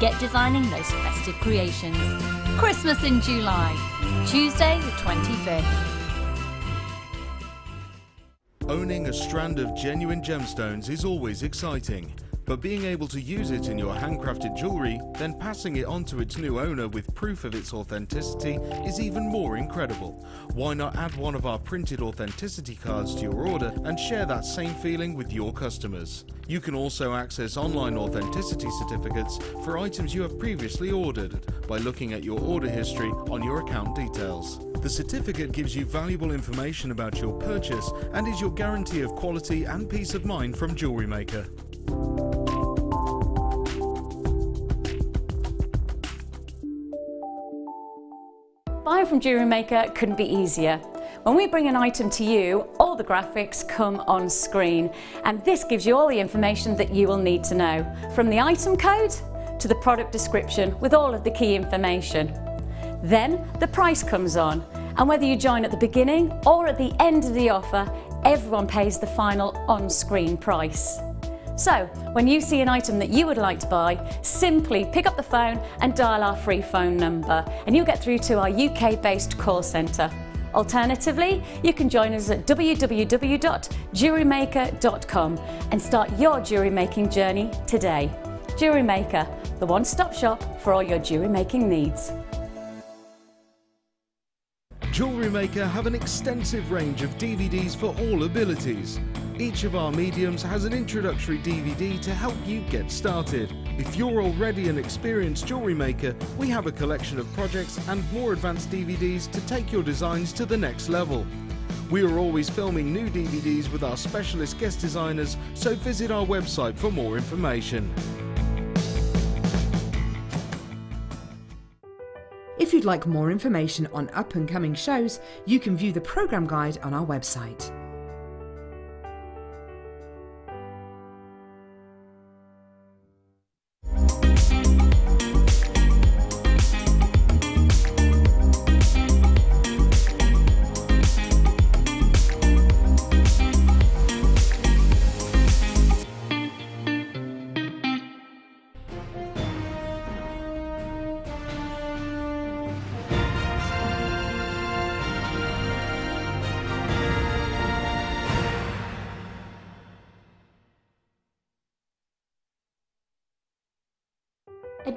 get designing those festive creations. Christmas in July, Tuesday the 25th. Owning a strand of genuine gemstones is always exciting. But being able to use it in your handcrafted jewellery, then passing it on to its new owner with proof of its authenticity is even more incredible. Why not add one of our printed authenticity cards to your order and share that same feeling with your customers? You can also access online authenticity certificates for items you have previously ordered by looking at your order history on your account details. The certificate gives you valuable information about your purchase and is your guarantee of quality and peace of mind from Jewellery Maker. Buying from Jewellery Maker couldn't be easier. When we bring an item to you, all the graphics come on screen and this gives you all the information that you will need to know, from the item code to the product description with all of the key information. Then the price comes on and whether you join at the beginning or at the end of the offer, everyone pays the final on-screen price. So, when you see an item that you would like to buy, simply pick up the phone and dial our free phone number and you'll get through to our UK-based call centre. Alternatively, you can join us at www.jewellerymaker.com and start your jewellery making journey today. Jewellery Maker, the one-stop shop for all your jewellery making needs. Jewellery Maker have an extensive range of DVDs for all abilities. Each of our mediums has an introductory DVD to help you get started. If you're already an experienced jewellery maker, we have a collection of projects and more advanced DVDs to take your designs to the next level. We are always filming new DVDs with our specialist guest designers, so visit our website for more information. If you'd like more information on up and coming shows, you can view the programme guide on our website.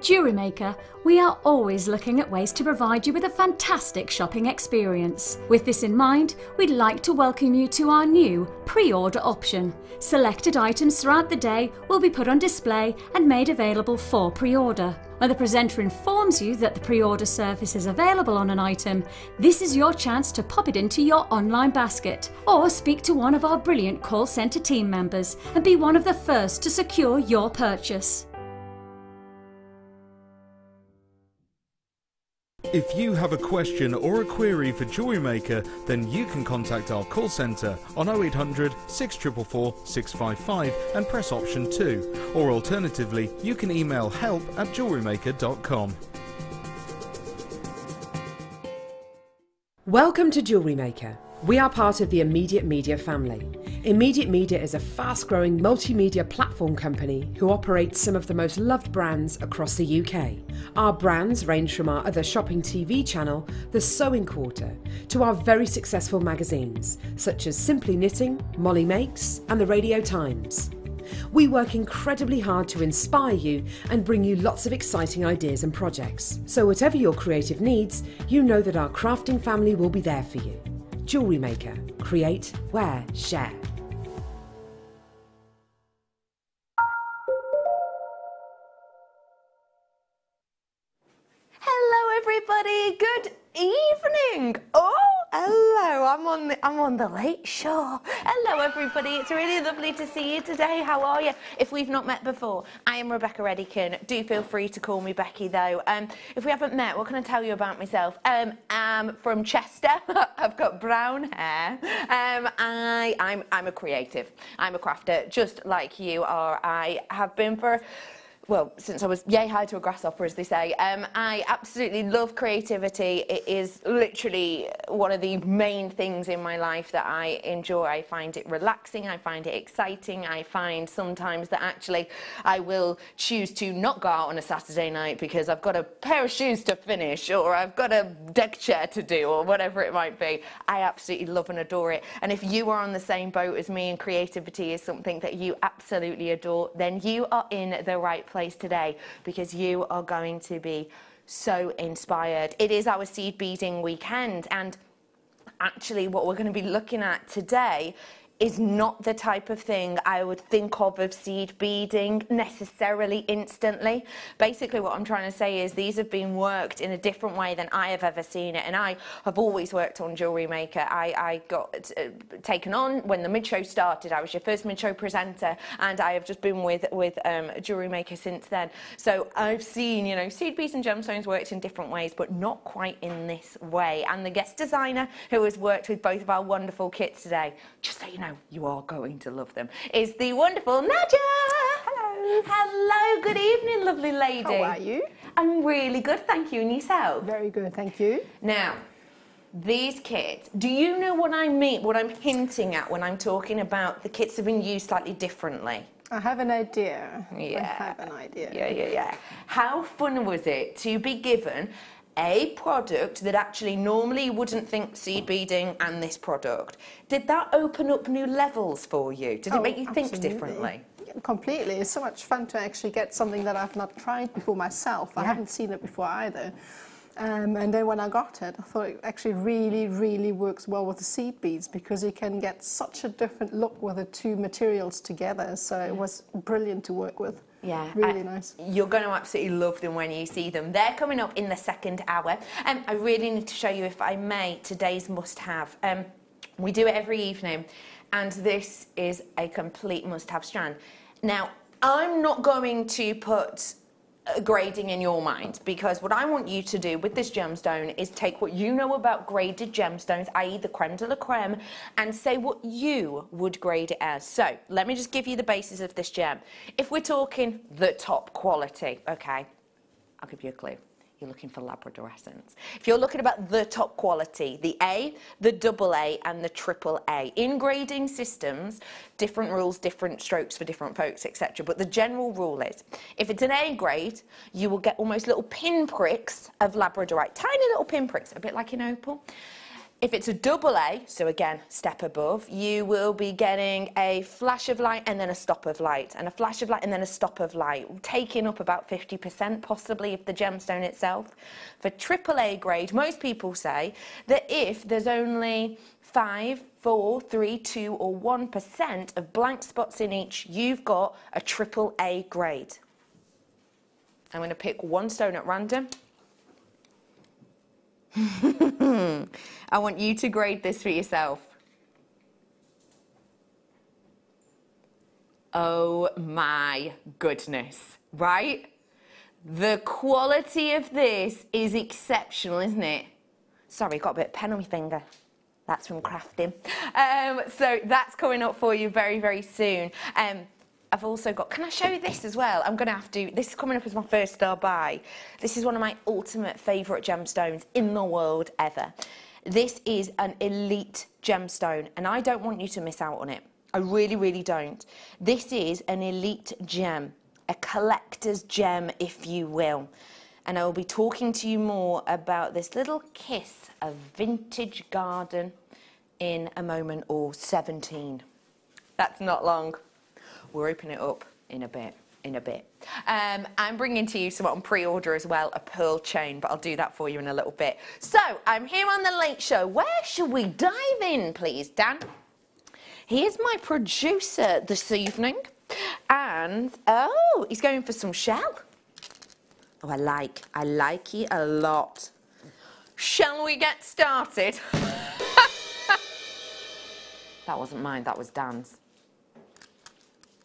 At Jewellery Maker, we are always looking at ways to provide you with a fantastic shopping experience. With this in mind, we'd like to welcome you to our new pre-order option. Selected items throughout the day will be put on display and made available for pre-order. When the presenter informs you that the pre-order service is available on an item, this is your chance to pop it into your online basket or speak to one of our brilliant call centre team members and be one of the first to secure your purchase. If you have a question or a query for Jewellery Maker, then you can contact our call centre on 0800 644 655 and press option 2. Or alternatively, you can email help at jewellerymaker.com. Welcome to Jewellery Maker. We are part of the Immediate Media family. Immediate Media is a fast growing multimedia platform company who operates some of the most loved brands across the UK. Our brands range from our other shopping TV channel, The Sewing Quarter, to our very successful magazines such as Simply Knitting, Molly Makes, and The Radio Times. We work incredibly hard to inspire you and bring you lots of exciting ideas and projects. So, whatever your creative needs, you know that our crafting family will be there for you. Jewellery Maker. Create, wear, share. Hello, everybody. Good evening. Oh, hello. I'm on the I'm on the late show. Hello, everybody. It's really lovely to see you today. How are you? If we've not met before, I am Rebecca Redican. Do feel free to call me Becky, though. Um, if we haven't met, what can I tell you about myself? Um, I'm from Chester. I've got brown hair. Um, I I'm I'm a creative. I'm a crafter, just like you are. I have been for well, since I was yay high to a grasshopper, as they say, um, I absolutely love creativity. It is literally one of the main things in my life that I enjoy. I find it relaxing, I find it exciting. I find sometimes that actually I will choose to not go out on a Saturday night because I've got a pair of shoes to finish or I've got a deck chair to do or whatever it might be. I absolutely love and adore it. And if you are on the same boat as me and creativity is something that you absolutely adore, then you are in the right place today because you are going to be so inspired. It is our seed beading weekend and actually what we're going to be looking at today is not the type of thing I would think of of seed beading necessarily instantly. Basically what I'm trying to say is these have been worked in a different way than I have ever seen it and I have always worked on Jewellery Maker. I, I got uh, taken on when the mid-show started. I was your first mid-show presenter and I have just been with, with um, Jewellery Maker since then. So I've seen, you know, seed beads and gemstones worked in different ways but not quite in this way. And the guest designer who has worked with both of our wonderful kits today, just so you know, you are going to love them, is the wonderful Nadia. Hello. Hello, good evening, lovely lady. How are you? I'm really good, thank you. And yourself? Very good, thank you. Now, these kits, do you know what I mean, what I'm hinting at when I'm talking about the kits have been used slightly differently? I have an idea. Yeah. I have an idea. Yeah, yeah, yeah. How fun was it to be given a product that actually normally you wouldn't think seed beading and this product? Did that open up new levels for you? Did it Oh, make you think absolutely. differently? Completely. It's so much fun to actually get something that I've not tried before myself. I haven't seen it before either. Um, and then when I got it, I thought it actually really, really works well with the seed beads because you can get such a different look with the two materials together. So it was brilliant to work with. Yeah, Really I- nice. You're going to absolutely love them when you see them. They're coming up in the second hour. Um, I really need to show you, if I may, today's must-have. Um, we do it every evening, and this is a complete must-have strand. Now, I'm not going to put Uh, grading in your mind because what I want you to do with this gemstone is take what you know about graded gemstones, i.e. the creme de la creme, and say what you would grade it as. So let me just give you the basis of this gem. If we're talking the top quality, okay, I'll give you a clue. You're looking for labradorescence. If you're looking about the top quality, the A, the double A, and the triple A. In grading systems, different rules, different strokes for different folks, etc. But the general rule is, if it's an A grade, you will get almost little pinpricks of Labradorite, tiny little pinpricks, a bit like in opal. If it's a double A, so again, step above, you will be getting a flash of light and then a stop of light, and a flash of light and then a stop of light, taking up about 50% possibly of the gemstone itself. For triple A grade, most people say that if there's only five, four, three, two, or 1% of blank spots in each, you've got a triple A grade. I'm going to pick one stone at random. I want you to grade this for yourself. Oh my goodness, right? The quality of this is exceptional, isn't it? Sorry, got a bit of pen on my finger. That's from crafting. Um, so that's coming up for you very, very soon. Um, I've also got, can I show you this as well? I'm going to have to, this is coming up as my first star buy. This is one of my ultimate favourite gemstones in the world ever. This is an elite gemstone and I don't want you to miss out on it. I really, really don't. This is an elite gem, a collector's gem, if you will. And I will be talking to you more about this little kiss of vintage garden in a moment or 17. That's not long. We'll open it up in a bit. In a bit. Um, I'm bringing to you some on pre-order as well, a pearl chain, but I'll do that for you in a little bit. So I'm here on the late show. Where should we dive in, please, Dan? He is my producer this evening, and oh, he's going for some shell. Oh, I like, I like it a lot. Shall we get started? that wasn't mine, that was Dan's.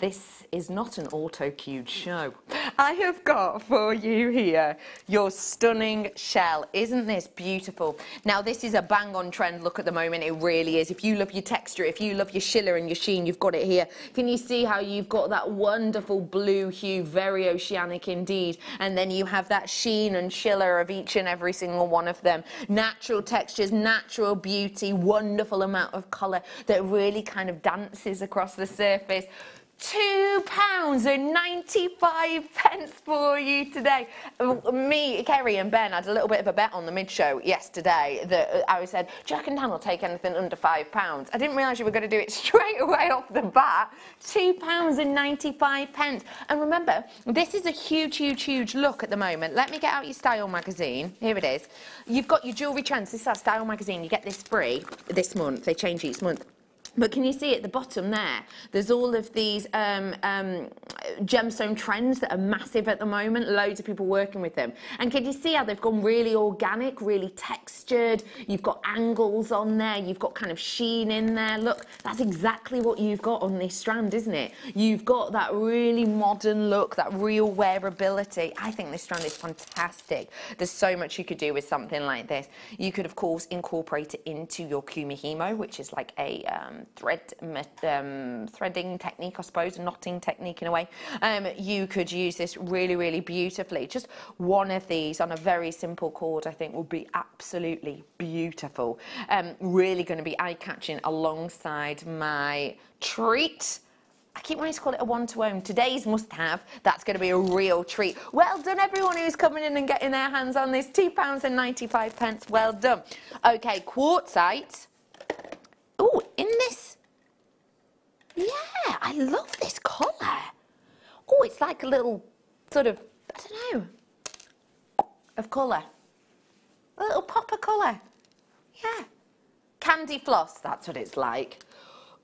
this is not an auto-cued show. I have got for you here your stunning shell. Isn't this beautiful? Now, this is a bang-on trend look at the moment. It really is. If you love your texture, if you love your schiller and your sheen, you've got it here. Can you see how you've got that wonderful blue hue, very oceanic indeed, and then you have that sheen and schiller of each and every single one of them. Natural textures, natural beauty, wonderful amount of colour that really kind of dances across the surface two pounds and 95 pence for you today. Me, Kerry and Ben had a little bit of a bet on the mid-show yesterday that I said, do you reckon Dan will take anything under five pounds? I didn't realise you were going to do it straight away off the bat. Two pounds and 95 pence. And remember, this is a huge, huge, huge look at the moment. Let me get out your Style magazine. Here it is. You've got your jewellery trends. This is our Style magazine. You get this free this month. They change each month. But can you see at the bottom there, there's all of these um, um, gemstone trends that are massive at the moment, loads of people working with them. And can you see how they've gone really organic, really textured? You've got angles on there, you've got kind of sheen in there. Look, that's exactly what you've got on this strand, isn't it? You've got that really modern look, that real wearability. I think this strand is fantastic. There's so much you could do with something like this. You could, of course, incorporate it into your Kumihimo, which is like a um, thread um, threading technique, I suppose, knotting technique in a way. Um, you could use this really, really beautifully. Just one of these on a very simple cord, I think, will be absolutely beautiful. Um, really going to be eye-catching alongside my treat. I keep wanting to call it a one-to-one. Today's must-have. That's going to be a real treat. Well done, everyone who's coming in and getting their hands on this. £2.95. pence. Well done. Okay, quartzite. Oh, in this. Yeah, I love this colour. Oh, it's like a little sort of, I don't know, of colour. A little pop of colour. Yeah. Candy floss, that's what it's like.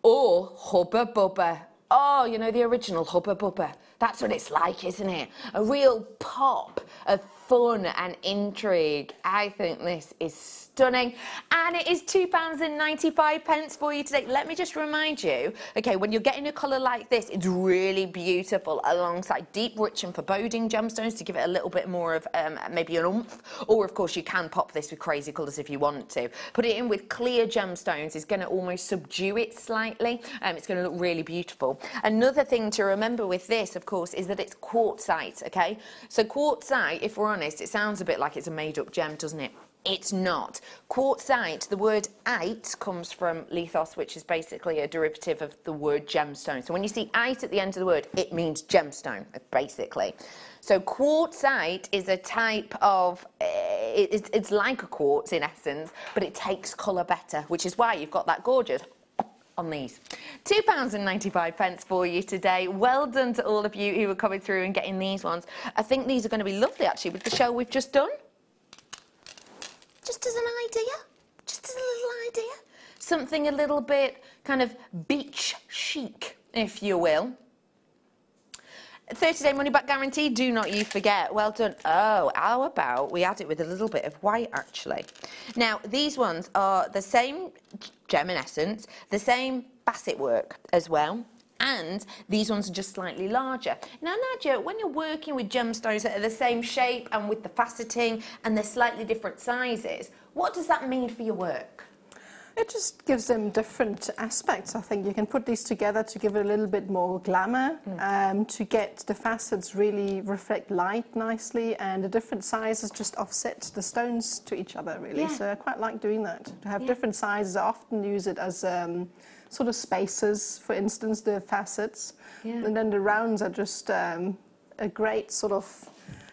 Or Hubba Bubba. Oh, you know, the original Hubba Bubba. That's what it's like, isn't it? A real pop of fun and intrigue. I think this is stunning. And it is £2.95 for you today. Let me just remind you, okay, when you're getting a colour like this, it's really beautiful alongside deep, rich and foreboding gemstones to give it a little bit more of um, maybe an oomph. Or, of course, you can pop this with crazy colours if you want to. Put it in with clear gemstones. It's going to almost subdue it slightly. Um, it's going to look really beautiful. Another thing to remember with this, of course, is that it's quartzite, okay? So quartzite, if we're honest, it sounds a bit like it's a made-up gem, doesn't it? It's not. Quartzite, the word ite comes from lithos, which is basically a derivative of the word gemstone. So when you see ite at the end of the word, it means gemstone, basically. So quartzite is a type of, eh, it's, it's like a quartz in essence, but it takes colour better, which is why you've got that gorgeous on these. £2.95 for you today. Well done to all of you who are coming through and getting these ones. I think these are going to be lovely actually with the show we've just done. Just as an idea, just as a little idea. Something a little bit kind of beach chic, if you will. 30 day money back guarantee, do not you forget. Well done. Oh, how about we add it with a little bit of white actually. Now, these ones are the same gem in essence, the same basset work as well. And these ones are just slightly larger. Now, Nadia, when you're working with gemstones that are the same shape and with the faceting and they're slightly different sizes, what does that mean for your work? It just gives them different aspects. I think you can put these together to give it a little bit more glamour, mm. um, to get the facets really reflect light nicely, and the different sizes just offset the stones to each other, really. Yeah. So I quite like doing that. To have yeah. different sizes, I often use it as um, sort of spaces, for instance, the facets. Yeah. And then the rounds are just um, a great sort of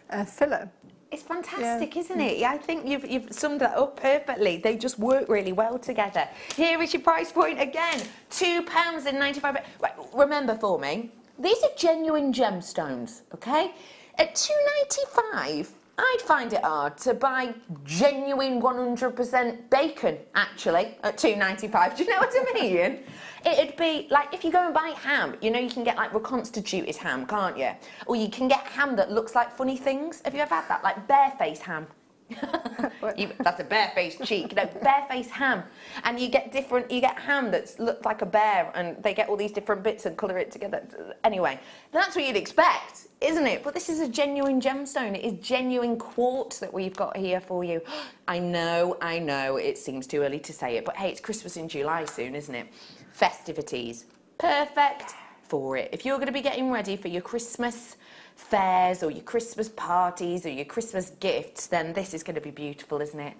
uh, filler. It's fantastic, yeah. isn't it? Yeah, I think you've, you've summed that up perfectly. They just work really well together. Here is your price point again, £2.95. Right, remember for me, these are genuine gemstones, okay? At two ninety five, I'd find it hard to buy genuine 100% bacon, actually, at two ninety five. Do you know what I mean? It'd be like if you go and buy ham, you know you can get like reconstituted ham, can't you? Or you can get ham that looks like funny things. Have you ever had that? Like bareface ham. You, that's a barefaced cheek. No, barefaced ham. And you get different, you get ham that's looked like a bear and they get all these different bits and colour it together. Anyway, that's what you'd expect, isn't it? But this is a genuine gemstone. It is genuine quartz that we've got here for you. I know, I know, it seems too early to say it, but hey, it's Christmas in July soon, isn't it? Festivities. Perfect for it. If you're going to be getting ready for your Christmas fairs or your Christmas parties or your Christmas gifts, then this is going to be beautiful, isn't it?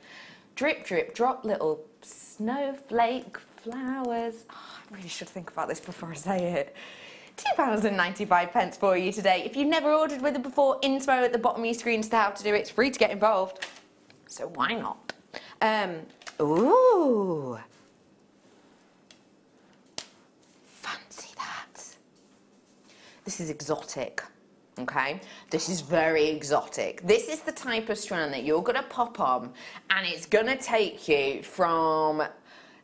Drip, drip, drop little snowflake flowers. Oh, I really should think about this before I say it. £2.95 pence for you today. If you've never ordered with it before, info at the bottom of your screen to how to do it. It's free to get involved. So why not? Um, ooh. Fancy that. This is exotic. Okay, this is very exotic. This is the type of strand that you're gonna pop on, and it's gonna take you from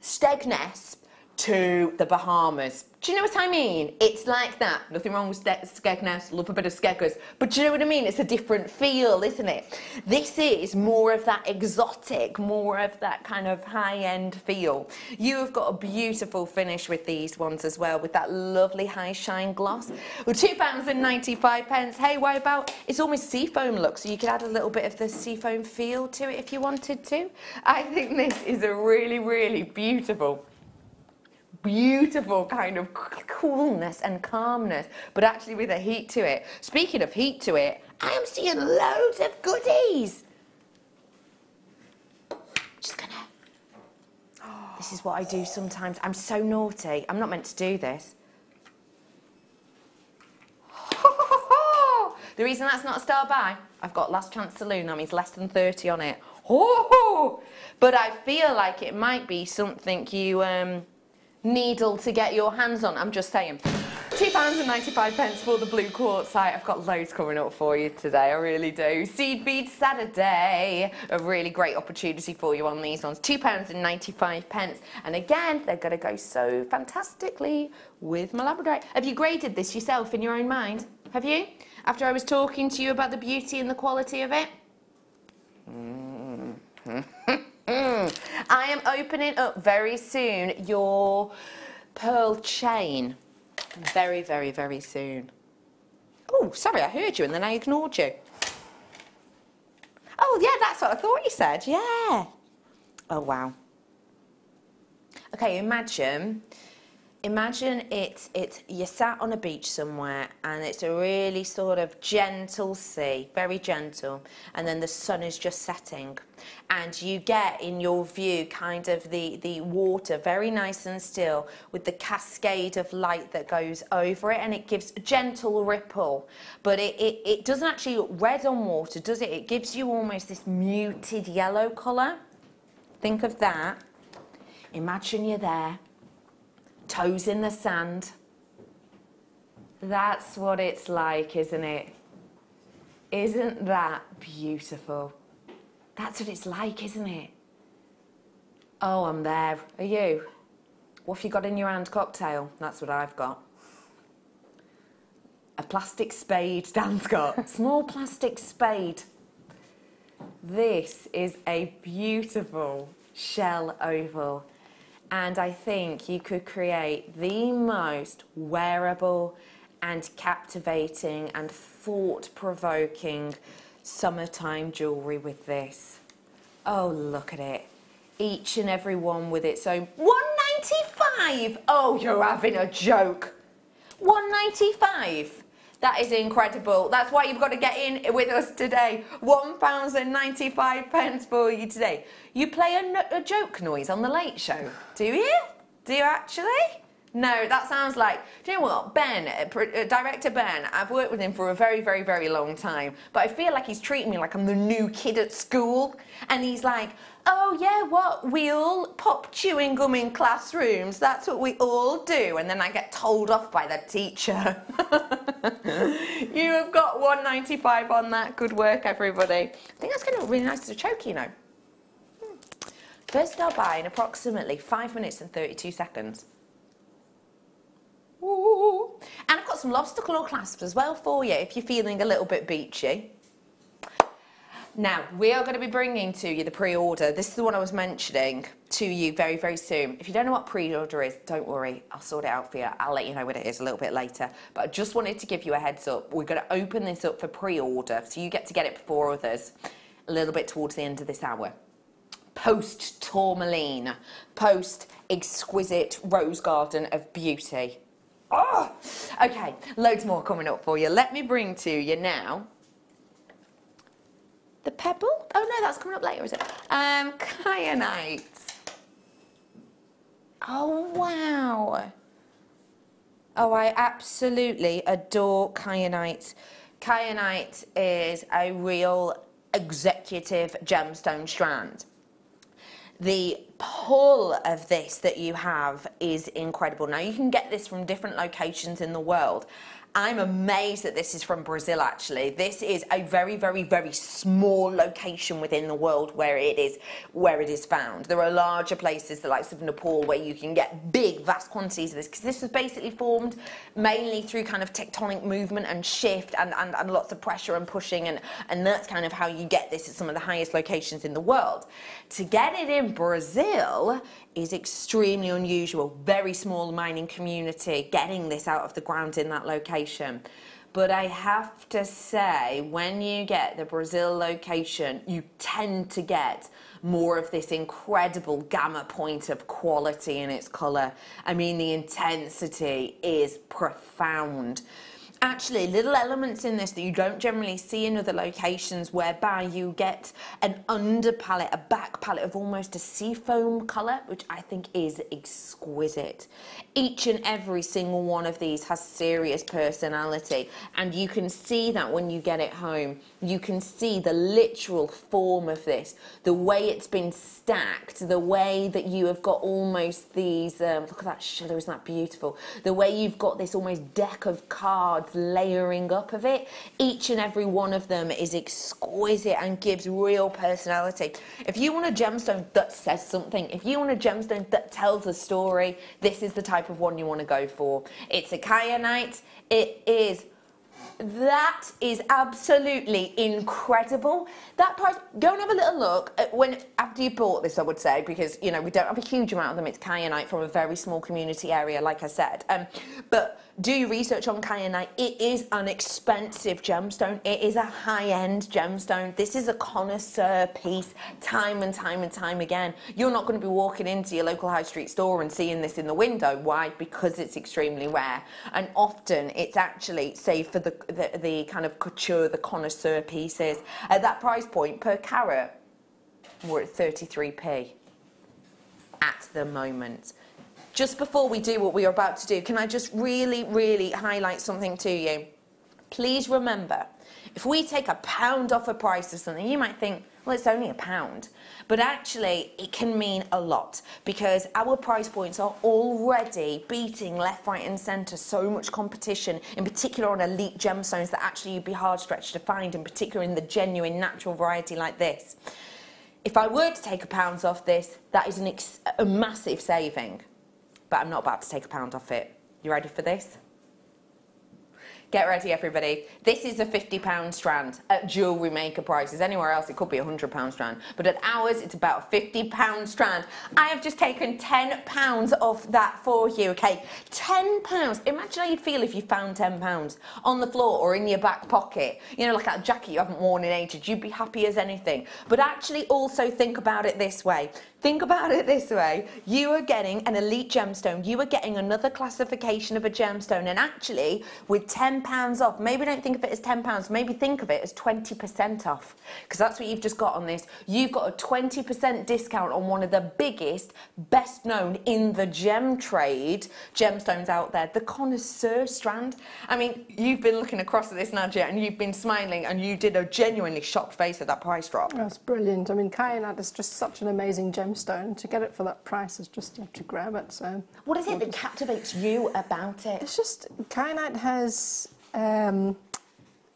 Skegness to the Bahamas. Do you know what I mean? It's like that. Nothing wrong with Skegness, love a bit of Skeggers. But do you know what I mean? It's a different feel, isn't it? This is more of that exotic, more of that kind of high-end feel. You have got a beautiful finish with these ones as well, with that lovely high shine gloss. Well, £2.95. pence. Hey, why about, it's almost seafoam look, so you could add a little bit of the seafoam feel to it if you wanted to. I think this is a really, really beautiful beautiful kind of coolness and calmness, but actually with a heat to it. Speaking of heat to it, I am seeing loads of goodies. Just gonna. This is what I do sometimes. I'm so naughty. I'm not meant to do this. the reason that's not a star buy, I've got Last Chance Saloon on, he's less than 30 on it. Oh, but I feel like it might be something you um, needle to get your hands on. I'm just saying. £2.95 pence for the blue quartzite. I've got loads coming up for you today, I really do. Seed Bead Saturday, a really great opportunity for you on these ones. £2.95 pence. And again, they're going to go so fantastically with my Labradorite. Have you graded this yourself in your own mind? Have you? After I was talking to you about the beauty and the quality of it? Mm -hmm. Mm. I am opening up very soon your pearl chain. Very, very, very soon. Oh, sorry, I heard you and then I ignored you. Oh, yeah, that's what I thought you said. Yeah. Oh, wow. Okay, imagine imagine it's it's you're sat on a beach somewhere and it's a really sort of gentle sea very gentle and then the sun is just setting. And you get in your view kind of the the water very nice and still with the cascade of light that goes over it and it gives a gentle ripple. But it, it, it doesn't actually look red on water does it? It gives you almost this muted yellow colour. Think of that. Imagine you're there toes in the sand. That's what it's like, isn't it? Isn't that beautiful? That's what it's like, isn't it? Oh, I'm there. Are you? What have you got in your hand cocktail? That's what I've got. A plastic spade Dan's got. Small plastic spade. This is a beautiful shell oval and I think you could create the most wearable and captivating and thought-provoking summertime jewellery with this. Oh, look at it. Each and every one with its own... 195 Oh, you're having a joke. 195 that is incredible. That's why you've got to get in with us today. £1.95 pence for you today. You play a, a joke noise on The Late Show, do you? Do you actually? No, that sounds like, do you know what? Ben, uh, uh, director Ben, I've worked with him for a very, very, very long time, but I feel like he's treating me like I'm the new kid at school. And he's like, oh yeah, what? We all pop chewing gum in classrooms. That's what we all do. And then I get told off by the teacher. you have got 195 on that. Good work, everybody. I think that's going to look really nice as a choke, you know. Hmm. First I'll buy in approximately 5 minutes and 32 seconds. Ooh. And I've got some lobster claw clasps as well for you if you're feeling a little bit beachy. Now, we are going to be bringing to you the pre-order. This is the one I was mentioning to you very, very soon. If you don't know what pre-order is, don't worry. I'll sort it out for you. I'll let you know what it is a little bit later. But I just wanted to give you a heads up. We're going to open this up for pre-order, so you get to get it before others a little bit towards the end of this hour. Post tourmaline, post exquisite rose garden of beauty. Oh, okay, loads more coming up for you. Let me bring to you now the pebble. Oh no, that's coming up later, is it? Um, kyanite. Oh wow. Oh, I absolutely adore kyanite. Kyanite is a real executive gemstone strand. The pull of this that you have is incredible. Now, you can get this from different locations in the world. I'm amazed that this is from Brazil actually. This is a very, very, very small location within the world where it is where it is found. There are larger places, the likes of Nepal, where you can get big, vast quantities of this, because this was basically formed mainly through kind of tectonic movement and shift and, and, and lots of pressure and pushing, and, and that's kind of how you get this at some of the highest locations in the world. To get it in Brazil is extremely unusual. Very small mining community getting this out of the ground in that location. But I have to say, when you get the Brazil location, you tend to get more of this incredible gamma point of quality in its colour. I mean, the intensity is profound actually little elements in this that you don't generally see in other locations whereby you get an under palette, a back palette of almost a seafoam colour, which I think is exquisite. Each and every single one of these has serious personality and you can see that when you get it home. You can see the literal form of this, the way it's been stacked, the way that you have got almost these, um, look at that shadow, isn't that beautiful? The way you've got this almost deck of cards layering up of it. Each and every one of them is exquisite and gives real personality. If you want a gemstone that says something, if you want a gemstone that tells a story, this is the type of one you want to go for. It's a kyanite. It is that is absolutely incredible. That price, go and have a little look at when after you bought this, I would say, because you know we don't have a huge amount of them. It's kyanite from a very small community area, like I said. Um, but do your research on kyanite. It is an expensive gemstone. It is a high-end gemstone. This is a connoisseur piece, time and time and time again. You're not going to be walking into your local high street store and seeing this in the window. Why? Because it's extremely rare, and often it's actually, say, for the the, the kind of couture, the connoisseur pieces at that price point per carat, we're at 33p at the moment just before we do what we are about to do, can I just really, really highlight something to you? Please remember, if we take a pound off a price of something, you might think, well, it's only a pound. But actually, it can mean a lot because our price points are already beating left, right, and centre so much competition, in particular on elite gemstones that actually you'd be hard stretched to find, in particular in the genuine natural variety like this. If I were to take a pound off this, that is a massive saving but I'm not about to take a pound off it. You ready for this? Get ready, everybody. This is a £50 strand at jewellery maker prices. Anywhere else, it could be a £100 strand. But at ours, it's about a £50 strand. I have just taken £10 off that for you, okay? £10. Imagine how you'd feel if you found £10 on the floor or in your back pocket. You know, like that jacket you haven't worn in ages. You'd be happy as anything. But actually also think about it this way. Think about it this way. You are getting an elite gemstone. You are getting another classification of a gemstone. And actually, with £10 off, maybe don't think of it as £10, maybe think of it as 20% off. Because that's what you've just got on this. You've got a 20% discount on one of the biggest, best known in the gem trade gemstones out there, the connoisseur strand. I mean, you've been looking across at this, Nadia, and you've been smiling, and you did a genuinely shocked face at that price drop. That's brilliant. I mean, kyanite is just such an amazing gem gemstone. To get it for that price is just you have to grab it. So what is it that captivates you about it? It's just kyanite has um,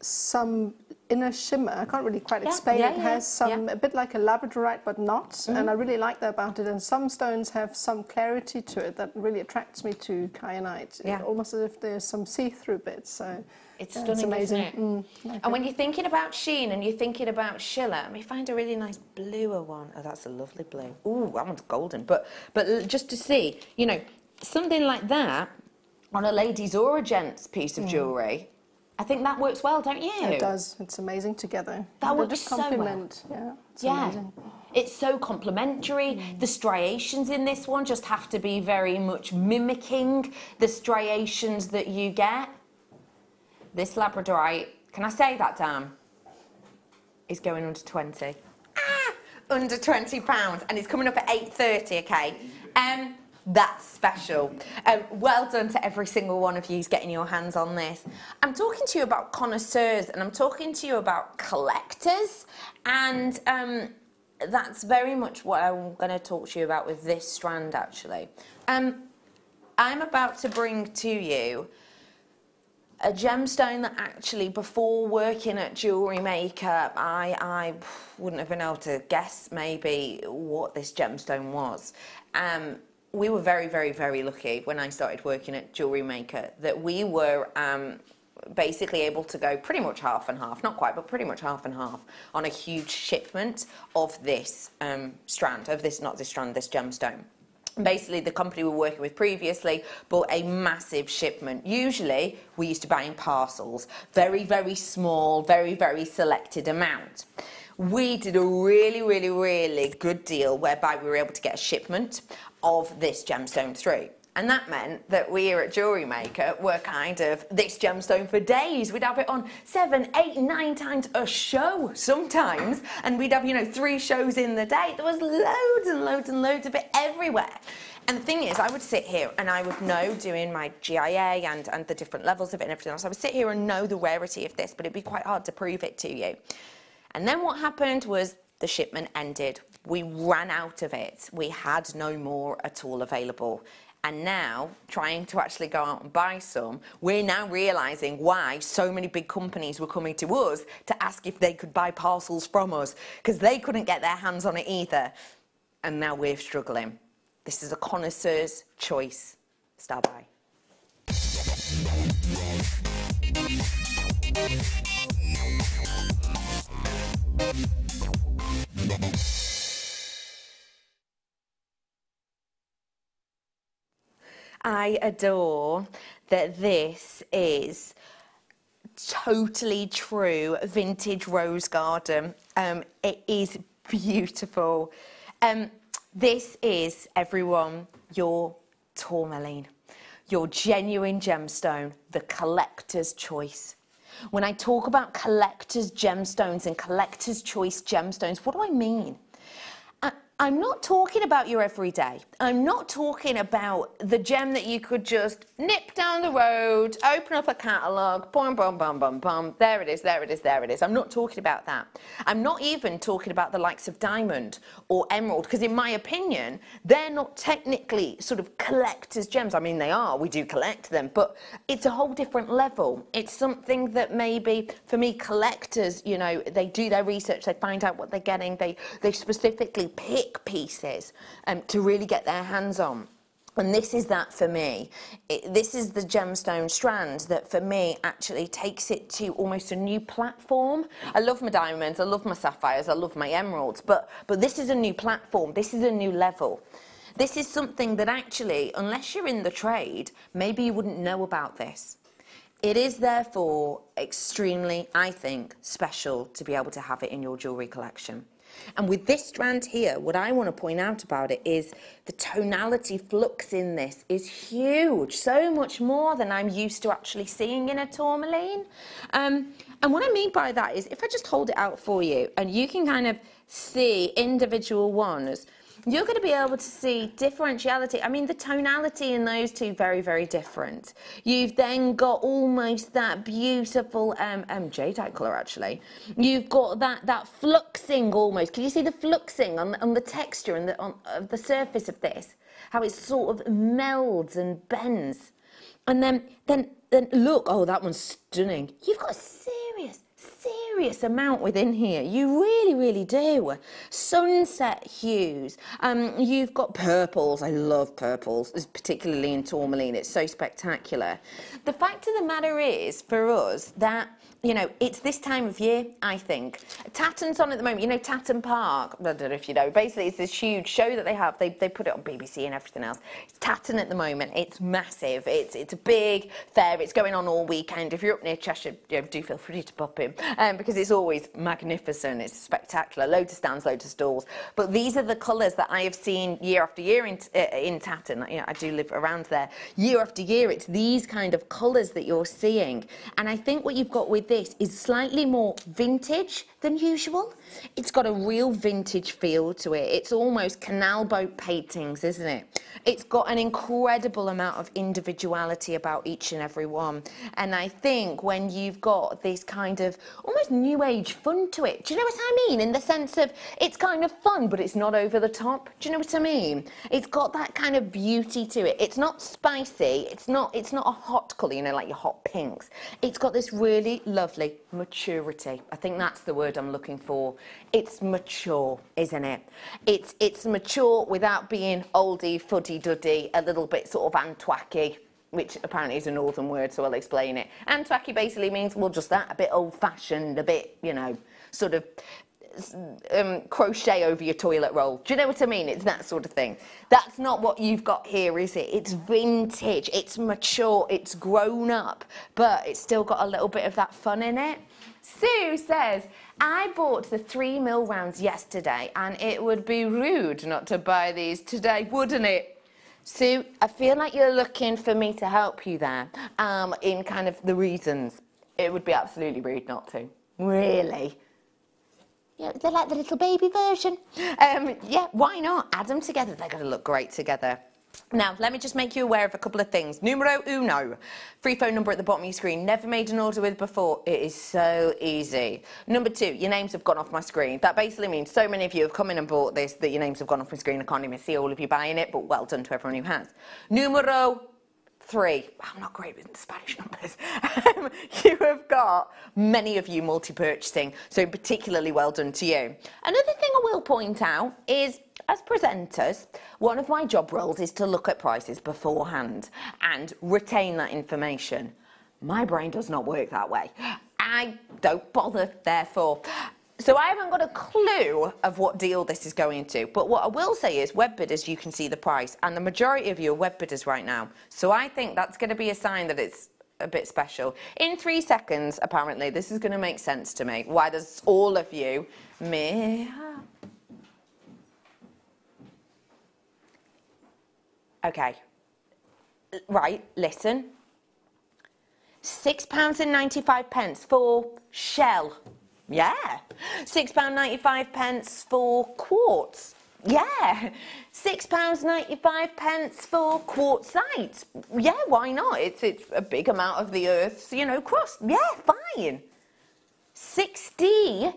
some inner shimmer. I can't really quite Yeah, explain yeah, it. yeah, has some a bit like a labradorite, but not. And I really like that about it. And some stones have some clarity to it that really attracts me to kyanite. Yeah. Almost as if there's some see-through bits. So It's yeah, stunning, amazing. isn't it? Mm, And when you're thinking about sheen and you're thinking about Schiller, mean, find a really nice bluer one. Oh, that's a lovely blue. Ooh, that one's golden. But but just to see, you know, something like that on a lady's or a gent's piece of jewellery, I think that works well, don't you? Mm. It does. It's amazing together. That They works just so well. complement. Yeah, it's Yeah. amazing. It's so complementary. The striations in this one just have to be very much mimicking the striations that you get. This Labradorite, can I say that, Dan? Is going under 20. Ah, under 20 pounds, and it's coming up at 8.30, okay? Um, that's special. Um, well done to every single one of you getting your hands on this. I'm talking to you about connoisseurs and I'm talking to you about collectors, and um, that's very much what I'm going to talk to you about with this strand actually. Um, I'm about to bring to you a gemstone that actually before working at jewellery maker I, I wouldn't have been able to guess maybe what this gemstone was. Um, we were very very very lucky when I started working at jewellery maker that we were um, basically able to go pretty much half and half not quite but pretty much half and half on a huge shipment of this um, strand of this not this strand this gemstone basically the company we were working with previously bought a massive shipment. Usually we used to buy in parcels. Very very small very very selected amount. We did a really really really good deal whereby we were able to get a shipment of this gemstone through and that meant that we here at Jewellery Maker were kind of this gemstone for days. We'd have it on seven, eight, nine times a show sometimes. And we'd have, you know, three shows in the day. There was loads and loads and loads of it everywhere. And the thing is, I would sit here and I would know doing my GIA and, and the different levels of it and everything else. I would sit here and know the rarity of this, but it'd be quite hard to prove it to you. And then what happened was the shipment ended. We ran out of it. We had no more at all available. And now, trying to actually go out and buy some, we're now realizing why so many big companies were coming to us to ask if they could buy parcels from us because they couldn't get their hands on it either. And now we're struggling. This is a connoisseur's choice. Star by. I adore that this is totally true vintage rose garden. Um, it is beautiful. Um, this is, everyone, your tourmaline, your genuine gemstone, the collector's choice. When I talk about collector's gemstones and collector's choice gemstones, what do I mean? I'm not talking about your everyday. I'm not talking about the gem that you could just nip down the road, open up a catalogue, boom, boom, boom, boom, boom. There it is, there it is, there it is. I'm not talking about that. I'm not even talking about the likes of diamond or emerald, because in my opinion, they're not technically sort of collector's gems. I mean, they are, we do collect them, but it's a whole different level. It's something that maybe, for me, collectors, you know, they do their research, they find out what they're getting, they, they specifically pick pieces um, to really get their hands on. And this is that for me. It, this is the gemstone strand that for me actually takes it to almost a new platform. I love my diamonds, I love my sapphires, I love my emeralds, but, but this is a new platform, this is a new level. This is something that actually, unless you're in the trade, maybe you wouldn't know about this. It is therefore extremely, I think, special to be able to have it in your jewellery collection. And with this strand here, what I want to point out about it is the tonality flux in this is huge, so much more than I'm used to actually seeing in a tourmaline. Um, and what I mean by that is if I just hold it out for you and you can kind of see individual ones, you're going to be able to see differentiality. I mean, the tonality in those two very, very different. You've then got almost that beautiful um, um, jadeite colour, actually. You've got that that fluxing almost. Can you see the fluxing on, on the texture and the, on of the surface of this? How it sort of melds and bends. And then, then, then look, oh, that one's stunning. You've got a serious, serious amount within here. You really, really do. Sunset hues. Um, you've got purples. I love purples, particularly in tourmaline. It's so spectacular. The fact of the matter is, for us, that you know, it's this time of year, I think. Tatton's on at the moment. You know, Tatton Park. I don't know if you know. Basically, it's this huge show that they have. They, they put it on BBC and everything else. It's Tatton at the moment. It's massive. It's it's a big fair. It's going on all weekend. If you're up near Cheshire, you know, do feel free to pop in um, because it's always magnificent. It's spectacular. Loads of stands, loads of stalls. But these are the colours that I have seen year after year in, uh, in Tatton. You know, I do live around there. Year after year, it's these kind of colours that you're seeing. And I think what you've got with this is slightly more vintage than usual. It's got a real vintage feel to it. It's almost canal boat paintings, isn't it? It's got an incredible amount of individuality about each and every one. And I think when you've got this kind of almost new age fun to it, do you know what I mean? In the sense of it's kind of fun, but it's not over the top. Do you know what I mean? It's got that kind of beauty to it. It's not spicy. It's not, it's not a hot colour, you know, like your hot pinks. It's got this really lovely maturity. I think that's the word I'm looking for. It's mature, isn't it? It's it's mature without being oldie, fuddy duddy, a little bit sort of antwacky which apparently is a northern word, so I'll explain it. Antwacky basically means, well, just that, a bit old-fashioned, a bit, you know, sort of um, crochet over your toilet roll. Do you know what I mean? It's that sort of thing. That's not what you've got here, is it? It's vintage, it's mature, it's grown up, but it's still got a little bit of that fun in it. Sue says, I bought the three mil rounds yesterday and it would be rude not to buy these today, wouldn't it? Sue, I feel like you're looking for me to help you there um, in kind of the reasons. It would be absolutely rude not to. Really? Yeah, they're like the little baby version. Um, yeah, why not? Add them together. They're going to look great together. Now, let me just make you aware of a couple of things. Numero uno, free phone number at the bottom of your screen. Never made an order with before. It is so easy. Number two, your names have gone off my screen. That basically means so many of you have come in and bought this that your names have gone off my screen. I can't even see all of you buying it, but well done to everyone who has. Numero three. I'm not great with Spanish numbers. Um, you have got many of you multi-purchasing, so particularly well done to you. Another thing I will point out is as presenters, one of my job roles is to look at prices beforehand and retain that information. My brain does not work that way. I don't bother, therefore. So I haven't got a clue of what deal this is going to. But what I will say is web bidders, you can see the price. And the majority of you are web bidders right now. So I think that's going to be a sign that it's a bit special. In three seconds, apparently, this is going to make sense to me. Why does all of you, me, Okay. Right, listen. Six pounds and ninety-five pence for shell. Yeah. £6.95 pence for quartz. Yeah. £6.95 pence for quartzite. Yeah, why not? It's, it's a big amount of the Earth's, you know, crust. Yeah, fine. 60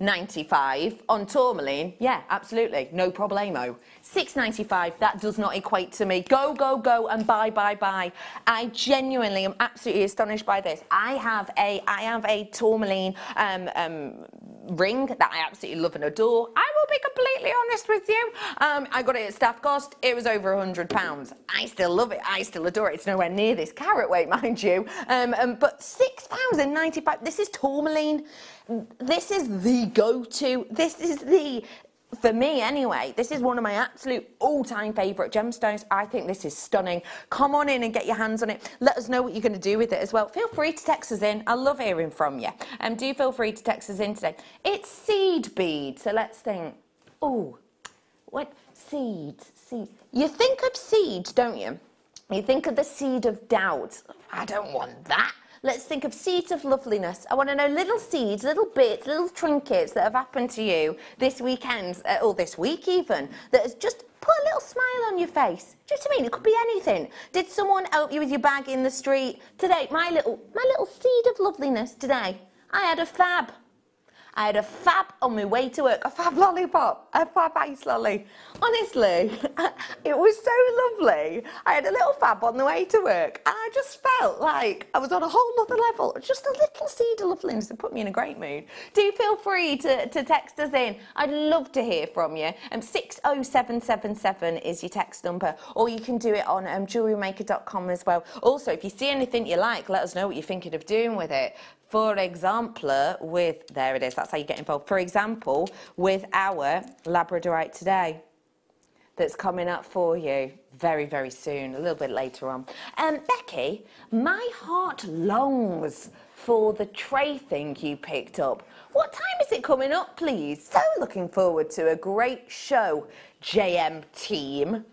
95 on tourmaline, yeah, absolutely, no problemo. 6.95, that does not equate to me. Go, go, go, and buy, buy, buy. I genuinely am absolutely astonished by this. I have a, I have a tourmaline um, um, ring that I absolutely love and adore. I will be completely honest with you. Um, I got it at staff cost. It was over £100. I still love it. I still adore it. It's nowhere near this carat weight, mind you. Um, um, but £6.95, this is tourmaline. This is the go-to. This is the for me anyway, this is one of my absolute all-time favourite gemstones. I think this is stunning. Come on in and get your hands on it. Let us know what you're going to do with it as well. Feel free to text us in. I love hearing from you. Um, do feel free to text us in today. It's seed bead. So let's think. Oh, what? Seeds. Seeds. You think of seeds, don't you? You think of the seed of doubt. I don't want that. Let's think of seeds of loveliness. I want to know little seeds, little bits, little trinkets that have happened to you this weekend, uh, or this week even, that has just put a little smile on your face. Do you know what I mean? It could be anything. Did someone help you with your bag in the street? Today, my little, my little seed of loveliness today, I had a fab. I had a fab on my way to work, a fab lollipop, a fab ice lolly. Honestly, it was so lovely. I had a little fab on the way to work, and I just felt like I was on a whole other level. Just a little seed of loveliness that put me in a great mood. Do feel free to, to text us in. I'd love to hear from you. Um, 60777 is your text number, or you can do it on um, jewellerymaker.com as well. Also, if you see anything you like, let us know what you're thinking of doing with it. For example, with, there it is, that's how you get involved. For example, with our Labradorite today that's coming up for you very, very soon, a little bit later on. Um, Becky, my heart longs for the tray thing you picked up. What time is it coming up, please? So looking forward to a great show, JM team.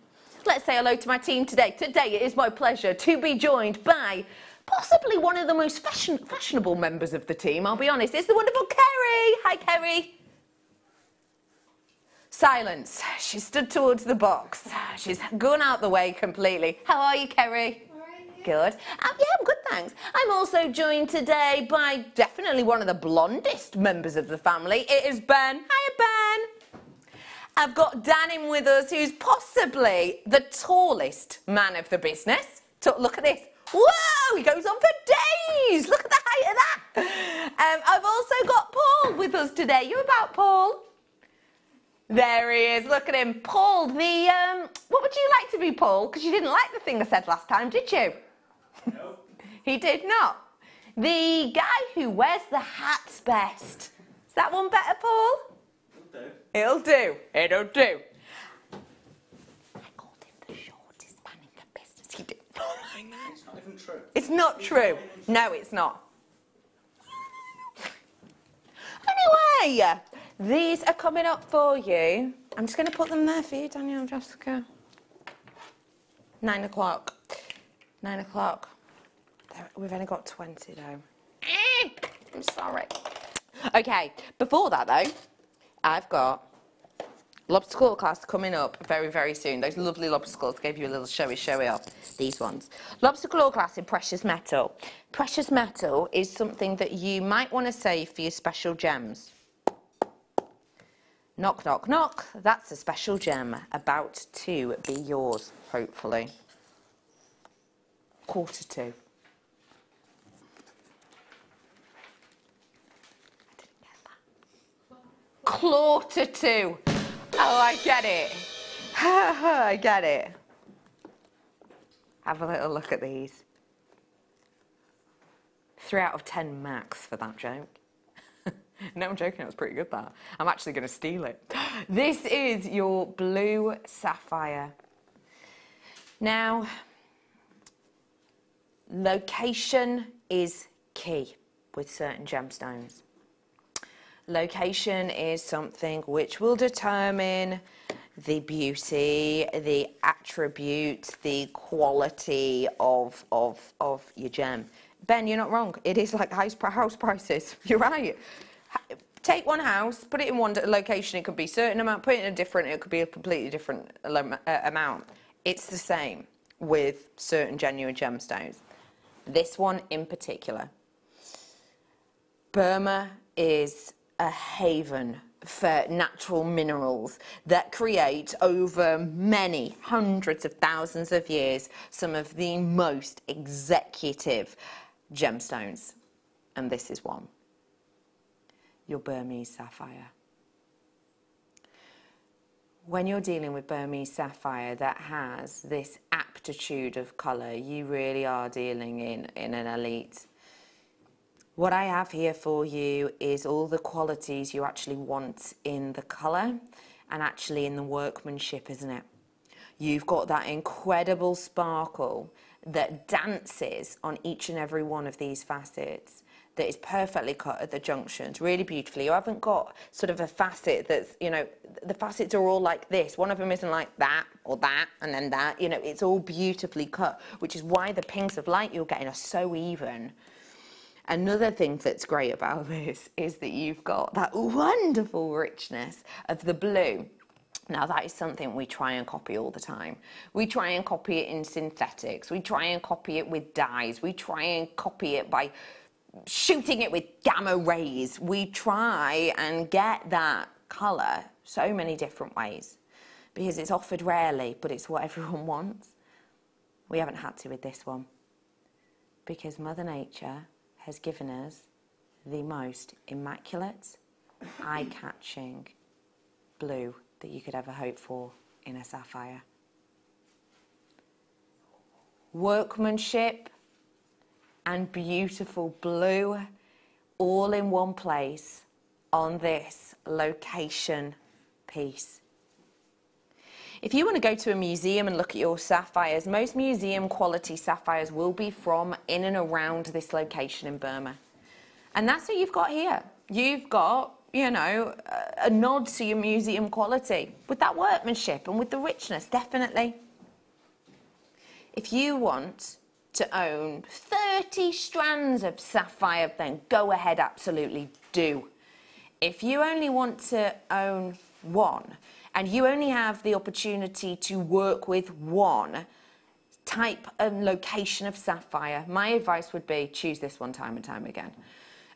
Let's say hello to my team today. Today it is my pleasure to be joined by possibly one of the most fashion, fashionable members of the team, I'll be honest. It's the wonderful Kerry. Hi, Kerry. Silence. She stood towards the box. She's gone out the way completely. How are you, Kerry? Good. Um, yeah, I'm good, thanks. I'm also joined today by definitely one of the blondest members of the family. It is Ben. Hiya, Ben. I've got Dan in with us, who's possibly the tallest man of the business. Look at this. Whoa, he goes on for days. Look at the height of that. Um, I've also got Paul with us today. You about Paul? There he is. Look at him. Paul, the, um, what would you like to be, Paul? Because you didn't like the thing I said last time, did you? No. he did not. The guy who wears the hats best. Is that one better, Paul? No. It'll do. It'll do. I called him the shortest man in the business. He did It's not even true. It's not true. No, it's not. Anyway, these are coming up for you. I'm just going to put them there for you, Daniel and Jessica. Nine o'clock. Nine o'clock. We've only got 20 though. I'm sorry. Okay, before that though, I've got lobster claw class coming up very, very soon. Those lovely lobster claws gave you a little showy, showy off. These ones. Lobster claw class in precious metal. Precious metal is something that you might want to save for your special gems. Knock, knock, knock. That's a special gem about to be yours, hopefully. Quarter to. Quarter to. Oh, I get it. I get it. Have a little look at these. Three out of ten max for that joke. no, I'm joking, it was pretty good that. I'm actually going to steal it. This is your blue sapphire. Now, location is key with certain gemstones. Location is something which will determine the beauty, the attributes, the quality of, of, of your gem. Ben, you're not wrong. It is like house, house prices. You're right. Take one house, put it in one location. It could be a certain amount. Put it in a different. It could be a completely different uh, amount. It's the same with certain genuine gemstones. This one in particular. Burma is a haven for natural minerals that create over many hundreds of thousands of years some of the most executive gemstones. And this is one your Burmese sapphire. When you're dealing with Burmese sapphire that has this aptitude of colour, you really are dealing in, in an elite what I have here for you is all the qualities you actually want in the colour and actually in the workmanship, isn't it? You've got that incredible sparkle that dances on each and every one of these facets that is perfectly cut at the junctions, really beautifully. You haven't got sort of a facet that's, you know, the facets are all like this. One of them isn't like that or that and then that. You know, it's all beautifully cut, which is why the pinks of light you're getting are so even. Another thing that's great about this is that you've got that wonderful richness of the blue. Now, that is something we try and copy all the time. We try and copy it in synthetics. We try and copy it with dyes. We try and copy it by shooting it with gamma rays. We try and get that colour so many different ways because it's offered rarely, but it's what everyone wants. We haven't had to with this one because Mother Nature has given us the most immaculate, eye catching blue that you could ever hope for in a sapphire. Workmanship and beautiful blue all in one place on this location piece. If you want to go to a museum and look at your sapphires, most museum quality sapphires will be from in and around this location in Burma. And that's what you've got here. You've got, you know, a, nod to your museum quality with that workmanship and with the richness, definitely. If you want to own 30 strands of sapphire, then go ahead, absolutely do. If you only want to own one, and you only have the opportunity to work with one type and location of sapphire, my advice would be choose this one time and time again.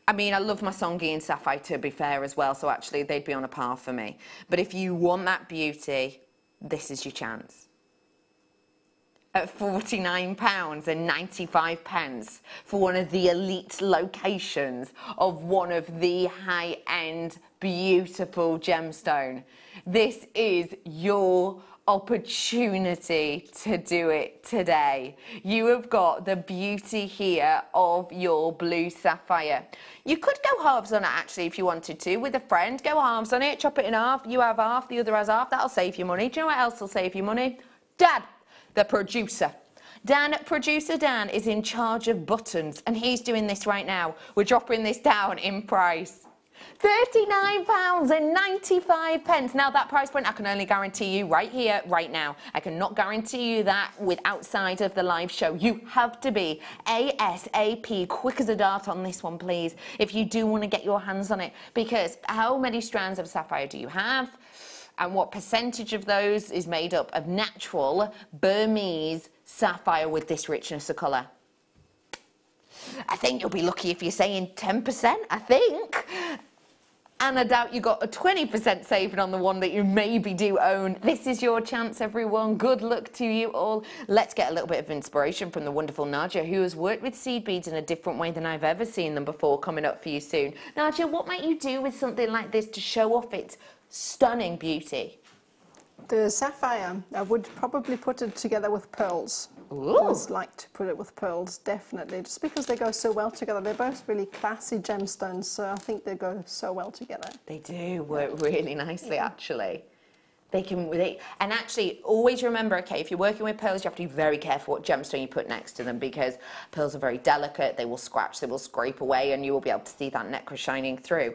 I mean, I love my Songea Sapphire to be fair as well, so actually they'd be on a par for me. But if you want that beauty, this is your chance. At £49 and 95 pence for one of the elite locations of one of the high-end beautiful gemstone. This is your opportunity to do it today. You have got the beauty here of your blue sapphire. You could go halves on it actually if you wanted to with a friend. Go halves on it, chop it in half. You have half, the other has half. That'll save you money. Do you know what else will save you money? Dad, the producer. Dan, producer Dan, is in charge of buttons and he's doing this right now. We're dropping this down in price. £39.95. pence. Now, that price point I can only guarantee you right here, right now. I cannot guarantee you that with outside of the live show. You have to be ASAP, quick as a dart on this one, please, if you do want to get your hands on it. Because how many strands of sapphire do you have? And what percentage of those is made up of natural Burmese sapphire with this richness of colour? I think you'll be lucky if you're saying 10%, I think. And I doubt you got a 20% saving on the one that you maybe do own. This is your chance, everyone. Good luck to you all. Let's get a little bit of inspiration from the wonderful Nadia, who has worked with seed beads in a different way than I've ever seen them before, coming up for you soon. Nadia, what might you do with something like this to show off its stunning beauty? The sapphire, I would probably put it together with pearls. Ooh. always like to put it with pearls, definitely, just because they go so well together. They're both really classy gemstones, so I think they go so well together. They do work really nicely, actually. They can, they, and actually, always remember, okay, if you're working with pearls, you have to be very careful what gemstone you put next to them because pearls are very delicate. They will scratch, they will scrape away, and you will be able to see that necklace shining through.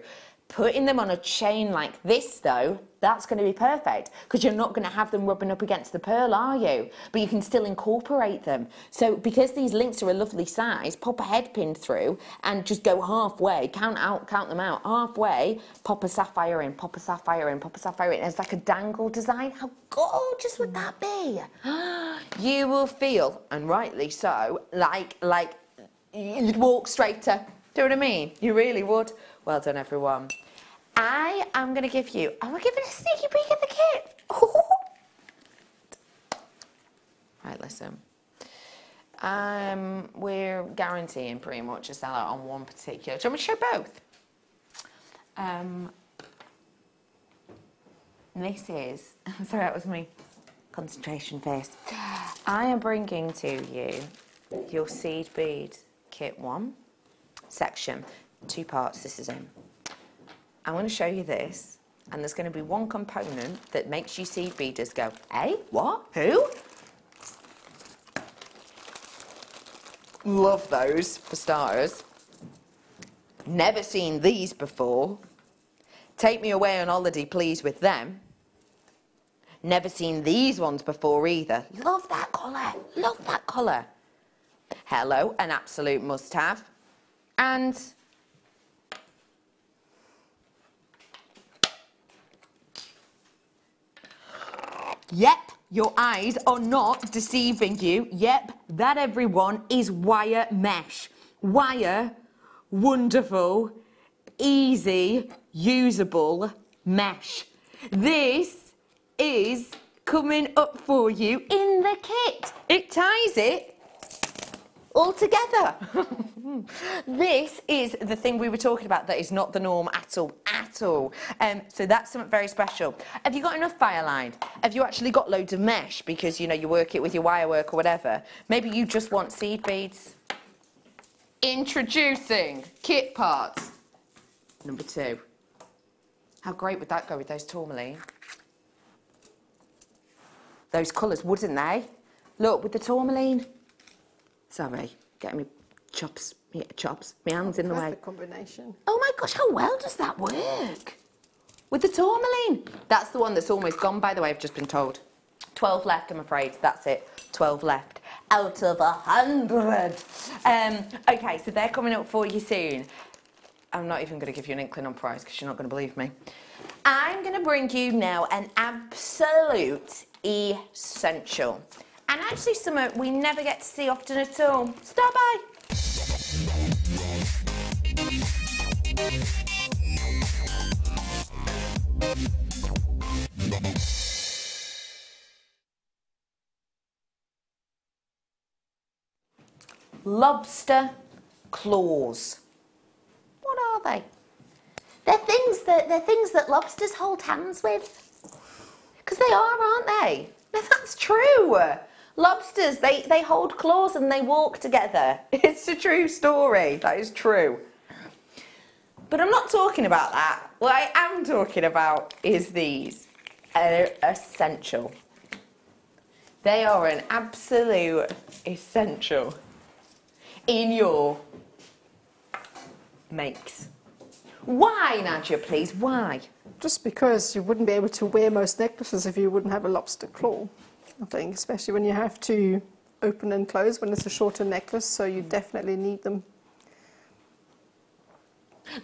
Putting them on a chain like this, though, that's going to be perfect because you're not going to have them rubbing up against the pearl, are you? But you can still incorporate them. So because these links are a lovely size, pop a head pin through and just go halfway, count out, count them out, halfway, pop a sapphire in, pop a sapphire in, pop a sapphire in. It's like a dangle design. How gorgeous would that be? you will feel, and rightly so, like, like you'd walk straighter. Do you know what I mean? You really would. Well done, everyone. I am going to give you, to give it a sneaky peek at the kit. right, listen. Um, we're guaranteeing pretty much a sellout on one particular. Do you want me to show both? Um, this is, sorry, that was me concentration face. I am bringing to you your seed bead kit one section, two parts this is in. I'm going to show you this, and there's going to be one component that makes you seed beaders go, hey, what, who? Love those, for starters. Never seen these before. Take me away on holiday, please, with them. Never seen these ones before either. Love that colour. Love that colour. Hello, an absolute must-have. And Yep, your eyes are not deceiving you. Yep, that everyone is wire mesh. Wire wonderful, easy, usable mesh. This is coming up for you in the kit. It ties it all together. this is the thing we were talking about that is not the norm at all, at all. Um, so that's something very special. Have you got enough FireLine? Have you actually got loads of mesh because you know you work it with your wire work or whatever? Maybe you just want seed beads. Introducing kit parts number two. How great would that go with those tourmaline? Those colours, wouldn't they? Look, with the tourmaline. Sorry, getting me chops, me chops, my hands in the way. Perfect combination. Oh my gosh, how well does that work? With the tourmaline. That's the one that's almost gone, by the way, I've just been told. 12 left, I'm afraid. That's it. 12 left. Out of a 100. Um, okay, so they're coming up for you soon. I'm not even going to give you an inkling on price because you're not going to believe me. I'm going to bring you now an absolute essential. And actually something we never get to see often at all. Stop by. Lobster claws. What are they? They're things that they're things that lobsters hold hands with. Because they are, aren't they? That's true. Lobsters, they, they hold claws and they walk together. It's a true story. That is true. But I'm not talking about that. What I am talking about is these. They're essential. They are an absolute essential in your makes. Why, Nadia, please? Why? Just because you wouldn't be able to wear most necklaces if you wouldn't have a lobster claw, I think, especially when you have to open and close when it's a shorter necklace, so you mm. definitely need them.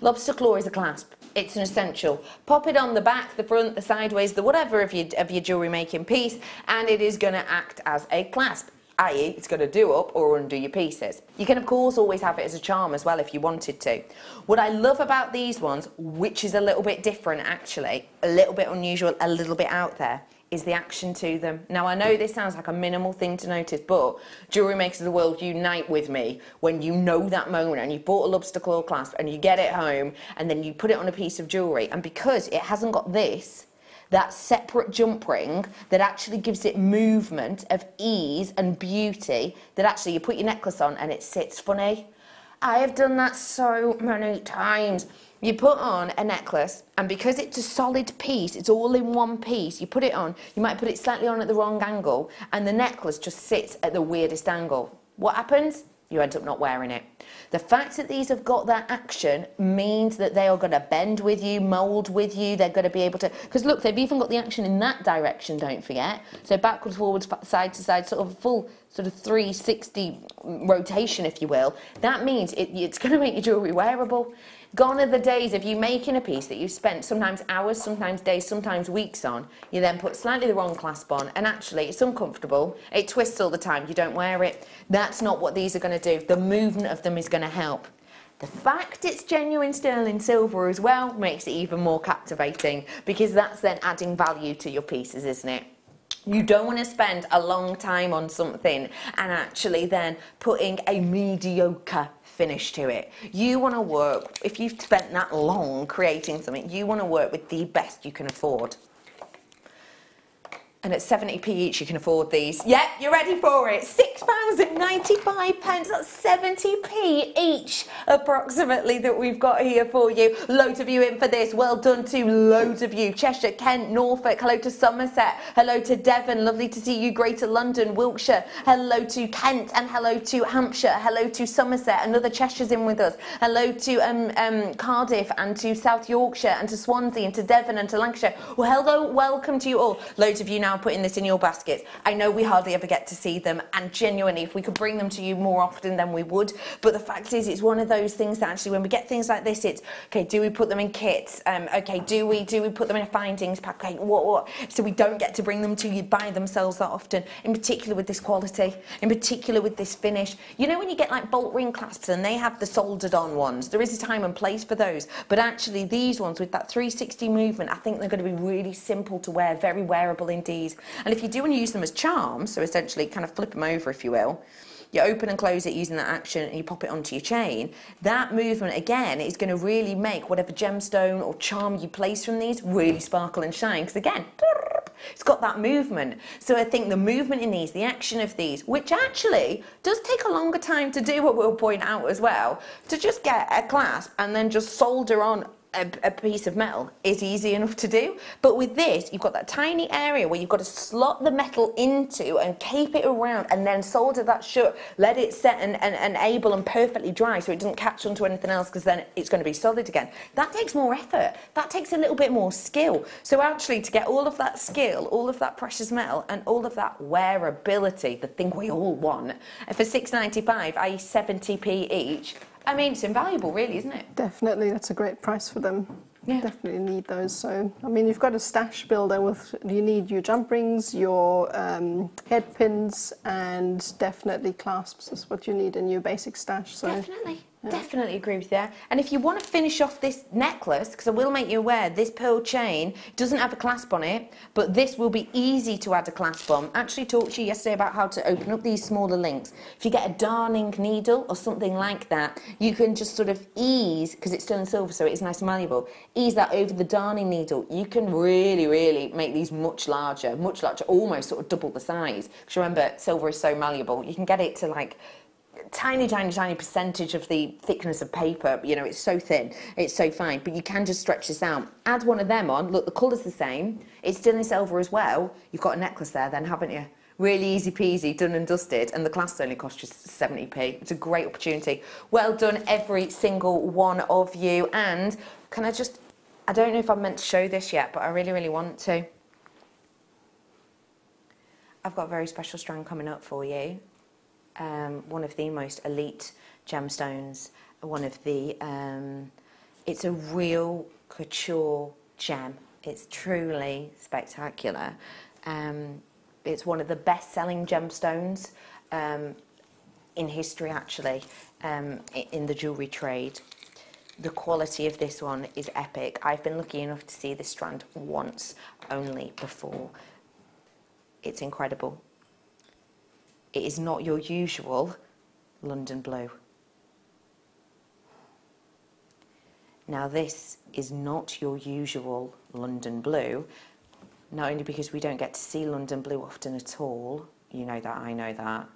Lobster claw is a clasp. It's an essential. Pop it on the back, the front, the sideways, the whatever of your, of your jewellery making piece, and it is going to act as a clasp, i.e., it's going to do up or undo your pieces. You can, of course, always have it as a charm as well if you wanted to. What I love about these ones, which is a little bit different actually, a little bit unusual, a little bit out there, is the action to them. Now, I know this sounds like a minimal thing to notice, but jewellery makers of the world unite with me when you know that moment and you bought a lobster claw clasp and you get it home and then you put it on a piece of jewellery. And because it hasn't got this, that separate jump ring that actually gives it movement of ease and beauty, that actually you put your necklace on and it sits funny. I have done that so many times. You put on a necklace, and because it's a solid piece, it's all in one piece, you put it on, you might put it slightly on at the wrong angle, and the necklace just sits at the weirdest angle. What happens? You end up not wearing it. The fact that these have got that action means that they are going to bend with you, mould with you, they're going to be able to. Because look, they've even got the action in that direction, don't forget. So backwards, forwards, side to side, sort of full sort of 360 rotation, if you will. That means it, it's going to make your jewellery wearable. Gone are the days of you making a piece that you spent sometimes hours, sometimes days, sometimes weeks on. You then put slightly the wrong clasp on, and actually it's uncomfortable. It twists all the time. You don't wear it. That's not what these are going to do. The movement of them is going to help. The fact it's genuine sterling silver as well makes it even more captivating because that's then adding value to your pieces, isn't it? You don't want to spend a long time on something and actually then putting a mediocre finish to it. You want to work, if you've spent that long creating something, you want to work with the best you can afford. And at 70p each, you can afford these. Yep, you're ready for it. £6.95. pence. That's 70p each, approximately, that we've got here for you. Loads of you in for this. Well done to loads of you. Cheshire, Kent, Norfolk. Hello to Somerset. Hello to Devon. Lovely to see you. Greater London, Wiltshire. Hello to Kent and hello to Hampshire. Hello to Somerset. Another Cheshire's in with us. Hello to um, um, Cardiff and to South Yorkshire and to Swansea and to Devon and to Lancashire. Well, hello, welcome to you all. Loads of you now now putting this in your baskets. I know we hardly ever get to see them, and genuinely, if we could bring them to you more often, then we would. But the fact is, it's one of those things that actually, when we get things like this, it's okay. Do we put them in kits? Um, okay, do we do we put them in a findings pack? Okay, what what? So we don't get to bring them to you by themselves that often. In particular with this quality, in particular with this finish. You know when you get like bolt ring clasps and they have the soldered on ones. There is a time and place for those, but actually these ones with that 360 movement, I think they're going to be really simple to wear, very wearable indeed. And if you do want to use them as charms, so essentially kind of flip them over, if you will, you open and close it using that action and you pop it onto your chain, that movement again is going to really make whatever gemstone or charm you place from these really sparkle and shine. Because again, it's got that movement. So I think the movement in these, the action of these, which actually does take a longer time to do, what we'll point out as well, to just get a clasp and then just solder on a, a, piece of metal is easy enough to do. But with this, you've got that tiny area where you've got to slot the metal into and keep it around and then solder that shut, let it set and, and, and able and perfectly dry so it doesn't catch onto anything else because then it's going to be solid again. That takes more effort. That takes a little bit more skill. So actually to get all of that skill, all of that precious metal and all of that wearability, the thing we all want, for 6.95, i.e. 70p each, I mean, it's invaluable, really, isn't it? Definitely, that's a great price for them. Yeah. Definitely need those. So, I mean, you've got a stash builder with, you need your jump rings, your um, head pins, and definitely clasps is what you need in your basic stash. So, Definitely. Definitely agree with that. And if you want to finish off this necklace, because I will make you aware, this pearl chain doesn't have a clasp on it, but this will be easy to add a clasp on. Actually talked to you yesterday about how to open up these smaller links. If you get a darning needle or something like that, you can just sort of ease, because it's still in silver, so it is nice and malleable, ease that over the darning needle. You can really, really make these much larger, much larger, almost sort of double the size. Because remember, silver is so malleable. You can get it to like tiny, tiny, tiny percentage of the thickness of paper. You know, it's so thin, it's so fine, but you can just stretch this out. Add one of them on. Look, the colour's the same. It's still in silver as well. You've got a necklace there, then, haven't you? Really easy peasy, done and dusted, and the class only cost you 70p. It's a great opportunity. Well done, every single one of you. And can I just, I don't know if I'm meant to show this yet, but I really, really want to. I've got a very special strand coming up for you um, one of the most elite gemstones, one of the, um, it's a real couture gem. It's truly spectacular. Um, it's one of the best selling gemstones um, in history, actually, um, in the jewellery trade. The quality of this one is epic. I've been lucky enough to see this strand once only before. It's incredible. It is not your usual London blue. Now, this is not your usual London blue, not only because we don't get to see London blue often at all, you know that, I know that,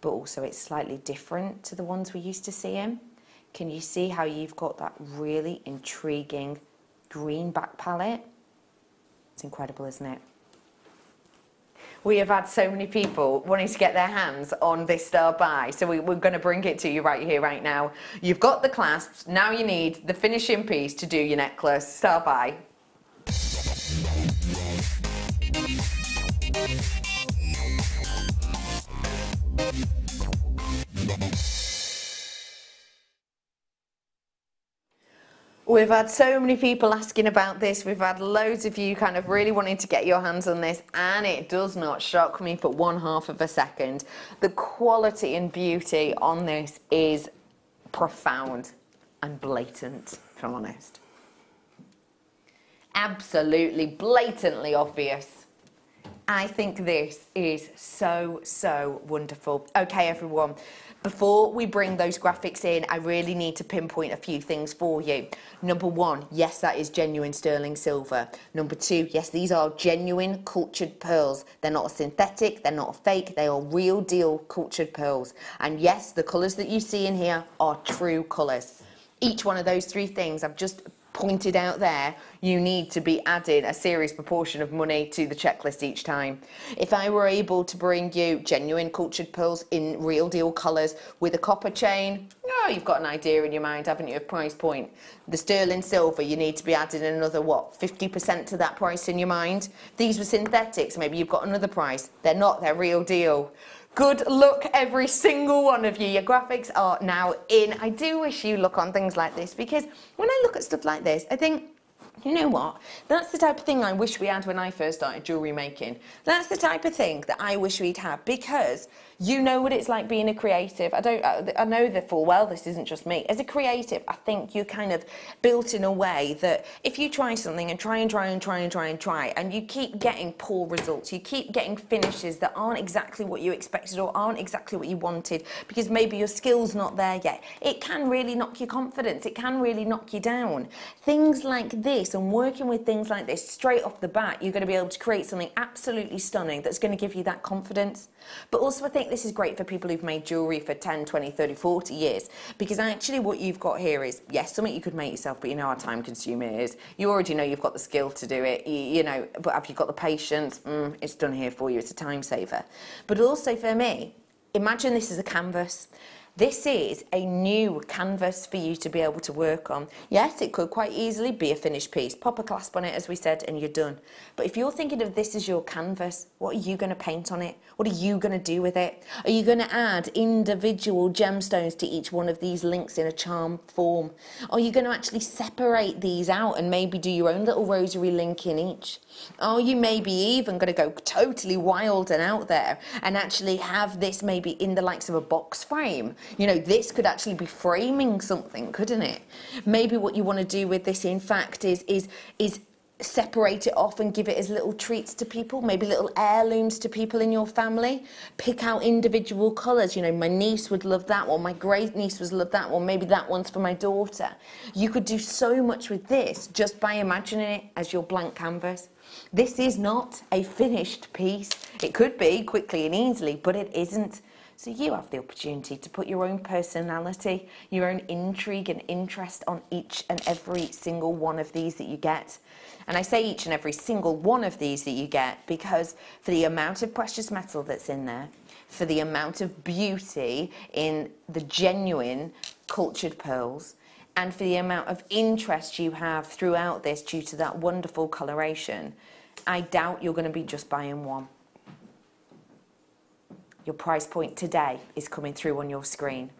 but also it's slightly different to the ones we used to see in. Can you see how you've got that really intriguing green back palette? It's incredible, isn't it? We have had so many people wanting to get their hands on this star by. So we, we're going to bring it to you right here, right now. You've got the clasps. Now you need the finishing piece to do your necklace. Star by. We've had so many people asking about this. We've had loads of you kind of really wanting to get your hands on this, and it does not shock me for one half of a second. The quality and beauty on this is profound and blatant, if I'm honest. Absolutely blatantly obvious. I think this is so, so wonderful. Okay, everyone. Before we bring those graphics in, I really need to pinpoint a few things for you. Number one, yes, that is genuine sterling silver. Number two, yes, these are genuine cultured pearls. They're not synthetic, they're not fake, they are real deal cultured pearls. And yes, the colours that you see in here are true colours. Each one of those three things I've just pointed out there, you need to be adding a serious proportion of money to the checklist each time. If I were able to bring you genuine cultured pearls in real deal colours with a copper chain, oh, you've got an idea in your mind, haven't you, of price point. The sterling silver, you need to be adding another, what, 50% to that price in your mind? These were synthetics, maybe you've got another price. They're not, they're real deal. Good luck, every single one of you. Your graphics are now in. I do wish you look on things like this because when I look at stuff like this, I think, you know what? That's the type of thing I wish we had when I first started jewellery making. That's the type of thing that I wish we'd have because you know what it's like being a creative. I don't. I, know that full well this isn't just me. As a creative, I think you're kind of built in a way that if you try something and try and try and try and try and try, and you keep getting poor results, you keep getting finishes that aren't exactly what you expected or aren't exactly what you wanted because maybe your skill's not there yet. It can really knock your confidence. It can really knock you down. Things like this and working with things like this straight off the bat, you're going to be able to create something absolutely stunning that's going to give you that confidence. But also, I think this is great for people who've made jewellery for 10, 20, 30, 40 years because actually, what you've got here is yes, something you could make yourself, but you know how time consuming is. You already know you've got the skill to do it, you, you know, but have you got the patience? Mm, it's done here for you, it's a time saver. But also for me, imagine this is a canvas. This is a new canvas for you to be able to work on. Yes, it could quite easily be a finished piece. Pop a clasp on it, as we said, and you're done. But if you're thinking of this as your canvas, what are you going to paint on it? What are you going to do with it? Are you going to add individual gemstones to each one of these links in a charm form? Are you going to actually separate these out and maybe do your own little rosary link in each? Are you maybe even going to go totally wild and out there and actually have this maybe in the likes of a box frame? You know, this could actually be framing something, couldn't it? Maybe what you want to do with this, in fact, is is is separate it off and give it as little treats to people, maybe little heirlooms to people in your family. Pick out individual colours. You know, my niece would love that one, my great niece would love that one, maybe that one's for my daughter. You could do so much with this just by imagining it as your blank canvas. This is not a finished piece. It could be quickly and easily, but it isn't. So you have the opportunity to put your own personality, your own intrigue and interest on each and every single one of these that you get. And I say each and every single one of these that you get because for the amount of precious metal that's in there, for the amount of beauty in the genuine cultured pearls, and for the amount of interest you have throughout this due to that wonderful coloration, I doubt you're going to be just buying one. Your price point today is coming through on your screen.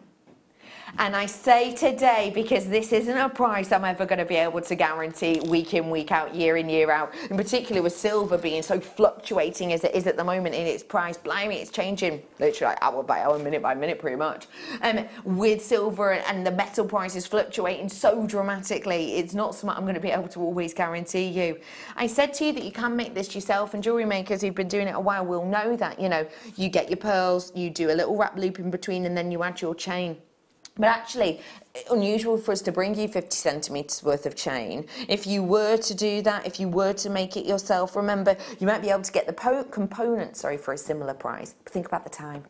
And I say today because this isn't a price I'm ever going to be able to guarantee week in, week out, year in, year out. In particular with silver being so fluctuating as it is at the moment in its price. Blimey, it's changing literally hour by hour, minute by minute, pretty much. Um, with silver and the metal prices fluctuating so dramatically, it's not something I'm going to be able to always guarantee you. I said to you that you can make this yourself, and jewellery makers who've been doing it a while will know that. You know, you get your pearls, you do a little wrap loop in between, and then you add your chain. But actually, unusual for us to bring you 50 centimetres worth of chain. If you were to do that, if you were to make it yourself, remember, you might be able to get the components, sorry, for a similar price. But think about the time.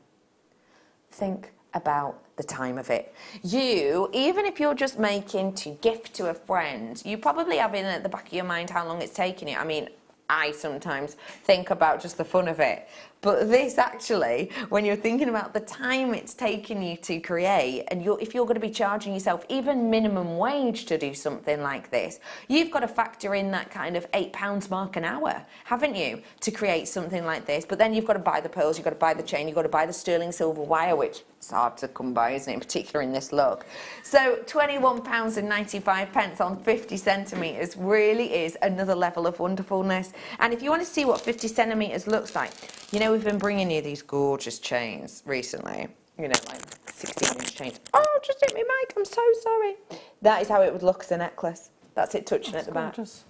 Think about the time of it. You, even if you're just making to gift to a friend, you probably have in at the back of your mind how long it's taking you. I mean, I sometimes think about just the fun of it. But this actually, when you're thinking about the time it's taken you to create, and you're, if you're going to be charging yourself even minimum wage to do something like this, you've got to factor in that kind of £8 mark an hour, haven't you, to create something like this. But then you've got to buy the pearls, you've got to buy the chain, you've got to buy the sterling silver wire, which is hard to come by, isn't it, in particular in this look. So £21.95 on 50 centimetres really is another level of wonderfulness. And if you want to see what 50 centimetres looks like, you know, we've been bringing you these gorgeous chains recently. You know, like 16 inch chains. Oh, just hit me mic, I'm so sorry. That is how it would look as a necklace. That's it touching That's at the back. gorgeous.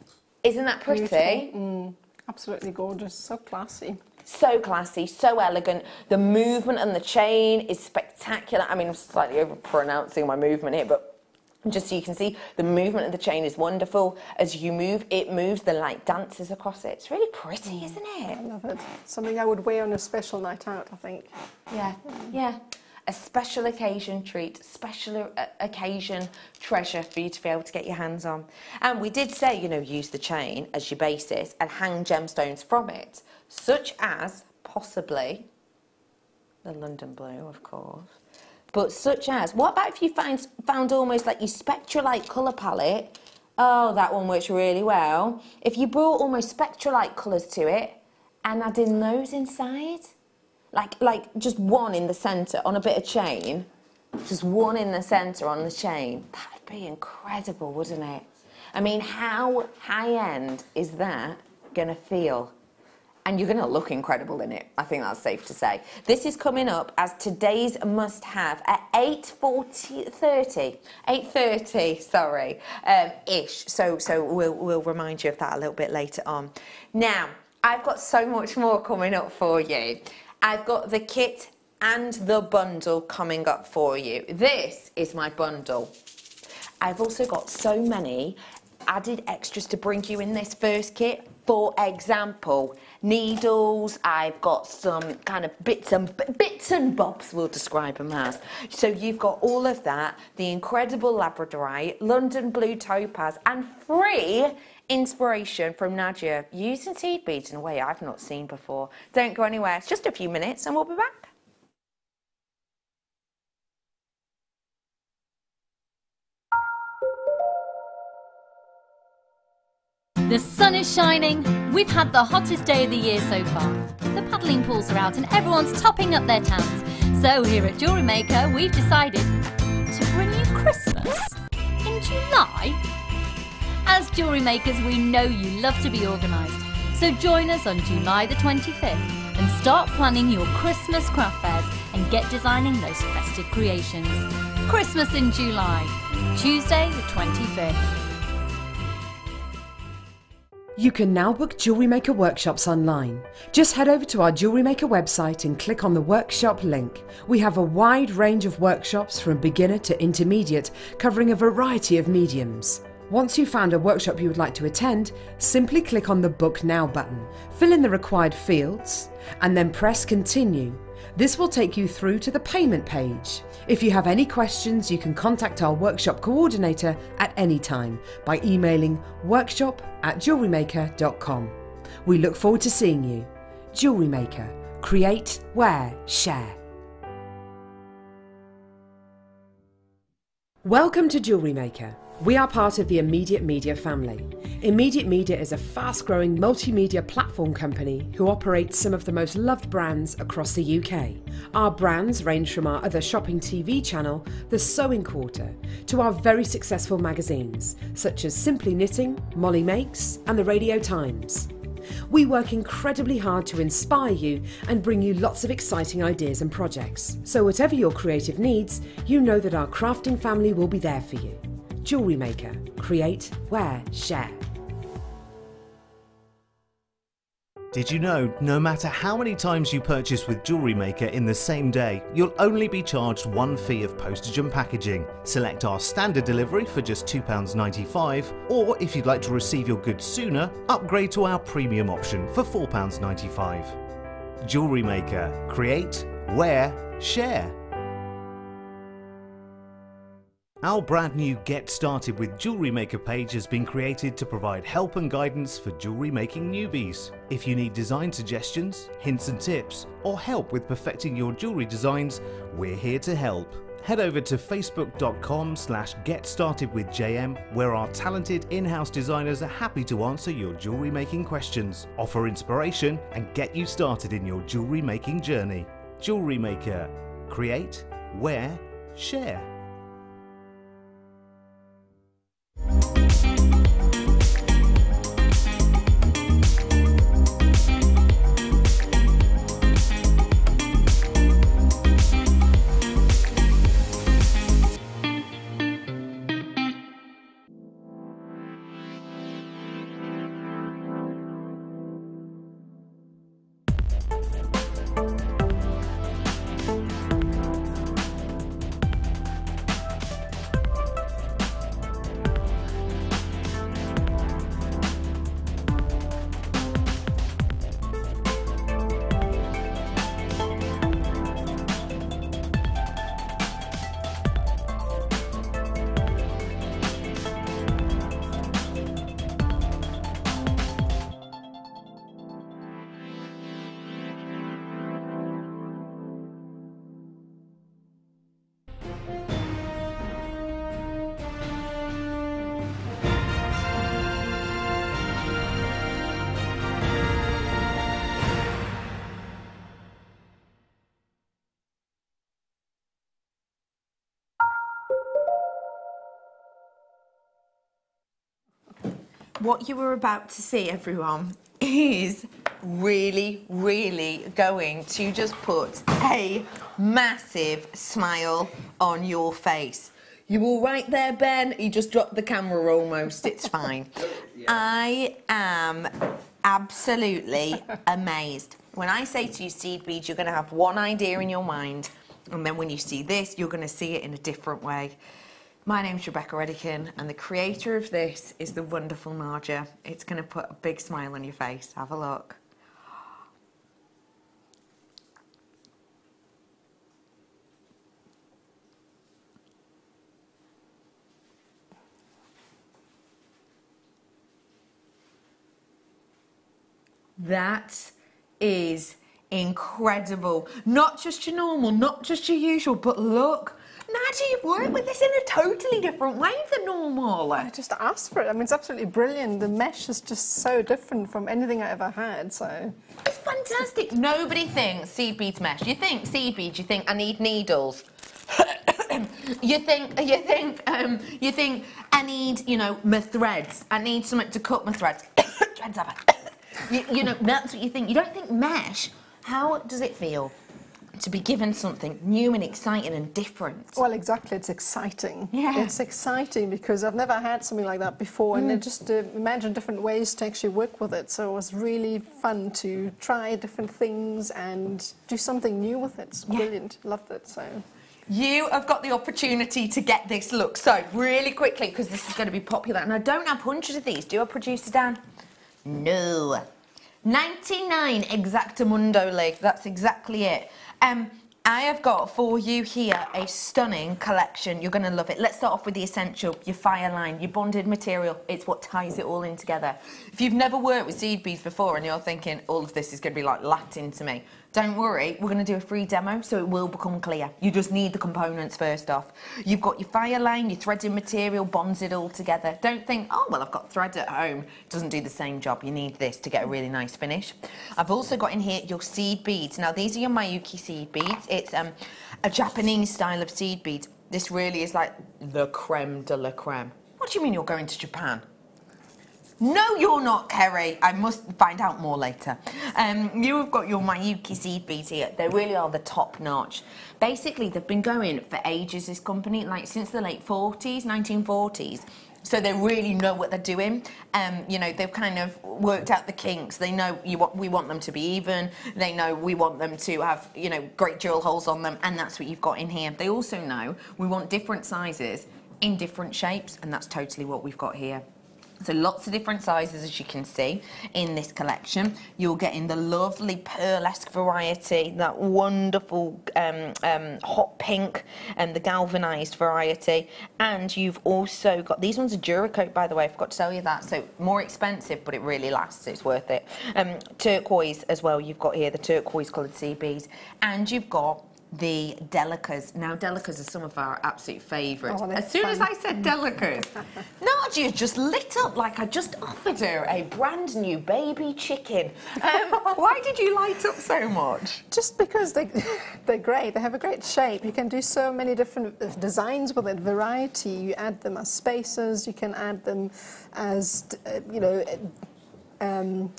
Isn't that pretty? Mm, absolutely gorgeous. So classy. So classy, so elegant. The movement and the chain is spectacular. I mean, I'm slightly over pronouncing my movement here, but just so you can see, the movement of the chain is wonderful. As you move, it moves, the light dances across it. It's really pretty, isn't it? I love it. Something I would wear on a special night out, I think. Yeah, yeah. a special occasion treat, special uh, occasion treasure for you to be able to get your hands on. And we did say, you know, use the chain as your basis and hang gemstones from it, such as possibly the London blue, of course. But such as, what about if you find, found almost like your spectrolite colour palette? Oh, that one works really well. If you brought almost spectrolite colours to it and add in those inside, like, like just one in the centre on a bit of chain, just one in the centre on the chain, that'd be incredible, wouldn't it? I mean, how high end is that going to feel? And you're going to look incredible in it. I think that's safe to say. This is coming up as today's must-have at 8:40, 30, 8:30, sorry, um, ish. So, so we'll we'll remind you of that a little bit later on. Now, I've got so much more coming up for you. I've got the kit and the bundle coming up for you. This is my bundle. I've also got so many added extras to bring you in this first kit. For example, needles. I've got some kind of bits and bits and bobs. We'll describe them as. So you've got all of that. The incredible labradorite, London blue topaz, and free inspiration from Nadia using seed beads in a way I've not seen before. Don't go anywhere. It's just a few minutes, and we'll be back. The sun is shining. We've had the hottest day of the year so far. The paddling pools are out and everyone's topping up their tans. So here at Jewellery Maker, we've decided to bring you Christmas in July. As jewellery makers, we know you love to be organised. So join us on July the 25th and start planning your Christmas craft fairs and get designing those festive creations. Christmas in July, Tuesday the 25th. You can now book Jewellery Maker workshops online. Just head over to our Jewellery Maker website and click on the workshop link. We have a wide range of workshops from beginner to intermediate, covering a variety of mediums. Once you've found a workshop you would like to attend, simply click on the Book Now button, fill in the required fields, and then press Continue. This will take you through to the payment page. If you have any questions, you can contact our workshop coordinator at any time by emailing workshop at jewellerymaker.com. We look forward to seeing you. Jewellery Maker. Create, wear, share. Welcome to Jewellery Maker. We are part of the Immediate Media family. Immediate Media is a fast growing multimedia platform company who operates some of the most loved brands across the UK. Our brands range from our other shopping TV channel, The Sewing Quarter, to our very successful magazines, such as Simply Knitting, Molly Makes, and The Radio Times. We work incredibly hard to inspire you and bring you lots of exciting ideas and projects. So, whatever your creative needs, you know that our crafting family will be there for you. Jewellery Maker. Create, wear, share. Did you know no matter how many times you purchase with Jewellery Maker in the same day, you'll only be charged one fee of postage and packaging. Select our standard delivery for just £2.95, or if you'd like to receive your goods sooner, upgrade to our premium option for £4.95. Jewellery Maker. Create, wear, share. Our brand new Get Started with Jewellery Maker page has been created to provide help and guidance for jewellery making newbies. If you need design suggestions, hints and tips, or help with perfecting your jewellery designs, we're here to help. Head over to facebook.com slash getstartedwithjm where our talented in-house designers are happy to answer your jewellery making questions, offer inspiration and get you started in your jewellery making journey. Jewellery Maker. Create, wear, share. Thank you what you were about to see, everyone, is really, really going to just put a massive smile on your face. You all right there, Ben? You just dropped the camera almost. It's fine. I am absolutely amazed. When I say to you seed beads, you're going to have one idea in your mind, and then when you see this, you're going to see it in a different way. My name's Rebecca Redican, and the creator of this is the wonderful Marja. It's going to put a big smile on your face. Have a look. That is incredible. Not just your normal, not just your usual, but look. Nadia, you've worked with this in a totally different way than normal. I just asked for it. I mean, it's absolutely brilliant. The mesh is just so different from anything I ever had. So It's fantastic. Nobody thinks seed beads mesh. You think seed beads, you think I need needles. you think you think um, you think I need you know my threads. I need something to cut my threads. threads up. you, you know that's what you think. You don't think mesh. How does it feel to be given something new and exciting and different? Well, exactly. It's exciting. Yeah. It's exciting because I've never had something like that before, and Mm. it just uh, imagine different ways to actually work with it. So it was really fun to try different things and do something new with it. It's brilliant. Loved it. So. You have got the opportunity to get this look. So, really quickly, because this is going to be popular, and I don't have hundreds of these. Do I, producer Dan? No. 99 Exactamundo leg. That's exactly it. Um, I have got for you here a stunning collection. You're going to love it. Let's start off with the essential, your FireLine, your bonded material. It's what ties it all in together. If you've never worked with seed beads before and you're thinking all of this is going to be like Latin to me, don't worry, we're going to do a free demo so it will become clear. You just need the components first off. You've got your FireLine, your threading material, bonds it all together. Don't think, oh, well, I've got thread at home. It doesn't do the same job. You need this to get a really nice finish. I've also got in here your seed beads. Now, these are your Miyuki seed beads. It's um, a Japanese style of seed bead. This really is like the creme de la creme. What do you mean you're going to Japan? No, you're not, Kerry. I must find out more later. Um, you have got your Miyuki seed beads here. They really are the top notch. Basically, they've been going for ages, this company, like since the late 40s, 1940s. So they really know what they're doing. Um, you know, they've kind of worked out the kinks. They know you want, we want them to be even. They know we want them to have, you know, great drill holes on them, and that's what you've got in here. They also know we want different sizes in different shapes, and that's totally what we've got here. So lots of different sizes, as you can see, in this collection. You're getting the lovely pearlesque variety, that wonderful um, um, hot pink, and the galvanised variety. And you've also got, these ones are Duracoat, by the way, I forgot to tell you that. So more expensive, but it really lasts, it's worth it. Um, turquoise as well, you've got here, the turquoise coloured bees. And you've got the Delicas. Now, Delicas are some of our absolute favourites. Oh, as soon as. I said Delicas, Nadia just lit up like I just offered her a brand new baby chicken. Um, why did you light up so much? Just because they, they're great. They have a great shape. You can do so many different uh, designs with it, variety. You add them as spacers. You can add them as, uh, you know, um,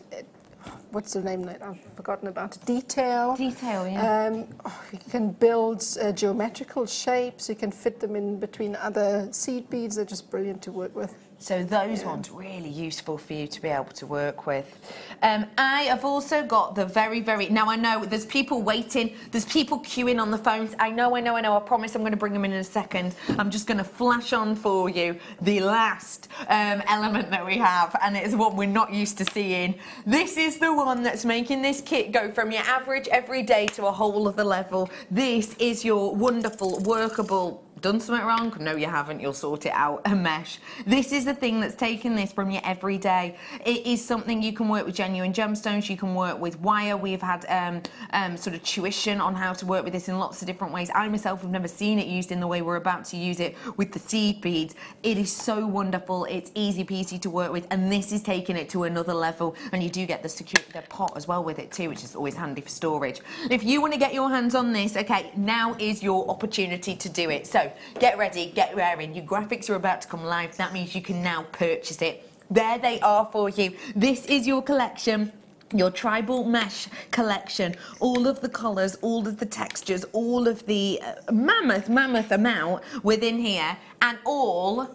what's the name? that I've forgotten about it. Detail. Detail, yeah. Um, oh, you can build uh, geometrical shapes. You can fit them in between other seed beads. They're just brilliant to work with. So those ones really useful for you to be able to work with. Um, I have also got the very, very. Now I know there's people waiting. There's people queuing on the phones. I know, I know, I know. I promise I'm going to bring them in in a second. I'm just going to flash on for you the last um, element that we have, and it is one we're not used to seeing. This is the one that's making this kit go from your average everyday to a whole other level. This is your wonderful, workable done something wrong? No, you haven't. You'll sort it out. A mesh. This is the thing that's taken this from your everyday. It is something you can work with genuine gemstones. You can work with wire. We've had um, um, sort of tuition on how to work with this in lots of different ways. I myself have never seen it used in the way we're about to use it with the seed beads. It is so wonderful. It's easy peasy to work with, and this is taking it to another level. And you do get the secure the pot as well with it too, which is always handy for storage. If you want to get your hands on this, okay, now is your opportunity to do it. So get ready, get raring. Your graphics are about to come live. That means you can now purchase it There they are for you. This is your collection. Your tribal mesh collection, all of the colours, all of the textures, all of the uh, mammoth, mammoth amount within here, and all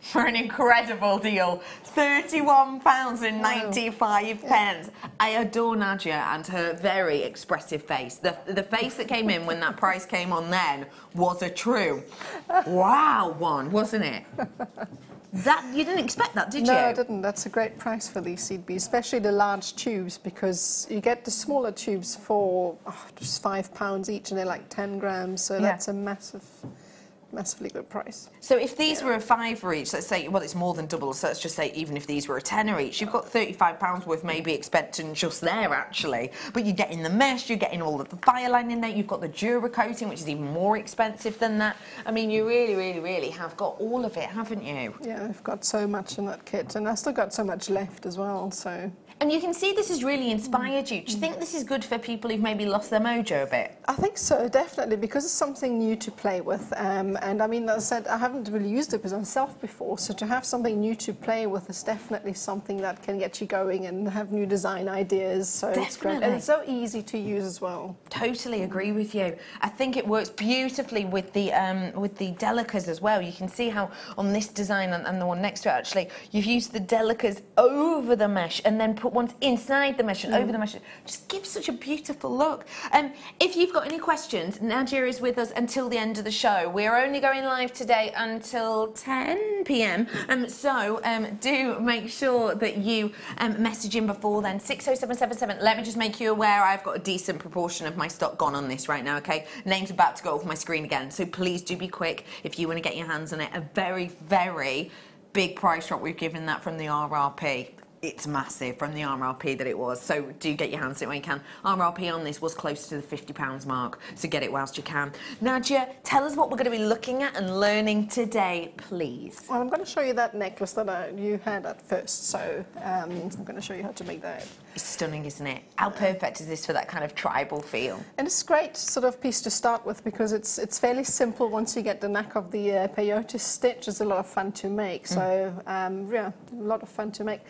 for an incredible deal. £31.95. pence. I adore Nadia and her very expressive face. The, the face that came in when that price came on then was a true wow one, wasn't it? That you didn't expect that, did no, you? No, I didn't. That's a great price for these seed especially the large tubes, because you get the smaller tubes for oh, just five pounds each, and they're like ten grams. So Yeah. that's a massive, massively good price. So if these were a fiver each, let's say, well, it's more than double. So let's just say even if these were a tenner each, you've got thirty-five pounds worth maybe expecting just there actually. But you're getting the mesh, you're getting all of the FireLine in there. You've got the Dura coating, which is even more expensive than that. I mean, you really, really, really have got all of it, haven't you? Yeah, I've got so much in that kit, and I've still got so much left as well. So And you can see this has really inspired you. Do you think this is good for people who've maybe lost their mojo a bit? I think so, definitely, because it's something new to play with. Um, and I mean, as I said, I haven't really used it myself before, so to have something new to play with is definitely something that can get you going and have new design ideas. So it's great, and it's so easy to use as well. Totally agree with you. I think it works beautifully with the um, with the delicas as well. You can see how on this design and, and the one next to it actually, you've used the delicas over the mesh and then put ones inside the mesh and over the mesh. Just gives such a beautiful look. Um, if you've got any questions, Nadia is with us until the end of the show. We're only going live today until 10 p.m. Um, so um, do make sure that you um, message in before then. 60777. Let me just make you aware I've got a decent proportion of my stock gone on this right now, okay? Name's about to go off my screen again. So please do be quick if you want to get your hands on it. A very, very big price drop. We've given that from the RRP. It's massive from the RRP that it was. So do get your hands on it when you can. RRP on this was close to the £50 mark. So get it whilst you can. Nadia, tell us what we're going to be looking at and learning today, please. Well, I'm going to show you that necklace that I, you had at first. So um, I'm going to show you how to make that. It's stunning, isn't it? How perfect is this for that kind of tribal feel? And it's a great sort of piece to start with because it's it's fairly simple once you get the knack of the uh, peyote stitch. It's a lot of fun to make. So um, yeah, a lot of fun to make.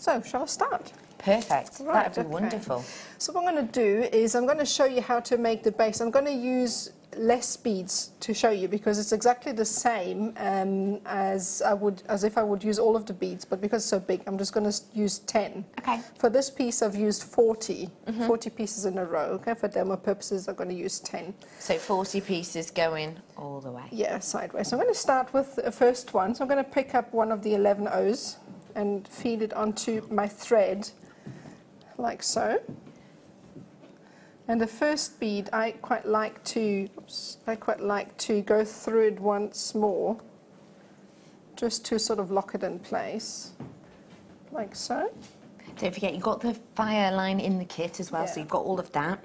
So shall I start? Perfect. Right, That'd be okay. wonderful. So what I'm going to do is I'm going to show you how to make the base. I'm going to use less beads to show you because it's exactly the same um, as I would as if I would use all of the beads, but because it's so big, I'm just going to use 10. Okay. For this piece, I've used 40, 40 pieces in a row. Okay, for demo purposes, I'm going to use 10. So 40 pieces going all the way. Yeah, sideways. So I'm going to start with the first one. So I'm going to pick up one of the 11 O's and feed it onto my thread, like so. And the first bead, I quite like to, oops, I quite like to go through it once more, just to sort of lock it in place, like so. Don't forget, you've got the FireLine in the kit as well, so you've got all of that.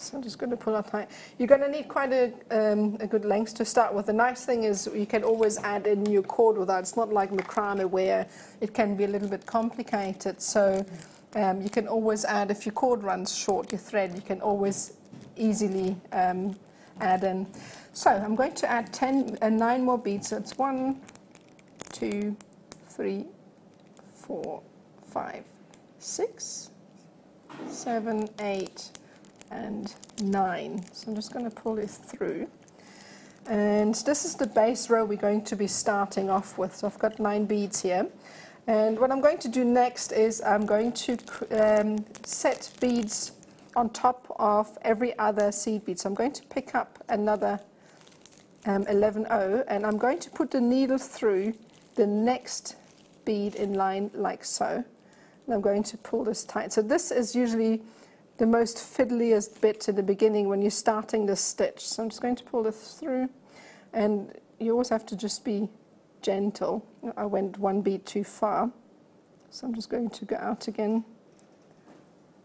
So I'm just going to pull up tight. You're going to need quite a, um, a good length to start with. The nice thing is you can always add in your cord with that. It's not like macrame where it can be a little bit complicated. So um, you can always add, if your cord runs short, your thread, you can always easily um, add in. So I'm going to add 10, uh, 9 more beads. So it's one, two, three, four, five, six, seven, eight, and 9. So I'm just going to pull this through. And this is the base row we're going to be starting off with. So I've got 9 beads here. And what I'm going to do next is I'm going to um, set beads on top of every other seed bead. So I'm going to pick up another um, 11O and I'm going to put the needle through the next bead in line like so. And I'm going to pull this tight. So this is usually the most fiddliest bit in the beginning when you're starting the stitch. So I'm just going to pull this through and you always have to just be gentle. I went one bead too far. So I'm just going to go out again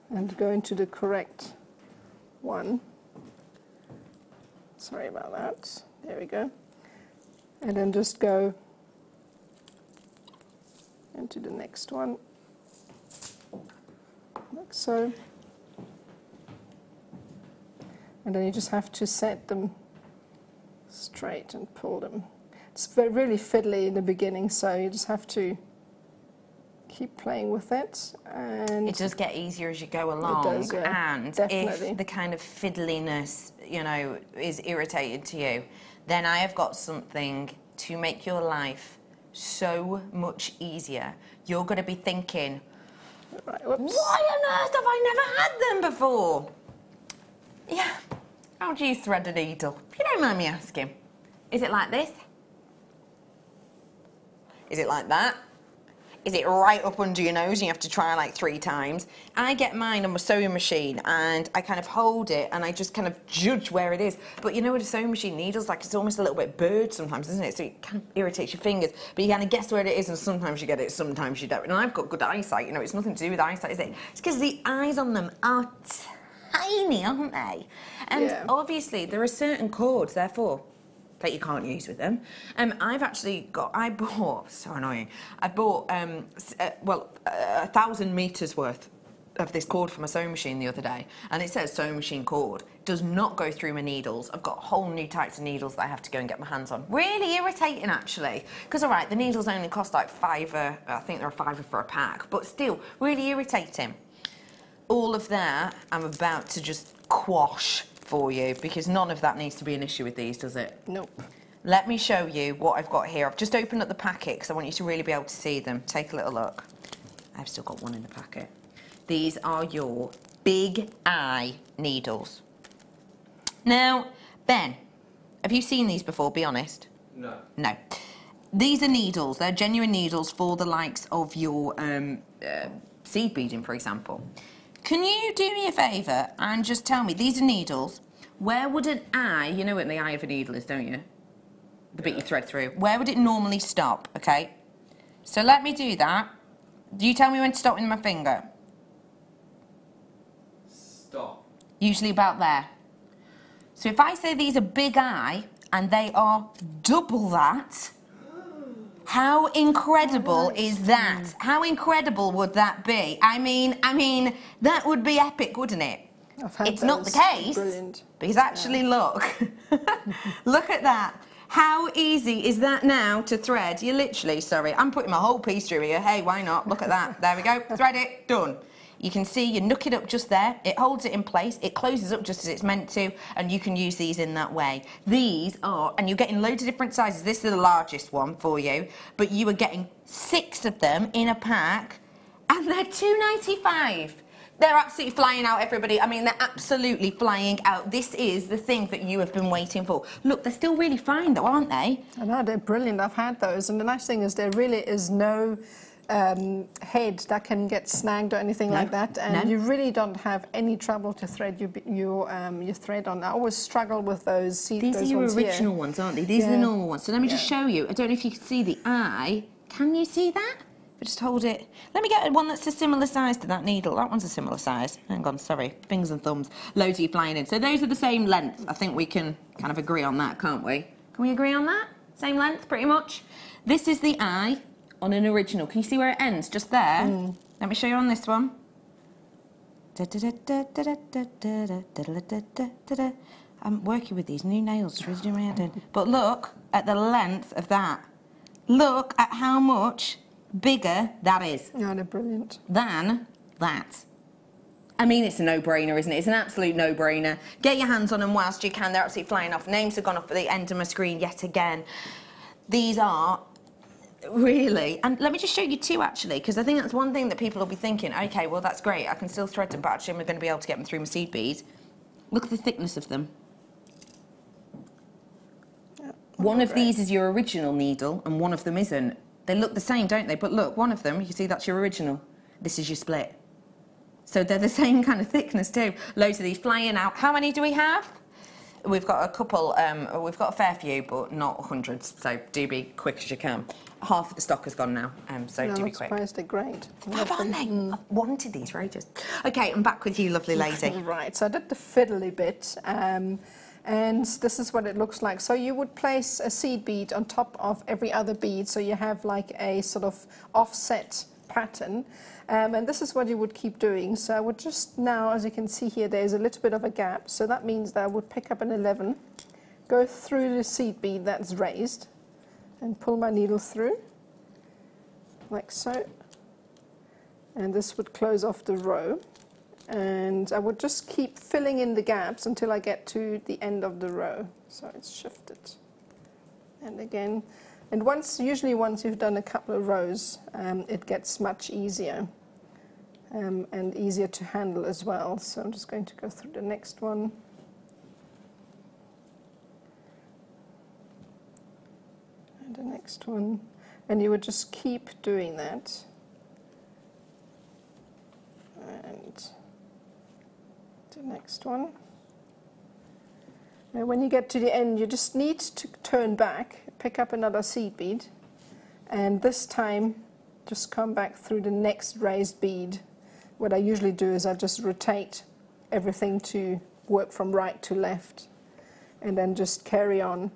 and go into the correct one. Sorry about that. There we go. And then just go into the next one, like so. And then you just have to set them straight and pull them. It's really fiddly in the beginning, so you just have to keep playing with it. And It does get easier as you go along. does, yeah. And Definitely. if the kind of fiddliness, you know, is irritated to you, then I have got something to make your life so much easier. You're going to be thinking, right, why on earth have I never had them before? Yeah. How do you thread a needle? If you don't mind me asking. Is it like this? Is it like that? Is it right up under your nose and you have to try like three times? I get mine on my sewing machine and I kind of hold it and I just kind of judge where it is. But you know what a sewing machine needles like it's almost a little bit bird sometimes, isn't it? So it kind of irritates your fingers. But you kind of guess where it is and sometimes you get it, sometimes you don't. And I've got good eyesight, you know, it's nothing to do with eyesight, is it? It's because the eyes on them are tiny, aren't they? And Yeah. obviously there are certain chords, therefore, that you can't use with them. Um, I've actually got, I bought, so annoying, I bought, um, uh, well, uh, a thousand metres worth of this cord for my sewing machine the other day, and it says sewing machine cord. Does not go through my needles. I've got whole new types of needles that I have to go and get my hands on. Really irritating, actually. Because, all right, the needles only cost like fiver, I think they're a fiver for a pack, but still, really irritating all of that I'm about to just quash for you because none of that needs to be an issue with these, does it? Nope. Let me show you what I've got here. I've just opened up the packet because I want you to really be able to see them. Take a little look. I've still got one in the packet. These are your big eye needles. Now, Ben, have you seen these before? Be honest. No. No. These are needles. They're genuine needles for the likes of your um, uh, seed beading, for example. Can you do me a favour and just tell me, these are needles. Where would an eye, you know what the eye of a needle is, don't you? The bit you thread through. Where would it normally stop, okay? So let me do that. Do you tell me when to stop with my finger? Stop. Usually about there. So if I say these are big eye and they are double that, how incredible is that? How incredible would that be? I mean, I mean, that would be epic, wouldn't it? It's not the case. Brilliant. Because actually, look, look at that. How easy is that now to thread? You're literally, sorry, I'm putting my whole piece through here. Hey, why not? Look at that. There we go. Thread it. Done. You can see you nook it up just there. It holds it in place. It closes up just as it's meant to, and you can use these in that way. These are, and you're getting loads of different sizes. This is the largest one for you, but you are getting six of them in a pack, and they're two ninety five. They're absolutely flying out, everybody. I mean, they're absolutely flying out. This is the thing that you have been waiting for. Look, they're still really fine, though, aren't they? I know, they're brilliant. I've had those. And the nice thing is there really is no um, head that can get snagged or anything like that. And No. you really don't have any trouble to thread your, your, um, your thread on. I always struggle with those. See, These those are your ones here. original ones, aren't they? These are the normal ones. So let me just show you. I don't know if you can see the eye. Can you see that? But just hold it. Let me get one that's a similar size to that needle. That one's a similar size. Hang on, sorry. Fingers and thumbs. Loads of you flying in. So those are the same length. I think we can kind of agree on that, can't we? Can we agree on that? Same length, pretty much. This is the eye on an original. Can you see where it ends? Just there. Mm. Let me show you on this one. I'm working with these new nails, it's really doing my head in. But look at the length of that. Look at how much bigger that is Yeah, they're brilliant. than that. I mean, it's a no-brainer, isn't it? It's an absolute no-brainer. Get your hands on them whilst you can. They're absolutely flying off. Names have gone off at the end of my screen yet again. These are really, and let me just show you two actually, because I think that's one thing that people will be thinking. Okay, well that's great. I can still thread them, but actually I'm going to be able to get them through my seed beads. Look at the thickness of them. One of these is your original needle, and one of them isn't. They look the same, don't they? But look, one of them, you can see that's your original. This is your split. So they're the same kind of thickness too. Loads of these flying out. How many do we have? We've got a couple, um, we've got a fair few, but not hundreds. So do be quick as you can. Half of the stock has gone now, um, so do I'm be quick. surprised. They're great. I Have them. they? I've wanted these for ages. Okay, I'm back with you, lovely lady. Right, so I did the fiddly bit, um, and this is what it looks like. So you would place a seed bead on top of every other bead, so you have like a sort of offset pattern. Um, and this is what you would keep doing. So I would just now, as you can see here, there's a little bit of a gap. So that means that I would pick up an 11, go through the seed bead that's raised, and pull my needle through, like so. and this would close off the row. And I would just keep filling in the gaps until I get to the end of the row. So it's shifted. And again, and once, usually once you've done a couple of rows, um, it gets much easier um, and easier to handle as well. So I'm just going to go through the next one. The next one. And you would just keep doing that. And the next one. Now when you get to the end, you just need to turn back, pick up another seed bead, and this time just come back through the next raised bead. What I usually do is I just rotate everything to work from right to left, and then just carry on.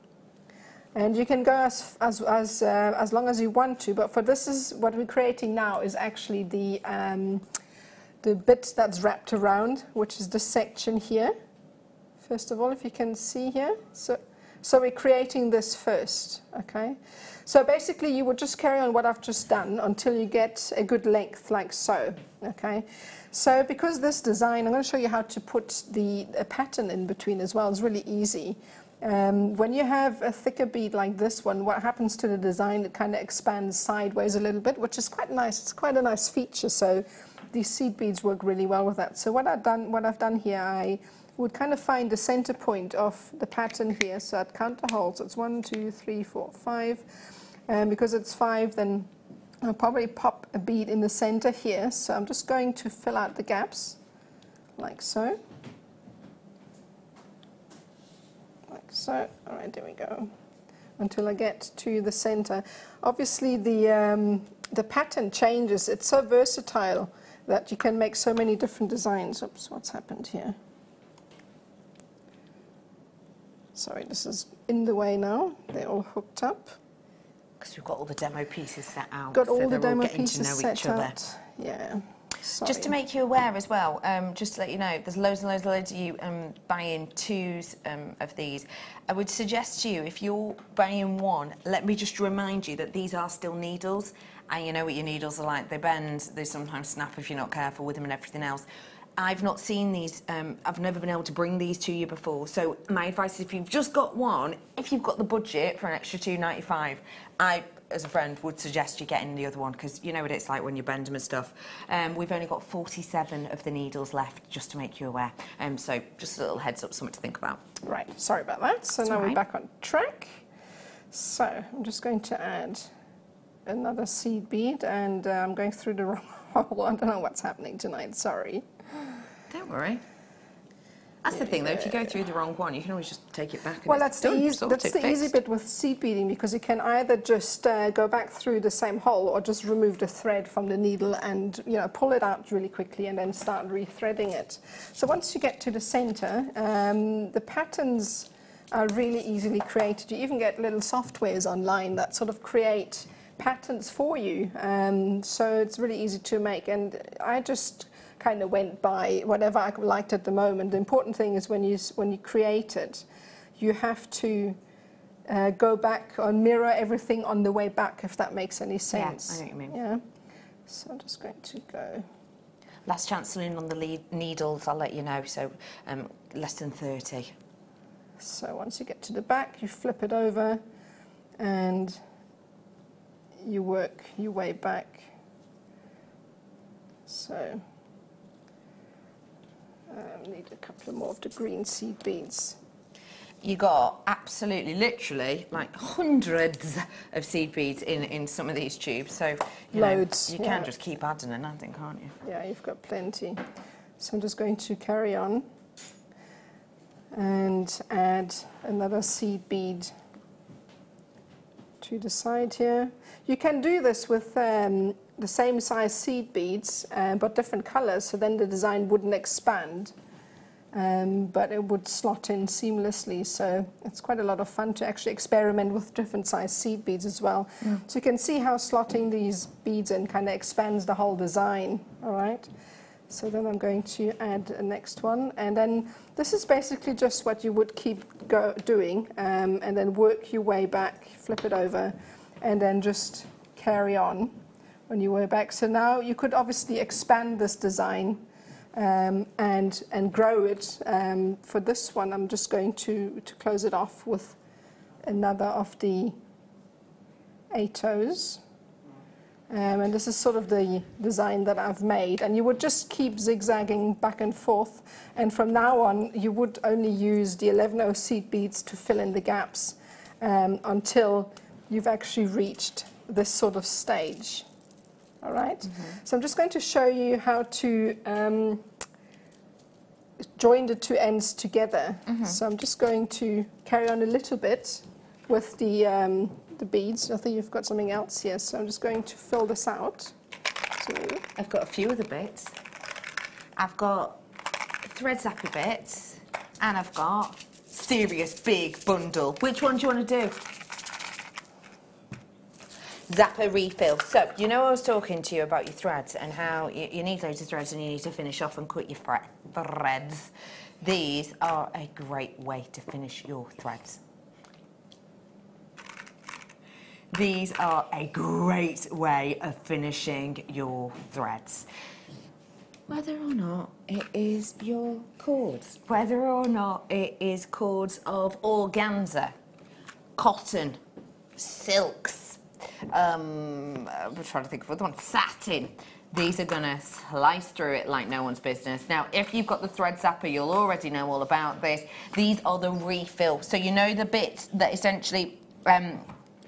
And you can go as, as, as, uh, as long as you want to, but for this is what we're creating now is actually the, um, the bit that's wrapped around, which is the section here. First of all, if you can see here. So, so we're creating this first, okay? So basically you would just carry on what I've just done until you get a good length like so, okay? So because this design, I'm going to show you how to put the pattern in between as well. It's really easy. Um, when you have a thicker bead like this one, what happens to the design, it kind of expands sideways a little bit, which is quite nice. It's quite a nice feature. So these seed beads work really well with that. So what I've done, what I've done here, I would kind of find the center point of the pattern here. So I'd count the holes. It's one, two, three, four, five. And because it's five, then I'll probably pop a bead in the center here. So I'm just going to fill out the gaps like so. Like so. All right, there we go. Until I get to the center. Obviously, the, um, the pattern changes. It's so versatile that you can make so many different designs. Oops, what's happened here? Sorry, this is in the way now. They're all hooked up. Because we've got all the demo pieces set out. Got so all the demo getting pieces set out. Yeah. Just to make you aware as well, um, just to let you know, there's loads and loads and loads of you um, buying twos um, of these. I would suggest to you, if you're buying one, let me just remind you that these are still needles. And you know what your needles are like. They bend, they sometimes snap if you're not careful with them and everything else. I've not seen these, um, I've never been able to bring these to you before. So my advice is if you've just got one, if you've got the budget for an extra two ninety five, I, as a friend, would suggest you getting the other one because you know what it's like when you bend them and stuff. Um, we've only got 47 of the needles left, just to make you aware. Um, so just a little heads up, something to think about. Right, sorry about that. So It's now all we're back on track. So I'm just going to add another seed bead and uh, I'm going through the wrong hole. I don't know what's happening tonight, sorry. Don't worry. That's the thing, though. If you go through the wrong one, you can always just take it back. And Well, it's that's the, easy, that's the easy bit with seed beading because you can either just uh, go back through the same hole or just remove the thread from the needle and you know pull it out really quickly and then start rethreading it. So once you get to the center, um, the patterns are really easily created. You even get little softwares online that sort of create patterns for you. Um, so it's really easy to make. And I just kind of went by whatever I liked at the moment. The important thing is when you when you create it, you have to uh, go back and mirror everything on the way back, if that makes any sense. I know what you mean. Yeah. So I'm just going to go. Last chance saloon on the lead needles, I'll let you know. So um, less than 30. So once you get to the back, you flip it over, and you work your way back. So um, need a couple more of the green seed beads. You got absolutely, literally, like hundreds of seed beads in, in some of these tubes. So you know, Loads, you yeah. can just keep adding and adding, can't you? Yeah, you've got plenty. So I'm just going to carry on and add another seed bead to the side here. You can do this with um, the same size seed beads, uh, but different colors, so then the design wouldn't expand. Um, but it would slot in seamlessly, so it's quite a lot of fun to actually experiment with different size seed beads as well. So you can see how slotting these beads in kind of expands the whole design, all right? So then I'm going to add a next one, and then this is basically just what you would keep go doing, um, and then work your way back, flip it over, and then just carry on on your way back. So now you could obviously expand this design um, and and grow it. Um, for this one, I'm just going to to close it off with another of the ATOs. Um, and this is sort of the design that I've made. And you would just keep zigzagging back and forth. And from now on, you would only use the 11O seed beads to fill in the gaps um, until you've actually reached this sort of stage. All right? So I'm just going to show you how to um, join the two ends together. So I'm just going to carry on a little bit with the, um, the beads. I think you've got something else here, so I'm just going to fill this out. So, I've got a few other bits. I've got thread zapper bits, and I've got serious big bundle. Which one do you want to do? Zapper refill. So, you know I was talking to you about your threads and how you, you need loads of threads and you need to finish off and cut your threads. These are a great way to finish your threads. These are a great way of finishing your threads. Whether or not it is your cords, whether or not it is cords of organza, cotton, silks, um, I'm trying to think of other one, satin. These are gonna slice through it like no one's business. Now, if you've got the thread zapper, you'll already know all about this. These are the refill. So you know the bits that essentially um,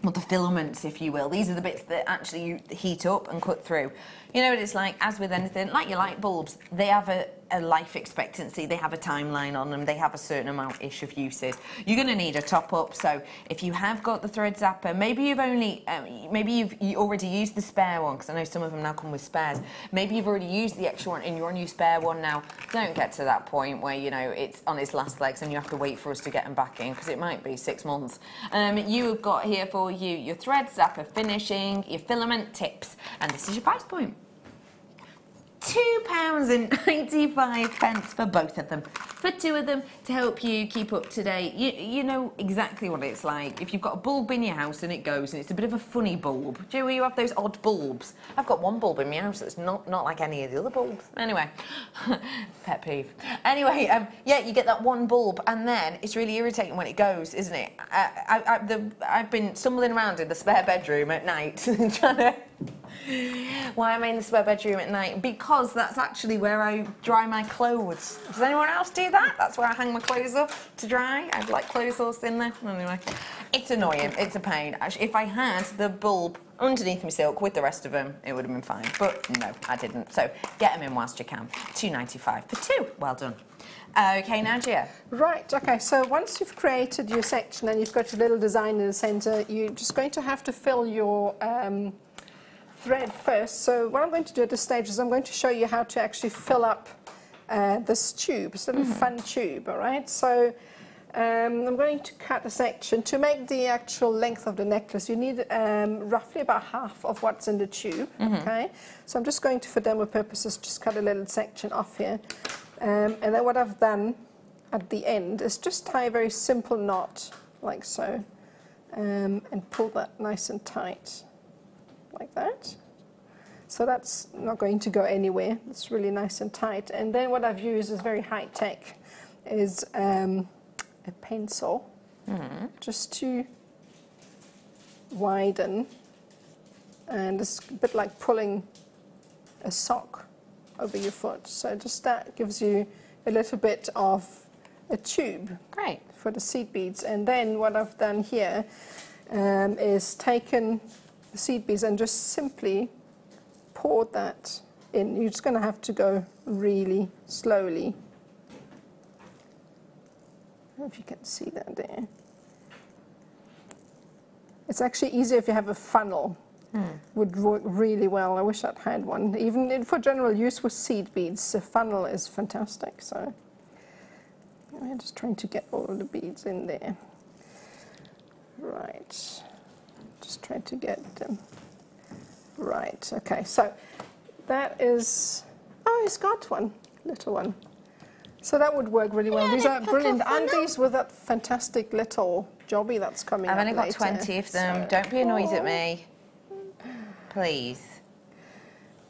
well, the filaments, if you will. These are the bits that actually you heat up and cut through. You know what it's like, as with anything, like your light bulbs, they have a, a life expectancy, they have a timeline on them, they have a certain amount-ish of uses. You're going to need a top-up, so if you have got the thread zapper, maybe you've only, um, maybe you've you already used the spare one, because I know some of them now come with spares. Maybe you've already used the extra one on your spare one now. Don't get to that point where, you know, it's on its last legs and you have to wait for us to get them back in, because it might be six months. Um, you have got here for you your thread zapper finishing, your filament tips, and this is your price point. Two pounds and ninety-five pence for both of them. For two of them to help you keep up to date. You, you know exactly what it's like. If you've got a bulb in your house and it goes and it's a bit of a funny bulb. Do you, you have those odd bulbs? I've got one bulb in my house that's not, not like any of the other bulbs. Anyway, pet peeve. Anyway, um, yeah, you get that one bulb and then it's really irritating when it goes, isn't it? I, I, I, the, I've been stumbling around in the spare bedroom at night trying to why am I in the spare bedroom at night? Because that's actually where I dry my clothes. Does anyone else do that? That's where I hang my clothes up to dry. I have like clothes all in there. Anyway, it's annoying. It's a pain. Actually, If I had the bulb underneath my silk with the rest of them, it would have been fine. But no, I didn't. So get them in whilst you can. Two ninety-five for two. Well done. Okay, now Gia. Right, okay, so once you've created your section and you've got your little design in the center, you're just going to have to fill your um, thread first. So what I'm going to do at this stage is I'm going to show you how to actually fill up uh, this tube. It's a little fun tube, all right? So um, I'm going to cut a section. To make the actual length of the necklace, you need um, roughly about half of what's in the tube, okay? So I'm just going to, for demo purposes, just cut a little section off here. Um, and then what I've done at the end is just tie a very simple knot, like so, um, and pull that nice and tight, like that. So that's not going to go anywhere. It's really nice and tight. And then what I've used is very high tech, is um, a pencil, just to widen, and it's a bit like pulling a sock over your foot. So just that gives you a little bit of a tube Great. for the seed beads. And then what I've done here um, is taken the seed beads and just simply poured that in. You're just going to have to go really slowly. I don't know if you can see that there. It's actually easier if you have a funnel. Hmm. Would work really well. I wish I'd had one. Even in- for general use with seed beads, a funnel is fantastic. So I'm just trying to get all the beads in there. Right. Just trying to get them. Right. Okay. So that is. Oh, he's got one, little one. So that would work really well. These are brilliant. And these with that fantastic little jobby that's coming I've up only got later. 20 of them. So- Don't be annoyed at Oh. me. Please.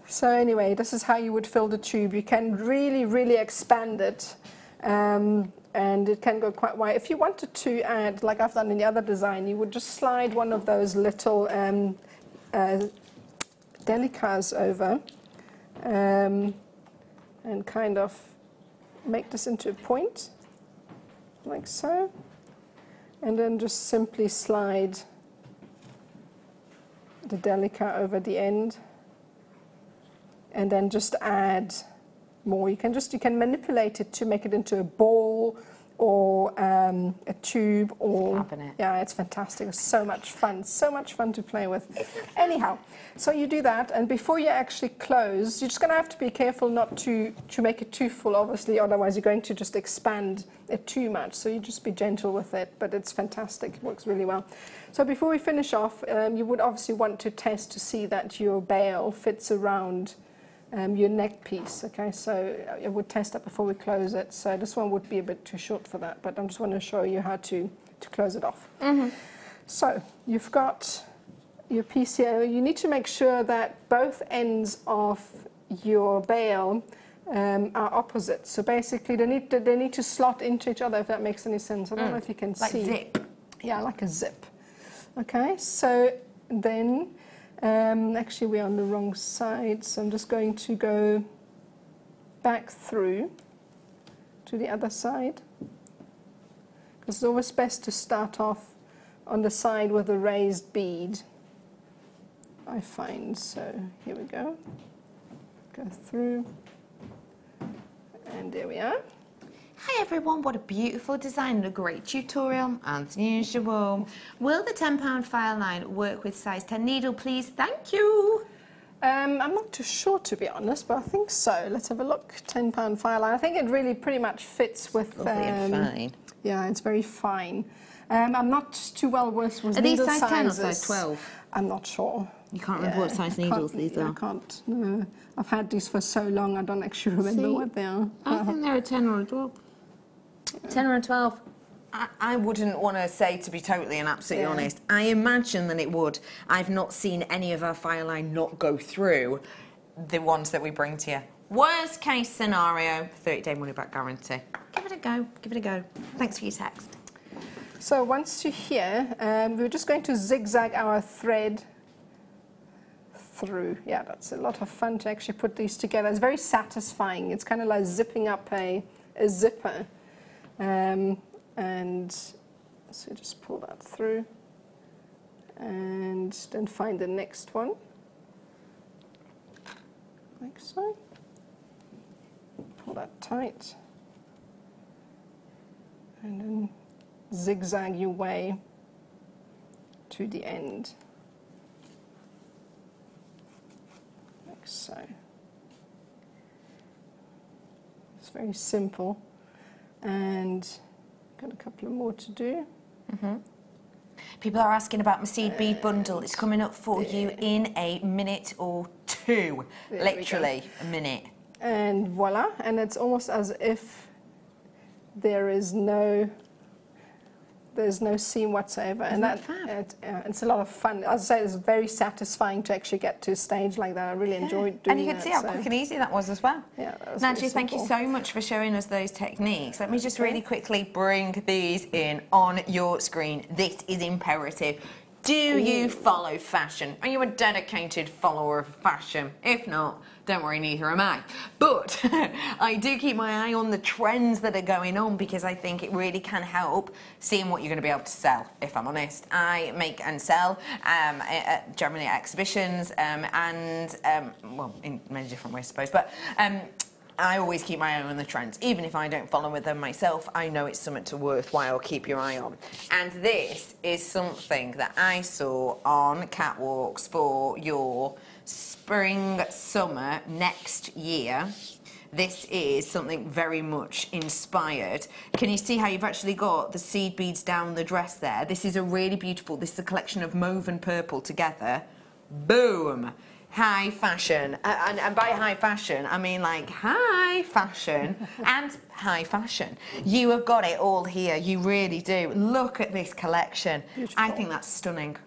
So anyway, this is how you would fill the tube. You can really, really expand it, um, and it can go quite wide. If you wanted to add, like I've done in the other design, you would just slide one of those little um, uh, delicas over, um, and kind of make this into a point, like so, and then just simply slide the delica over the end and then just add more. You can just you can manipulate it to make it into a ball or um, a tube or it. yeah, it's fantastic. It's so much fun, so much fun to play with. Anyhow, so you do that, and before you actually close, you're just going to have to be careful not to to make it too full. Obviously, otherwise you're going to just expand it too much. So you just be gentle with it, but it's fantastic. It works really well. So before we finish off, um, you would obviously want to test to see that your bail fits around um, your neck piece. Okay, so I would test that before we close it. So this one would be a bit too short for that, but I'm just want to show you how to, to close it off. So you've got your piece here. You need to make sure that both ends of your bail um, are opposite. So basically, they need to, they need to slot into each other. If that makes any sense. I don't know if you can Like see. zip. Yeah, like a zip. Okay, so then um, actually we're on the wrong side, so I'm just going to go back through to the other side. Because it's always best to start off on the side with a raised bead, I find. So here we go. Go through. And there we are. Hi everyone, what a beautiful design and a great tutorial as usual. Will the £10 FireLine work with size 10 needle please? Thank you. Um, I'm not too sure to be honest, but I think so. Let's have a look. Ten pound FireLine. I think it really pretty much fits with. Lovely and um, fine. Yeah, it's very fine. Um, I'm not too well versed with Are these needle size 10 or size 12? I'm not sure. You can't remember what size I needles can't- these I can't. No, I've had these for so long. I don't actually remember See? what they are. I think they're a 10 or a 12. 10 or 12? I, I wouldn't want to say, to be totally and absolutely Yeah. honest. I imagine that it would. I've not seen any of our FireLine not go through the ones that we bring to you. Worst case scenario, 30 day money back guarantee. Give it a go. Give it a go. Thanks for your text. So once you're here, um, we're just going to zigzag our thread through. Yeah, that's a lot of fun to actually put these together. It's very satisfying. It's kind of like zipping up a, a zipper. Um, and so just pull that through and then find the next one. Like so. Pull that tight. And then zigzag your way to the end. Like so. It's very simple. And got a couple of more to do. Mm-hmm. People are asking about my seed bead uh, bundle. It's coming up for you in a minute or two. There. Literally a minute. And voila, and it's almost as if there is no there's no seam whatsoever, and that it, uh, it's a lot of fun. As I say, it's very satisfying to actually get to a stage like that. I really enjoyed doing And you can that, see how so- quick and easy that was as well. Yeah, that was Nancy, very thank you so much for showing us those techniques. Let me just really quickly bring these in on your screen. This is imperative. Do you follow fashion? Are you a dedicated follower of fashion? If not, don't worry, neither am I. But I do keep my eye on the trends that are going on because I think it really can help seeing what you're going to be able to sell, if I'm honest. I make and sell um, at, generally at exhibitions um, and, um, well, in many different ways, I suppose. But um, I always keep my eye on the trends. Even if I don't follow with them myself, I know it's something to worthwhile keep your eye on. And this is something that I saw on catwalks for your spring, summer next year. This is something very much inspired. Can you see how you've actually got the seed beads down the dress there? This is a really beautiful, this is a collection of mauve and purple together. Boom! High fashion. Uh, and, and by high fashion, I mean like high fashion and high fashion. You have got it all here. You really do. Look at this collection. I think that's stunning.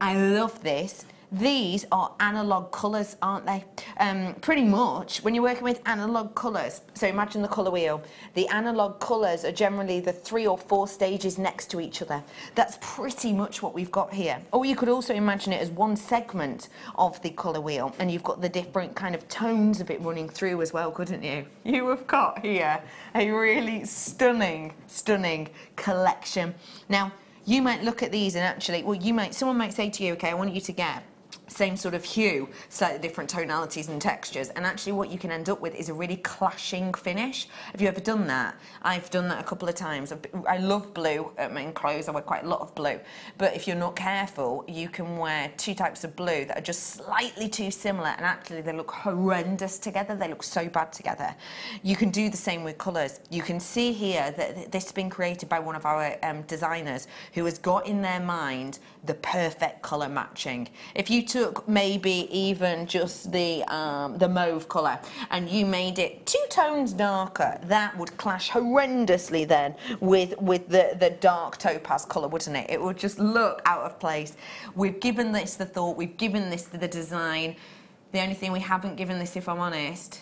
I love this. These are analog colours, aren't they? Um, pretty much, when you're working with analog colours, so imagine the colour wheel, the analog colours are generally the three or four stages next to each other. That's pretty much what we've got here. Or you could also imagine it as one segment of the colour wheel, and you've got the different kind of tones of it running through as well, couldn't you? You have got here a really stunning, stunning collection. Now, you might look at these and actually, well, you might, someone might say to you, okay, I want you to get same sort of hue, slightly different tonalities and textures. And actually what you can end up with is a really clashing finish. Have you ever done that? I've done that a couple of times. I love blue um, in clothes. I wear quite a lot of blue. But if you're not careful, you can wear two types of blue that are just slightly too similar and actually they look horrendous together. They look so bad together. You can do the same with colours. You can see here that this has been created by one of our um, designers who has got in their mind the perfect colour matching. If you took maybe even just the, um, the mauve colour and you made it two tones darker, that would clash horrendously then with, with the, the dark topaz colour, wouldn't it? It would just look out of place. We've given this the thought, we've given this the design. The only thing we haven't given this, if I'm honest,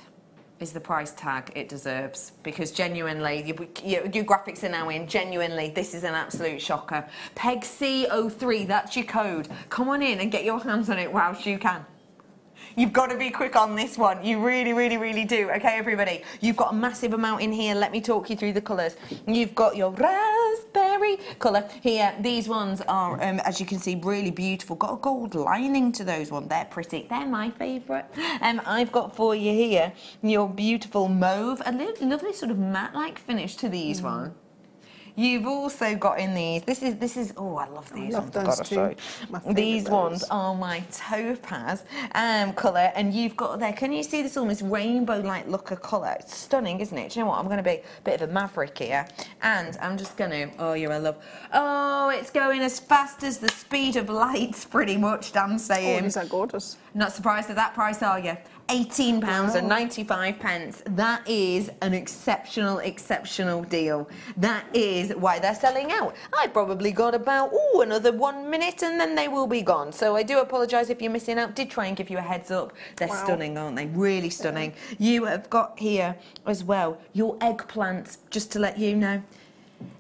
is the price tag it deserves. Because genuinely your, your, graphics are now in. Genuinely this is an absolute shocker. Peg c03 that's your code. Come on in and get your hands on it whilst you can You've got to be quick on this one. You really, really, really do. Okay, everybody. You've got a massive amount in here. Let me talk you through the colours. You've got your raspberry colour here. These ones are, um, as you can see, really beautiful. Got a gold lining to those ones. They're pretty. They're my favourite. Um, I've got for you here your beautiful mauve. A lovely sort of matte-like finish to these mm. ones. You've also got in these. This is this is. Oh, I love these I love ones. Those too. These ones are my topaz um, colour, and you've got there. Can you see this almost rainbow-like look of colour? It's stunning, isn't it? Do you know what? I'm going to be a bit of a maverick here, and I'm just going to. Oh, you're a love. Oh, it's going as fast as the speed of light, pretty much. Damn saying. Oh, these are gorgeous. Not surprised at that price, are you? £18 wow. and 95 pence. That is an exceptional, exceptional deal. That is why they're selling out. I've probably got about, oh, another one minute and then they will be gone. So I do apologise if you're missing out. Did try and give you a heads up. They're wow. stunning, aren't they? Really stunning. Yeah. You have got here as well your eggplants, just to let you know.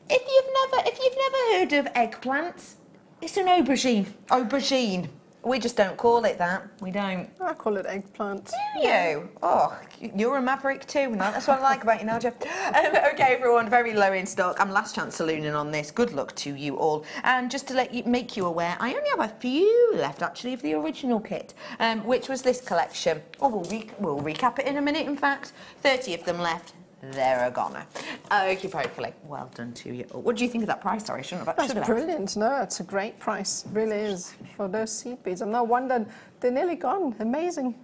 If you've never, if you've never heard of eggplants, it's an aubergine. Aubergine. We just don't call it that. We don't. I call it eggplant. Do you? Oh, you're a maverick too. No, that's what I like about you, Nadia. Um, okay, everyone, very low in stock. I'm last chance salooning on this. Good luck to you all. And just to let you make you aware, I only have a few left actually of the original kit, um, which was this collection. Oh, we'll, re we'll recap it in a minute. In fact, 30 of them left they're a goner. Okay, hopefully. Well done to you. What do you think of that price? Sorry, I shouldn't have. That's brilliant. No, it's a great price. It really is for those seed beads. I'm not wondering they're nearly gone. Amazing.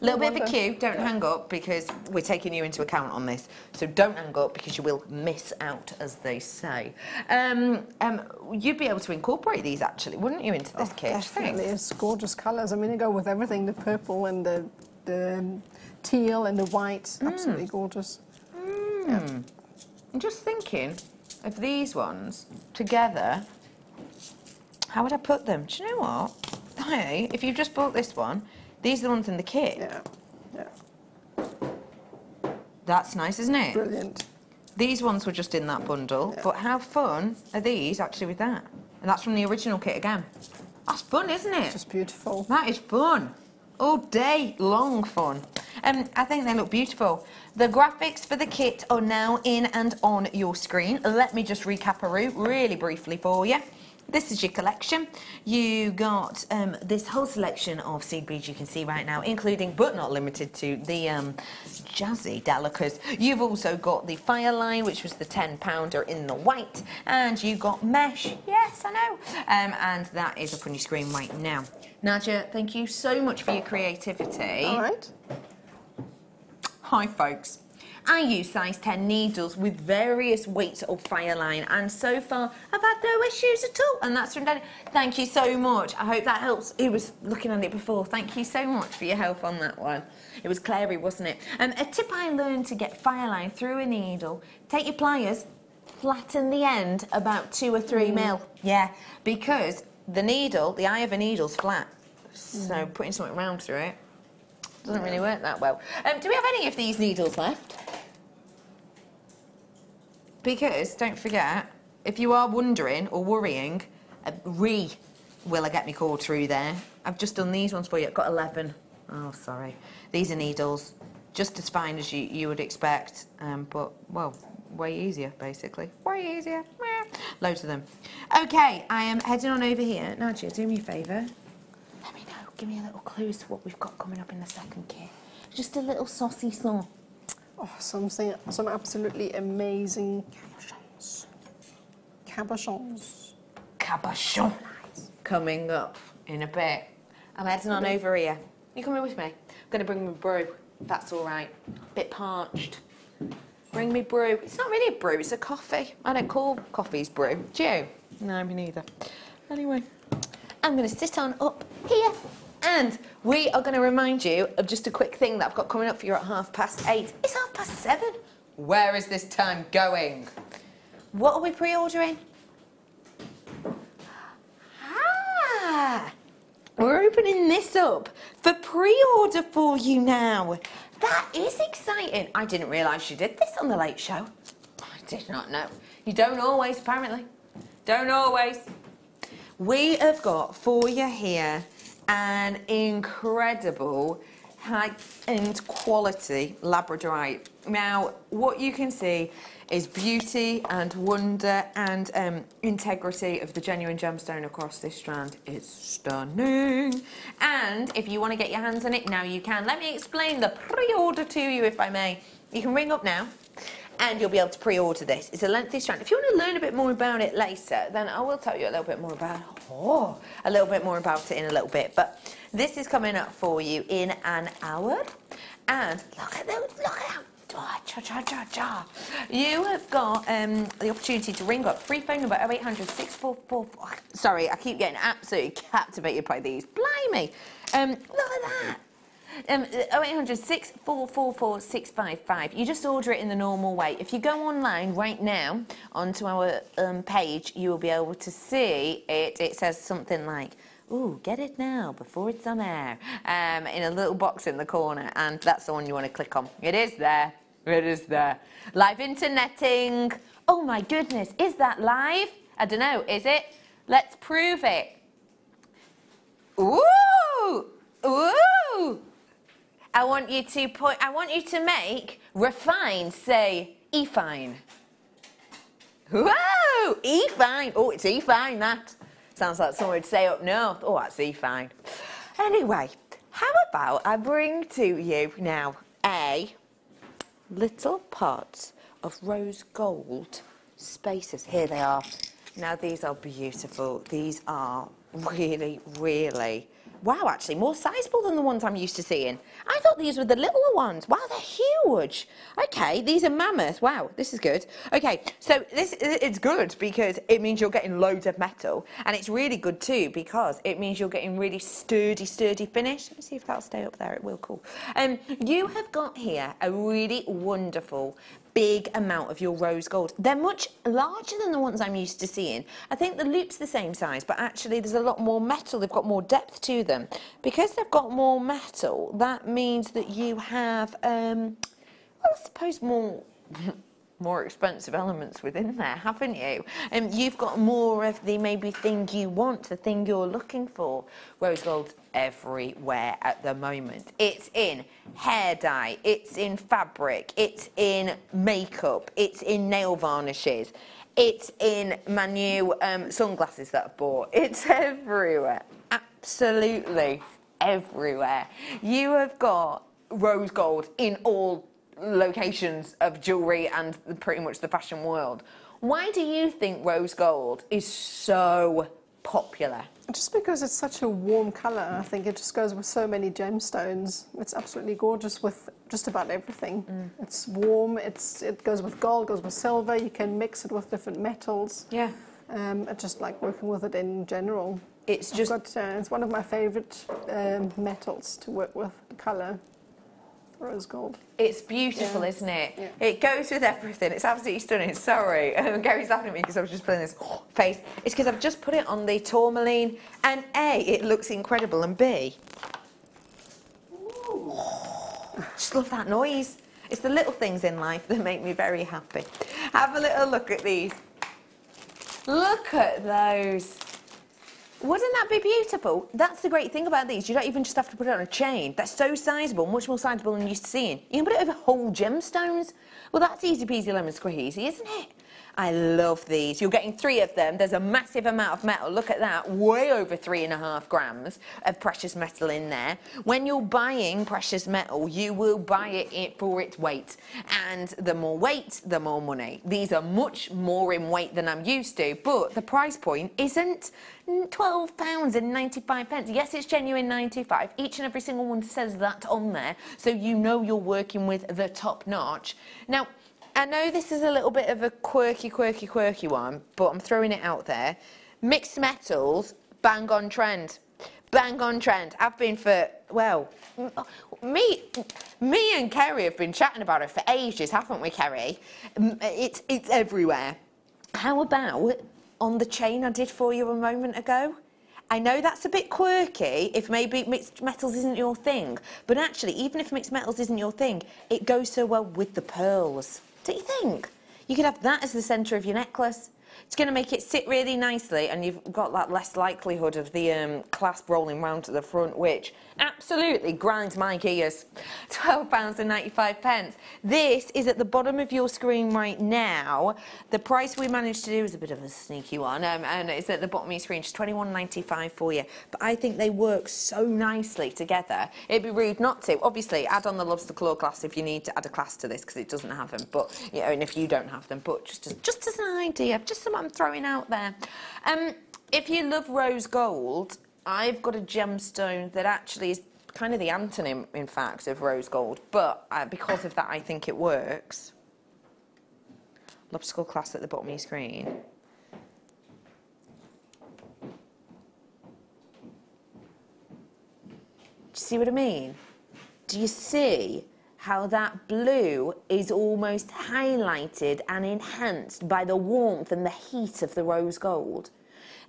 A little bit of a cue, don't yeah. hang up because we're taking you into account on this. So don't hang up because you will miss out, as they say. Um, um, you'd be able to incorporate these actually, wouldn't you, into this oh, kit? Definitely, it's gorgeous colours. I mean, they go with everything the purple and the, the teal and the white. Mm. Absolutely gorgeous. Mm. I'm just thinking of these ones together. How would I put them? Do you know what? Hey, if you've just bought this one, these are the ones in the kit. Yeah, yeah. That's nice, isn't it? Brilliant. These ones were just in that bundle, yeah. but how fun are these actually with that? And that's from the original kit again. That's fun, isn't it? It's just beautiful. That is fun. All day long fun. Um, I think they look beautiful. The graphics for the kit are now in and on your screen. Let me just recap a route really briefly for you. This is your collection. You got um, this whole selection of seed beads you can see right now, including but not limited to the um, Jazzy Delicas. You've also got the FireLine, which was the 10 pounder in the white, and you got mesh. Yes, I know. Um, and that is up on your screen right now. Nadia, thank you so much for your creativity. All right. Hi folks. I use size 10 needles with various weights of Fireline and so far I've had no issues at all and that's from Danny. Thank you so much. I hope that helps. He was looking at it before. Thank you so much for your help on that one. It was Clary, wasn't it? Um, a tip I learned to get Fireline through a needle, take your pliers, flatten the end about two or three mm. mil. Yeah, because the needle, the eye of a needle's flat So putting something round through it doesn't really work that well. Um, do we have any of these needles left? Because don't forget, if you are wondering or worrying, uh, re will I get me cord through there? I've just done these ones for you. I've got 11. Oh, sorry. These are needles, just as fine as you, you would expect, um, but, well, way easier, basically. Way easier. Loads of them. Okay, I am heading on over here. Nadia, do me a favour. Let me know. Give me a little clue as to what we've got coming up in the second kit. Just a little saucy song. Oh, something, some absolutely amazing cabochons. Cabochons. Cabochons. coming up in a bit. I'm heading on over here. You coming with me? I'm going to bring me brew. if That's all right. Bit parched. Bring me brew. It's not really a brew, it's a coffee. I don't call coffees brew. Do you? No, me neither. Anyway, I'm going to sit on up here. And we are going to remind you of just a quick thing that I've got coming up for you at half past eight. It's half past seven. Where is this time going? What are we pre ordering? Ah, we're opening this up for pre-order for you now. That is exciting. I didn't realise you did this on the Late Show. I did not know. You don't always, apparently. Don't always. We have got for you here an incredible high-end quality Labradorite. Now, what you can see is beauty and wonder and um, integrity of the genuine gemstone across this strand. It's stunning. And if you want to get your hands on it, now you can. Let me explain the pre-order to you, if I may. You can ring up now and you'll be able to pre-order this. It's a lengthy strand. If you want to learn a bit more about it later, then I will tell you a little bit more about. Oh, a little bit more about it in a little bit. But this is coming up for you in an hour. And look at those, look at Ah, cha, cha, cha, cha. You have got um, the opportunity to ring up free phone number 0800 644. Sorry, I keep getting absolutely captivated by these. Blimey. Um, look at that. Um, 0800 644 655. You just order it in the normal way. If you go online right now onto our um, page, you will be able to see it. It says something like, Ooh, get it now before it's on air. Um, in a little box in the corner, and that's the one you want to click on. It is there. It is there. Live interneting. Oh my goodness, is that live? I don't know, is it? Let's prove it. Ooh! Ooh! I want you to put, I want you to make refine say E fine. Whoa! E fine. Oh, it's E fine, that. Sounds like someone would say up north. Oh, that's E fine. Anyway, how about I bring to you now a little pot of rose gold spaces. Here they are. Now, these are beautiful. These are really, really, wow, actually, more sizable than the ones I'm used to seeing. I thought these were the littler ones. Wow, they're huge. Okay, these are mammoth. Wow, this is good. Okay, so this it's good because it means you're getting loads of metal, and it's really good too because it means you're getting really sturdy, sturdy finish. Let me see if that'll stay up there. It will. Cool. Um, you have got here a really wonderful big amount of your rose gold. They're much larger than the ones I'm used to seeing. I think the loop's the same size, but actually there's a lot more metal. They've got more depth to them. Because they've got more metal, that means that you have, um, well, I suppose more... more expensive elements within there, haven't you? And um, you've got more of the maybe thing you want, the thing you're looking for. Rose gold's everywhere at the moment. It's in hair dye, it's in fabric, it's in makeup, it's in nail varnishes, it's in my new um, sunglasses that I've bought. It's everywhere, absolutely everywhere. You have got rose gold in all locations of jewellery and pretty much the fashion world. Why do you think rose gold is so popular? Just because it's such a warm colour, I think it just goes with so many gemstones. It's absolutely gorgeous with just about everything. Mm. It's warm, it's, it goes with gold, goes with silver, you can mix it with different metals. Yeah. Um, I just like working with it in general. It's just... Got, uh, it's one of my favourite um, metals to work with, colour. Rose gold. It's beautiful, Yeah. isn't it? Yeah. It goes with everything. It's absolutely stunning. Sorry, um, Gary's laughing at me because I was just putting this face. It's because I've just put it on the tourmaline, and A, it looks incredible, and B, just love that noise. It's the little things in life that make me very happy. Have a little look at these. Look at those. Wouldn't that be beautiful? That's the great thing about these. You don't even just have to put it on a chain. They're so sizable, much more sizable than you're used to seeing. You can put it over whole gemstones. Well, that's easy peasy lemon squeezy, isn't it? I love these. You're getting three of them. There's a massive amount of metal. Look at that. Way over three and a half grams of precious metal in there. When you're buying precious metal, you will buy it for its weight. And the more weight, the more money. These are much more in weight than I'm used to, but the price point isn't £12 and 95 pence. Yes, it's genuine 95. Each and every single one says that on there, so you know you're working with the top notch. Now, I know this is a little bit of a quirky, quirky, quirky one, but I'm throwing it out there. Mixed metals, bang on trend. Bang on trend. I've been for, well, me, me and Kerry have been chatting about it for ages, haven't we, Kerry? It's, it's everywhere. How about on the chain I did for you a moment ago? I know that's a bit quirky if maybe mixed metals isn't your thing, but actually, even if mixed metals isn't your thing, it goes so well with the pearls. Don't you think? You could have that as the centre of your necklace. It's going to make it sit really nicely, and you've got that less likelihood of the um, clasp rolling round to the front, which absolutely grinds my gears. £12.95. This is at the bottom of your screen right now. The price we managed to do is a bit of a sneaky one, um, and it's at the bottom of your screen, It's £21.95 for you. But I think they work so nicely together. It'd be rude not to. Obviously, add on the lobster claw class if you need to add a class to this because it doesn't have them. But you know, and if you don't have them, but just as, just as an idea, just something I'm throwing out there. Um, if you love rose gold, I've got a gemstone that actually is kind of the antonym, in fact, of rose gold. But uh, because of that, I think it works. Lobster claw class at the bottom of your screen. Do you see what I mean? Do you see how that blue is almost highlighted and enhanced by the warmth and the heat of the rose gold?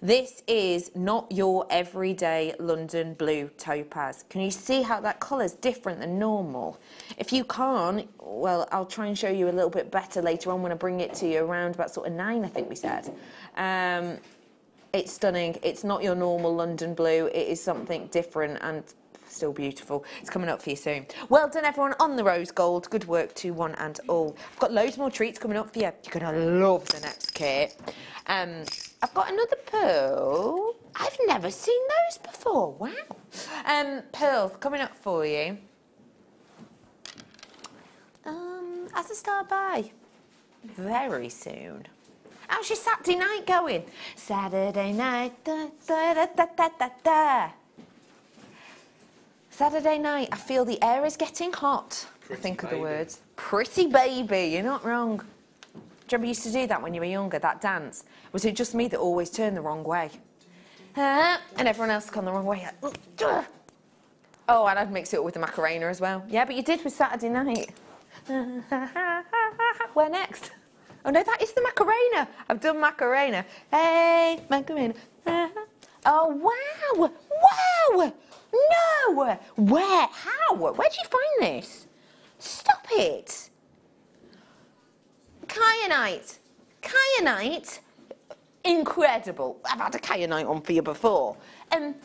This is not your everyday London blue topaz. Can you see how that colour is different than normal? If you can't, well, I'll try and show you a little bit better later on when I bring it to you around about sort of nine, I think we said. Um, it's stunning. It's not your normal London blue. It is something different and still beautiful. It's coming up for you soon. Well done, everyone, on the rose gold. Good work to one and all. I've got loads more treats coming up for you. You're going to love the next kit. Um, I've got another pearl. I've never seen those before. Wow. Um, pearls coming up for you. Um, as a star by very soon. How's your Saturday night going? Saturday night, da, da, da, da, da, da. Saturday night, I feel the air is getting hot. I think of the words. Pretty baby, you're not wrong. Do you remember you used to do that when you were younger, that dance? Was it just me that always turned the wrong way? Uh, and everyone else gone the wrong way. Oh, and I'd mix it up with the Macarena as well. Yeah, but you did with Saturday night. Where next? Oh no, that is the Macarena. I've done Macarena. Hey, Macarena. Oh wow! Wow! No! Where? How? Where'd you find this? Stop it! Kyanite. Kyanite. Incredible. I've had a kyanite on for you before. Um,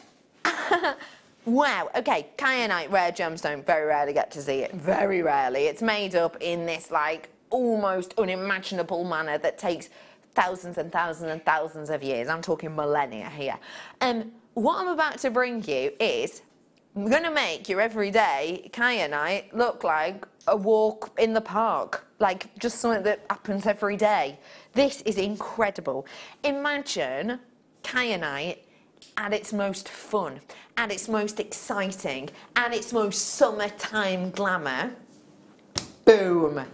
wow. Okay, kyanite, rare gemstone. Very rarely get to see it. Very rarely. It's made up in this like almost unimaginable manner that takes thousands and thousands and thousands of years. I'm talking millennia here. Um, what I'm about to bring you is I'm going to make your everyday kyanite look like a walk in the park, like just something that happens every day. This is incredible. Imagine kyanite at its most fun, at its most exciting, at its most summertime glamour. Boom.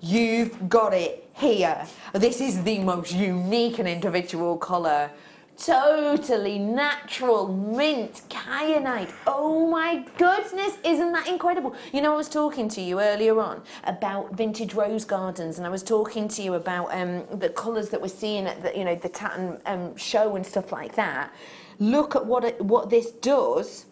You've got it here. This is the most unique and individual colour. Totally natural mint kyanite. Oh my goodness, isn't that incredible? You know, I was talking to you earlier on about vintage rose gardens, and I was talking to you about um, the colours that we're seeing at the, you know, the Tatton um, show and stuff like that. Look at what it, what this does.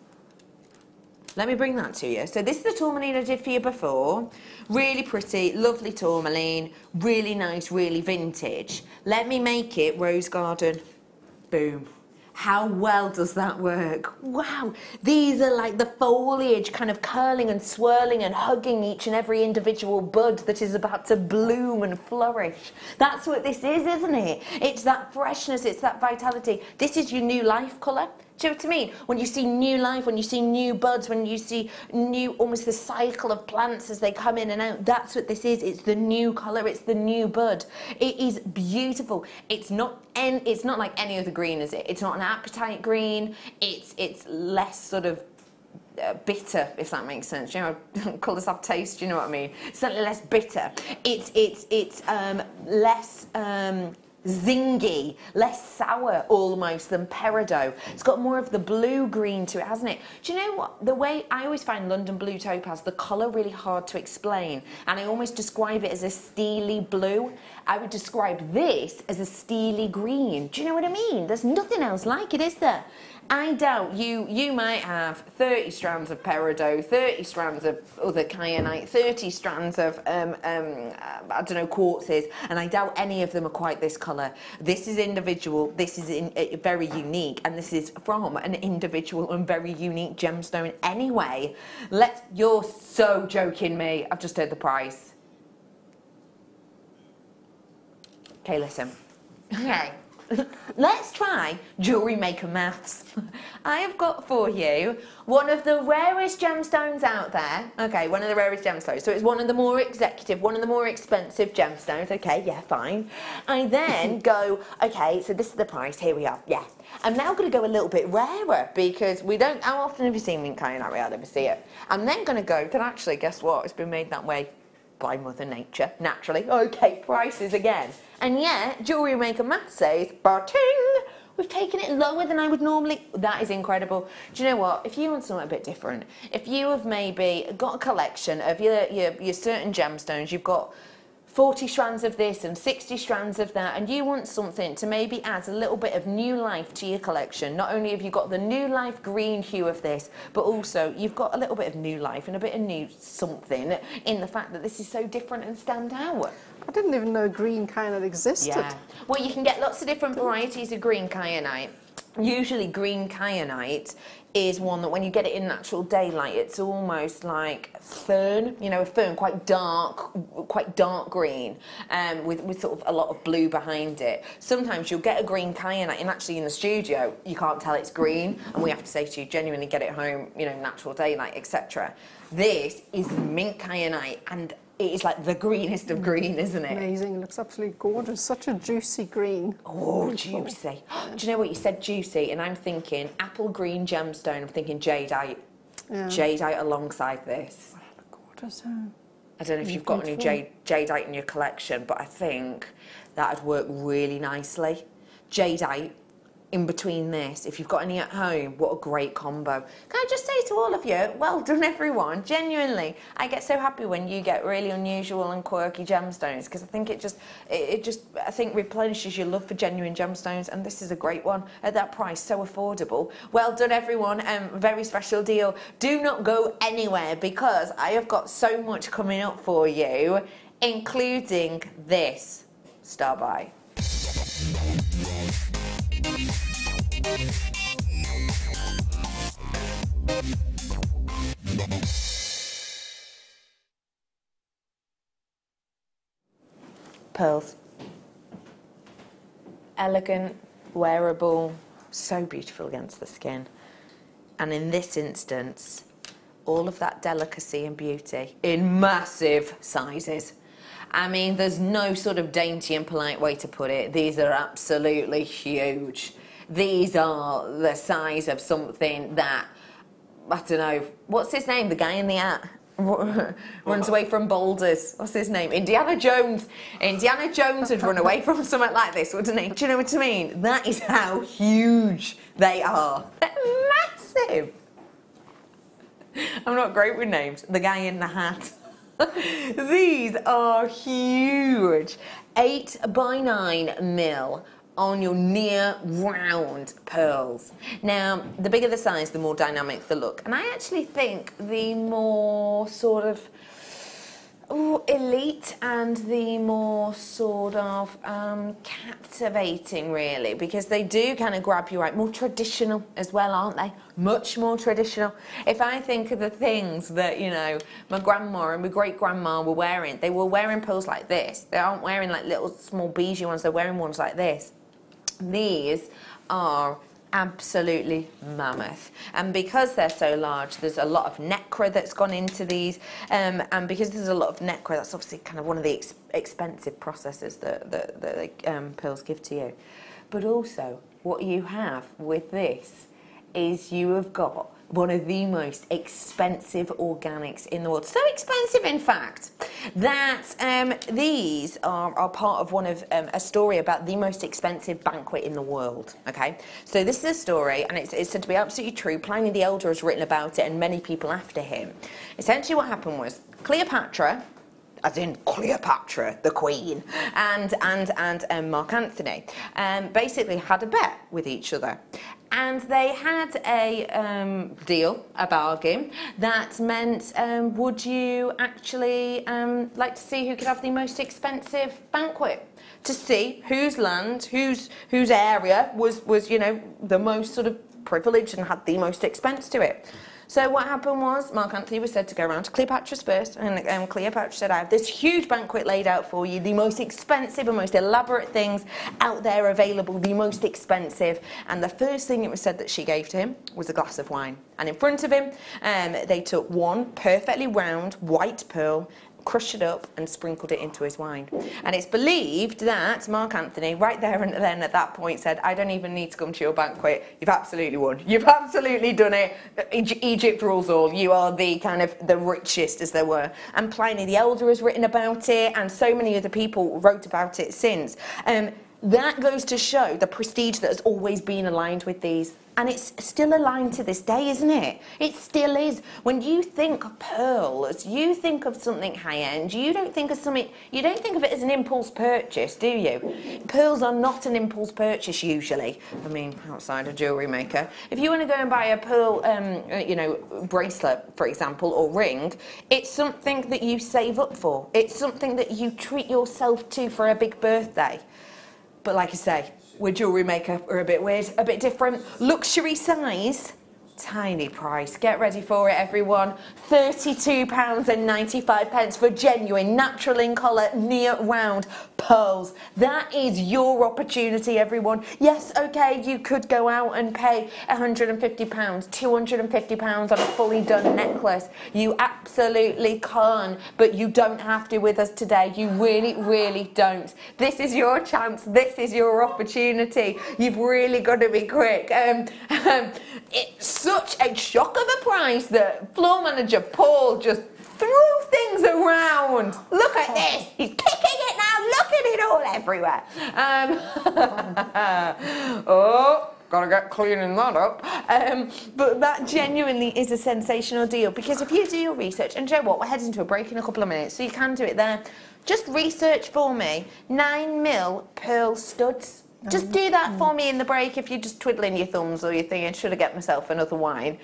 Let me bring that to you. So this is the tourmaline I did for you before. Really pretty, lovely tourmaline, really nice, really vintage. Let me make it rose garden. Boom. How well does that work? Wow, these are like the foliage kind of curling and swirling and hugging each and every individual bud that is about to bloom and flourish. That's what this is, isn't it? It's that freshness, it's that vitality. This is your new life colour. Do you know what I mean? When you see new life, when you see new buds, when you see new, almost the cycle of plants as they come in and out, that's what this is. It's the new colour, it's the new bud. It is beautiful. It's not en- it's not like any other green, is it? It's not an apatite green. It's it's less sort of uh, bitter, if that makes sense. You know, colours have taste. You know what I mean? Slightly less bitter. It's it's it's um, less um, zingy, less sour almost than peridot. It's got more of the blue green to it, hasn't it? Do you know what? The way I always find London blue topaz, the colour really hard to explain, and I almost describe it as a steely blue. I would describe this as a steely green. Do you know what I mean? There's nothing else like it, is there? I doubt you you might have 30 strands of peridot, 30 strands of other kyanite, 30 strands of, um, um, I don't know, quartzes, and I doubt any of them are quite this colour. This is individual, this is in, uh, very unique, and this is from an individual and very unique gemstone anyway. Let's, you're so joking me. I've just heard the price. Okay, listen. Okay. Let's try jewellery maker maths. I have got for you one of the rarest gemstones out there. Okay, one of the rarest gemstones. So it's one of the more executive, one of the more expensive gemstones. Okay, yeah, fine. I then go, okay, so this is the price. Here we are. Yeah. I'm now going to go a little bit rarer because we don't. How often have you seen mint kyanite? I never see it. I'm then going to go. Then actually, guess what? It's been made that way by Mother Nature, naturally. Okay, prices again. And yet, jewellery maker Matt says, Barting! We've taken it lower than I would normally. That is incredible. Do you know what? If you want something a bit different, if you have maybe got a collection of your, your, your certain gemstones, you've got 40 strands of this and 60 strands of that, and you want something to maybe add a little bit of new life to your collection. Not only have you got the new life green hue of this, but also you've got a little bit of new life and a bit of new something in the fact that this is so different and stand out. I didn't even know green kyanite existed. Yeah. Well, you can get lots of different varieties of green kyanite. Usually, green kyanite is one that when you get it in natural daylight, it's almost like fern, you know, a fern, quite dark, quite dark green, um, with, with sort of a lot of blue behind it. Sometimes you'll get a green kyanite, and actually in the studio, you can't tell it's green, and we have to say to you, genuinely get it home, you know, natural daylight, etc. This is mint kyanite, and it is like the greenest of mm. green, isn't it? Amazing. It looks absolutely gorgeous. Such a juicy green. Oh, juicy. Do you know what you said, juicy? And I'm thinking apple green gemstone. I'm thinking jadeite. Yeah. Jadeite alongside this. Gorgeous. huh? I don't know if you've got any jade, jadeite in your collection, but I think that'd work really nicely. Jadeite in between this, if you've got any at home, what a great combo. Can I just say to all of you, well done everyone, genuinely. I get so happy when you get really unusual and quirky gemstones because I think it just, it, just, I think replenishes your love for genuine gemstones and this is a great one at that price, so affordable. Well done everyone, um, very special deal. Do not go anywhere because I have got so much coming up for you, including this. Star by. Pearls. Elegant, wearable, so beautiful against the skin. And in this instance, all of that delicacy and beauty in massive sizes. I mean, there's no sort of dainty and polite way to put it. These are absolutely huge. These are the size of something that, I don't know, what's his name? The guy in the hat? runs away from boulders. What's his name? Indiana Jones. Indiana Jones would run away from something like this, wouldn't he? Do you know what I mean? That is how huge they are. They're massive. I'm not great with names. The guy in the hat. These are huge. Eight by nine mil on your near round pearls. Now, the bigger the size, the more dynamic the look. And I actually think the more sort of ooh, elite and the more sort of um, captivating, really, because they do kind of grab you right. More traditional as well, aren't they? Much more traditional. If I think of the things that, you know, my grandma and my great grandma were wearing, they were wearing pearls like this. They aren't wearing like little small beigey ones, they're wearing ones like this. These are absolutely mammoth. And because they're so large, there's a lot of nacre that's gone into these. Um, and because there's a lot of nacre, that's obviously kind of one of the ex expensive processes that, that, that the um, pearls give to you. But also, what you have with this is you have got one of the most expensive organics in the world. So expensive, in fact, that um, these are, are, part of one of um, a story about the most expensive banquet in the world. Okay, so this is a story, and it's, it's said to be absolutely true. Pliny the Elder has written about it, and many people after him. Essentially, what happened was Cleopatra as in Cleopatra, the Queen, and and and um, Mark Antony, um, basically had a bet with each other, and they had a um, deal, a bargain that meant um, would you actually um, like to see who could have the most expensive banquet? To see whose land, whose whose area was was you know the most sort of privileged and had the most expense to it. So what happened was Mark Antony was said to go around to Cleopatra's first, and um, Cleopatra said, I have this huge banquet laid out for you, the most expensive and most elaborate things out there available, the most expensive. And the first thing it was said that she gave to him was a glass of wine. And in front of him, um, they took one perfectly round white pearl crushed it up and sprinkled it into his wine. And it's believed that Mark Antony, right there and then at that point, said, I don't even need to come to your banquet. You've absolutely won. You've absolutely done it. Egypt rules all. You are the kind of the richest, as there were. And Pliny the Elder has written about it, and so many other people wrote about it since. Um, that goes to show the prestige that has always been aligned with these. And it's still aligned to this day, isn't it? It still is. When you think pearls, you think of something high end. You don't think of something, you don't think of it as an impulse purchase, do you? Pearls are not an impulse purchase usually. I mean, outside a jewellery maker. If you want to go and buy a pearl, um, you know, bracelet, for example, or ring, it's something that you save up for. It's something that you treat yourself to for a big birthday. But like I say, with jewellery maker are a bit weird, a bit different. Luxury size, tiny price. Get ready for it, everyone. £32.95 for genuine, natural in colour, near round pearls. That is your opportunity, everyone. Yes, okay, you could go out and pay £150, £250 on a fully done necklace. You absolutely can, but you don't have to with us today. You really, really don't. This is your chance. This is your opportunity. You've really got to be quick. Um, um, it's such a shock of a price that floor manager Paul just threw things around. Look at this. He's kicking it now. Look at it all everywhere. Um, oh. Gotta get cleaning that up. Um, but that genuinely is a sensational deal because if you do your research, and Joe, what? We're heading to a break in a couple of minutes, so you can do it there. Just research for me nine mil pearl studs just do that for me in the break if you're just twiddling your thumbs or you're thinking, should I get myself another wine?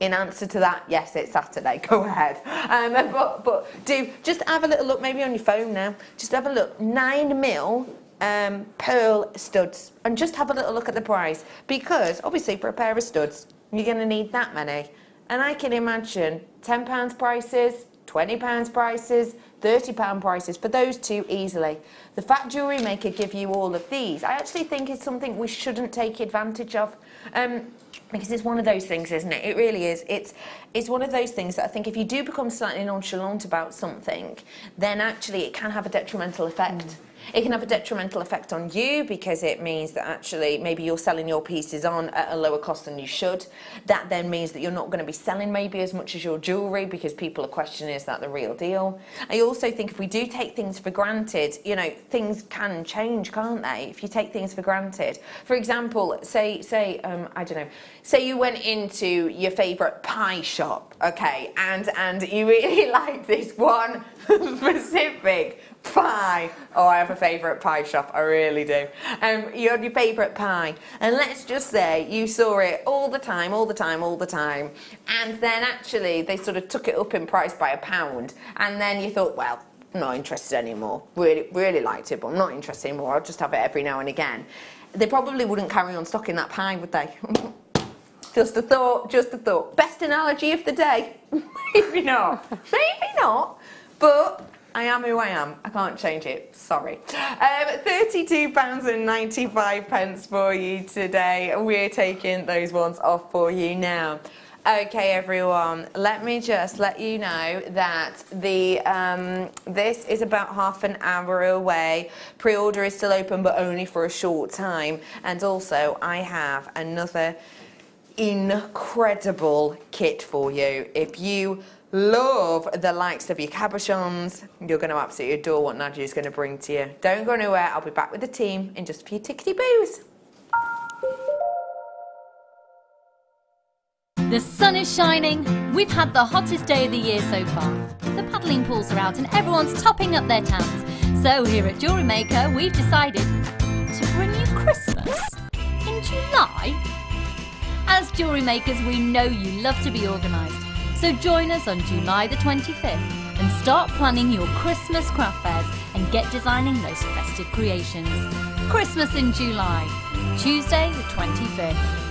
In answer to that, yes, it's Saturday. Go ahead. Um, but, but do just have a little look, maybe on your phone now. Just have a look. Nine mil um, pearl studs, and just have a little look at the price because obviously for a pair of studs, you're going to need that many. And I can imagine ten pounds prices, twenty pounds prices, £30 prices for those two easily. The Fat Jewellery Maker give you all of these. I actually think it's something we shouldn't take advantage of. Um, because it's one of those things isn't it it really is it's it's one of those things that i think if you do become slightly nonchalant about something then actually it can have a detrimental effect it can have a detrimental effect on you because it means that actually maybe you're selling your pieces on at a lower cost than you should. That then means that you're not going to be selling maybe as much as your jewellery because people are questioning is that the real deal. I also think if we do take things for granted, you know, things can change, can't they? If you take things for granted. For example, say, say, um, I don't know, say you went into your favourite pie shop, okay, and, and you really like this one specific pie. Oh, I have a favourite pie shop, I really do. Um, you had your favourite pie, and let's just say you saw it all the time, all the time, all the time, and then actually they sort of took it up in price by a pound, and then you thought, well, I'm not interested anymore. Really, really liked it, but I'm not interested anymore. I'll just have it every now and again. They probably wouldn't carry on stocking that pie, would they? just a thought, just a thought. Best analogy of the day. Maybe not. Maybe not. But I am who I am. I can't change it. Sorry. Um, £32.95 pence for you today. We're taking those ones off for you now. Okay, everyone. Let me just let you know that the um, this is about half an hour away. Pre-order is still open, but only for a short time. And also, I have another incredible kit for you. If you love the likes of your cabochons, you're going to absolutely adore what Nadia is going to bring to you. Don't go anywhere. I'll be back with the team in just a few tickety boos. The sun is shining. We've had the hottest day of the year so far. The paddling pools are out and everyone's topping up their tans. So here at Jewelry Maker, we've decided to bring you Christmas in July. As jewelry makers, we know you love to be organised. So join us on July the 25th and start planning your Christmas craft fairs and get designing those festive creations. Christmas in July, Tuesday the 25th.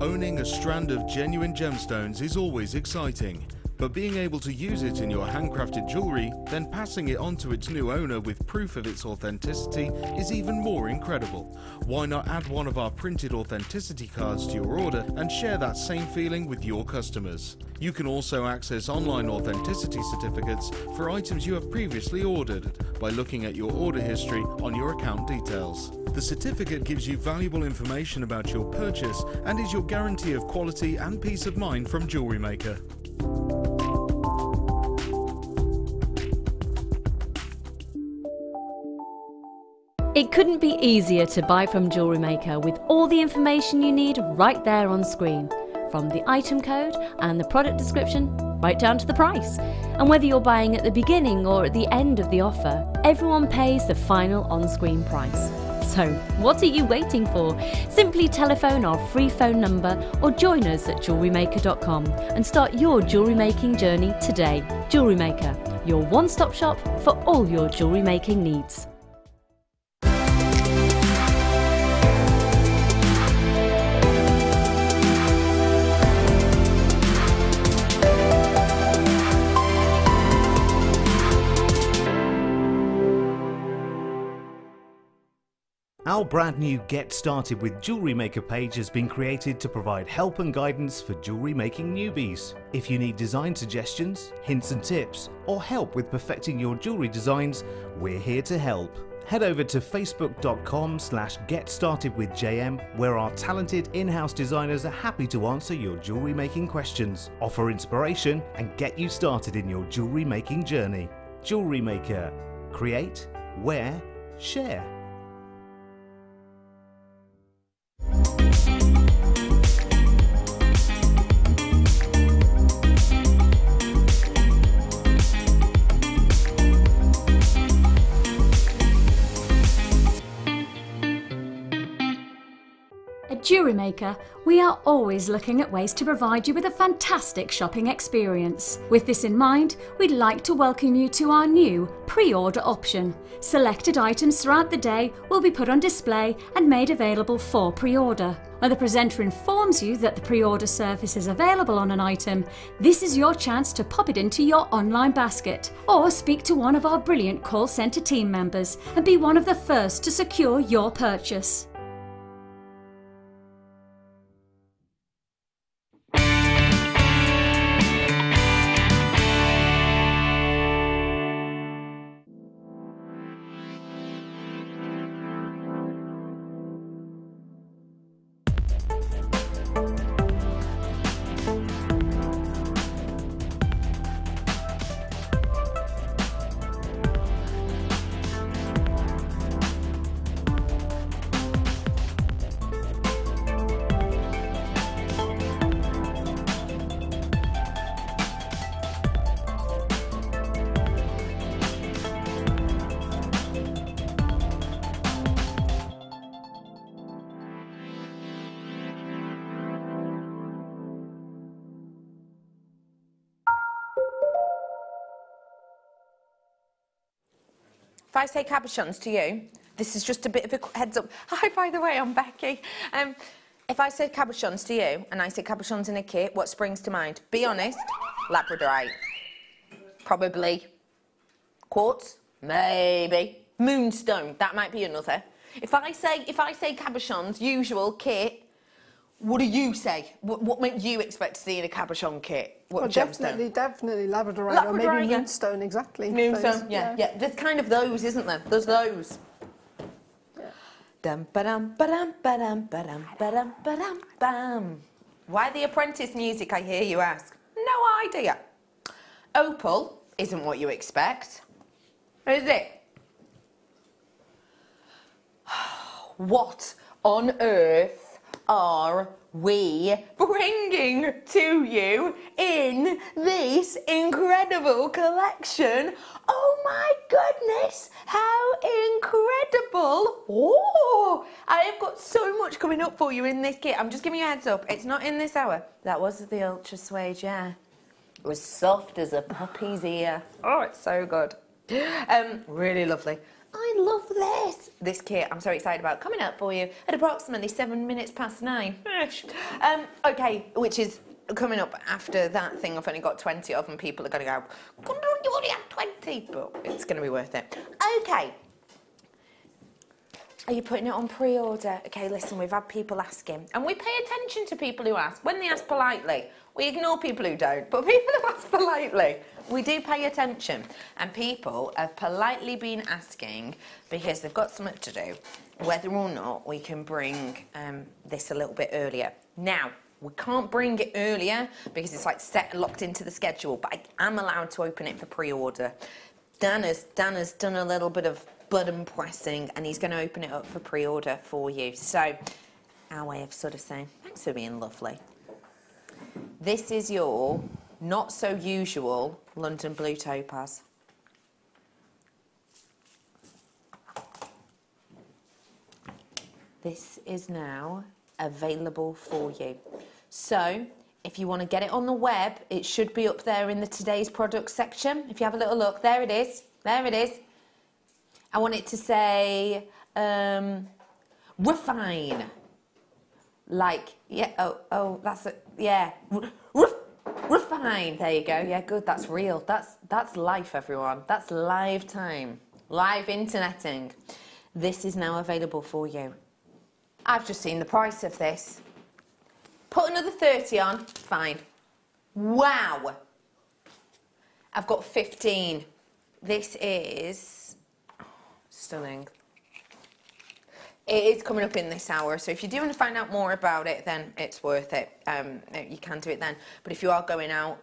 Owning a strand of genuine gemstones is always exciting, but being able to use it in your handcrafted jewellery, then passing it on to its new owner with proof of its authenticity is even more incredible. Why not add one of our printed authenticity cards to your order and share that same feeling with your customers? You can also access online authenticity certificates for items you have previously ordered by looking at your order history on your account details. The certificate gives you valuable information about your purchase and is your guarantee of quality and peace of mind from Jewelry Maker. It couldn't be easier to buy from Jewellery Maker with all the information you need right there on screen, from the item code and the product description right down to the price. And whether you're buying at the beginning or at the end of the offer, everyone pays the final on screen price. So, what are you waiting for? Simply telephone our free phone number or join us at jewellerymaker.com and start your jewellery making journey today. Jewellery Maker, your one stop shop for all your jewellery making needs. Our brand new Get Started with Jewellery Maker page has been created to provide help and guidance for jewelry making newbies. If you need design suggestions, hints and tips, or help with perfecting your jewelry designs, we're here to help. Head over to facebook.com slash getstartedwithjm where our talented in-house designers are happy to answer your jewelry making questions, offer inspiration and get you started in your jewelry making journey. Jewellery Maker. Create, wear, share. At Jewellery Maker, we are always looking at ways to provide you with a fantastic shopping experience. With this in mind, we'd like to welcome you to our new pre-order option. Selected items throughout the day will be put on display and made available for pre-order. When the presenter informs you that the pre-order service is available on an item, this is your chance to pop it into your online basket or speak to one of our brilliant call centre team members and be one of the first to secure your purchase. I say cabochons to you, this is just a bit of a heads up. Hi, by the way, I'm Becky. Um, if I say cabochons to you and I say cabochons in a kit, what springs to mind? Be honest, Labradorite. Probably quartz, maybe. Moonstone, that might be another. If I say if I say cabochons, usual kit, what do you say? What, what make you expect to see in a cabochon kit? What Well, gemstone? definitely, definitely Labradorite, or maybe yeah. Moonstone, exactly. Moonstone, Those, yeah, yeah. There's kind of those, isn't there? There's those. Dum ba-dum ba-dum ba-dum ba-dum ba-dum ba-dum bam. Why the apprentice music? I hear you ask. No idea. Opal isn't what you expect, is it? What on earth are we bringing to you in this incredible collection? Oh my goodness, how incredible! Oh, I have got so much coming up for you in this kit. I'm just giving you a heads up. It's not in this hour. That was the ultra suede, yeah. It was soft as a puppy's ear. Oh, it's so good. Um, really lovely. I love this. This kit I'm so excited about coming up for you at approximately seven minutes past nine. Um, okay, which is coming up after that thing I've only got 20 of and people are going to go, you only have 20, but it's going to be worth it. Okay. Are you putting it on pre-order? Okay, listen, we've had people asking, and we pay attention to people who ask. When they ask politely, we ignore people who don't, but people who ask politely, we do pay attention. And people have politely been asking because they've got something to do, whether or not we can bring um, this a little bit earlier. Now, we can't bring it earlier because it's like set and locked into the schedule, but I am allowed to open it for pre-order. Dan has, Dan has done a little bit of button pressing and he's going to open it up for pre-order for you. So, our way of sort of saying, thanks for being lovely. This is your not so usual London Blue Topaz. This is now available for you. So, if you want to get it on the web, it should be up there in the today's products section. If you have a little look, there it is. There it is. I want it to say um, refine. Like, yeah, oh, oh, that's it. Yeah. Re- refine. There you go. Yeah, good. That's real. That's that's life, everyone. That's live time. Live interneting. This is now available for you. I've just seen the price of this. Put another 30 on, fine. Wow. I've got 15. This is stunning. It is coming up in this hour, so if you do want to find out more about it, then it's worth it. Um, you can do it then. But if you are going out,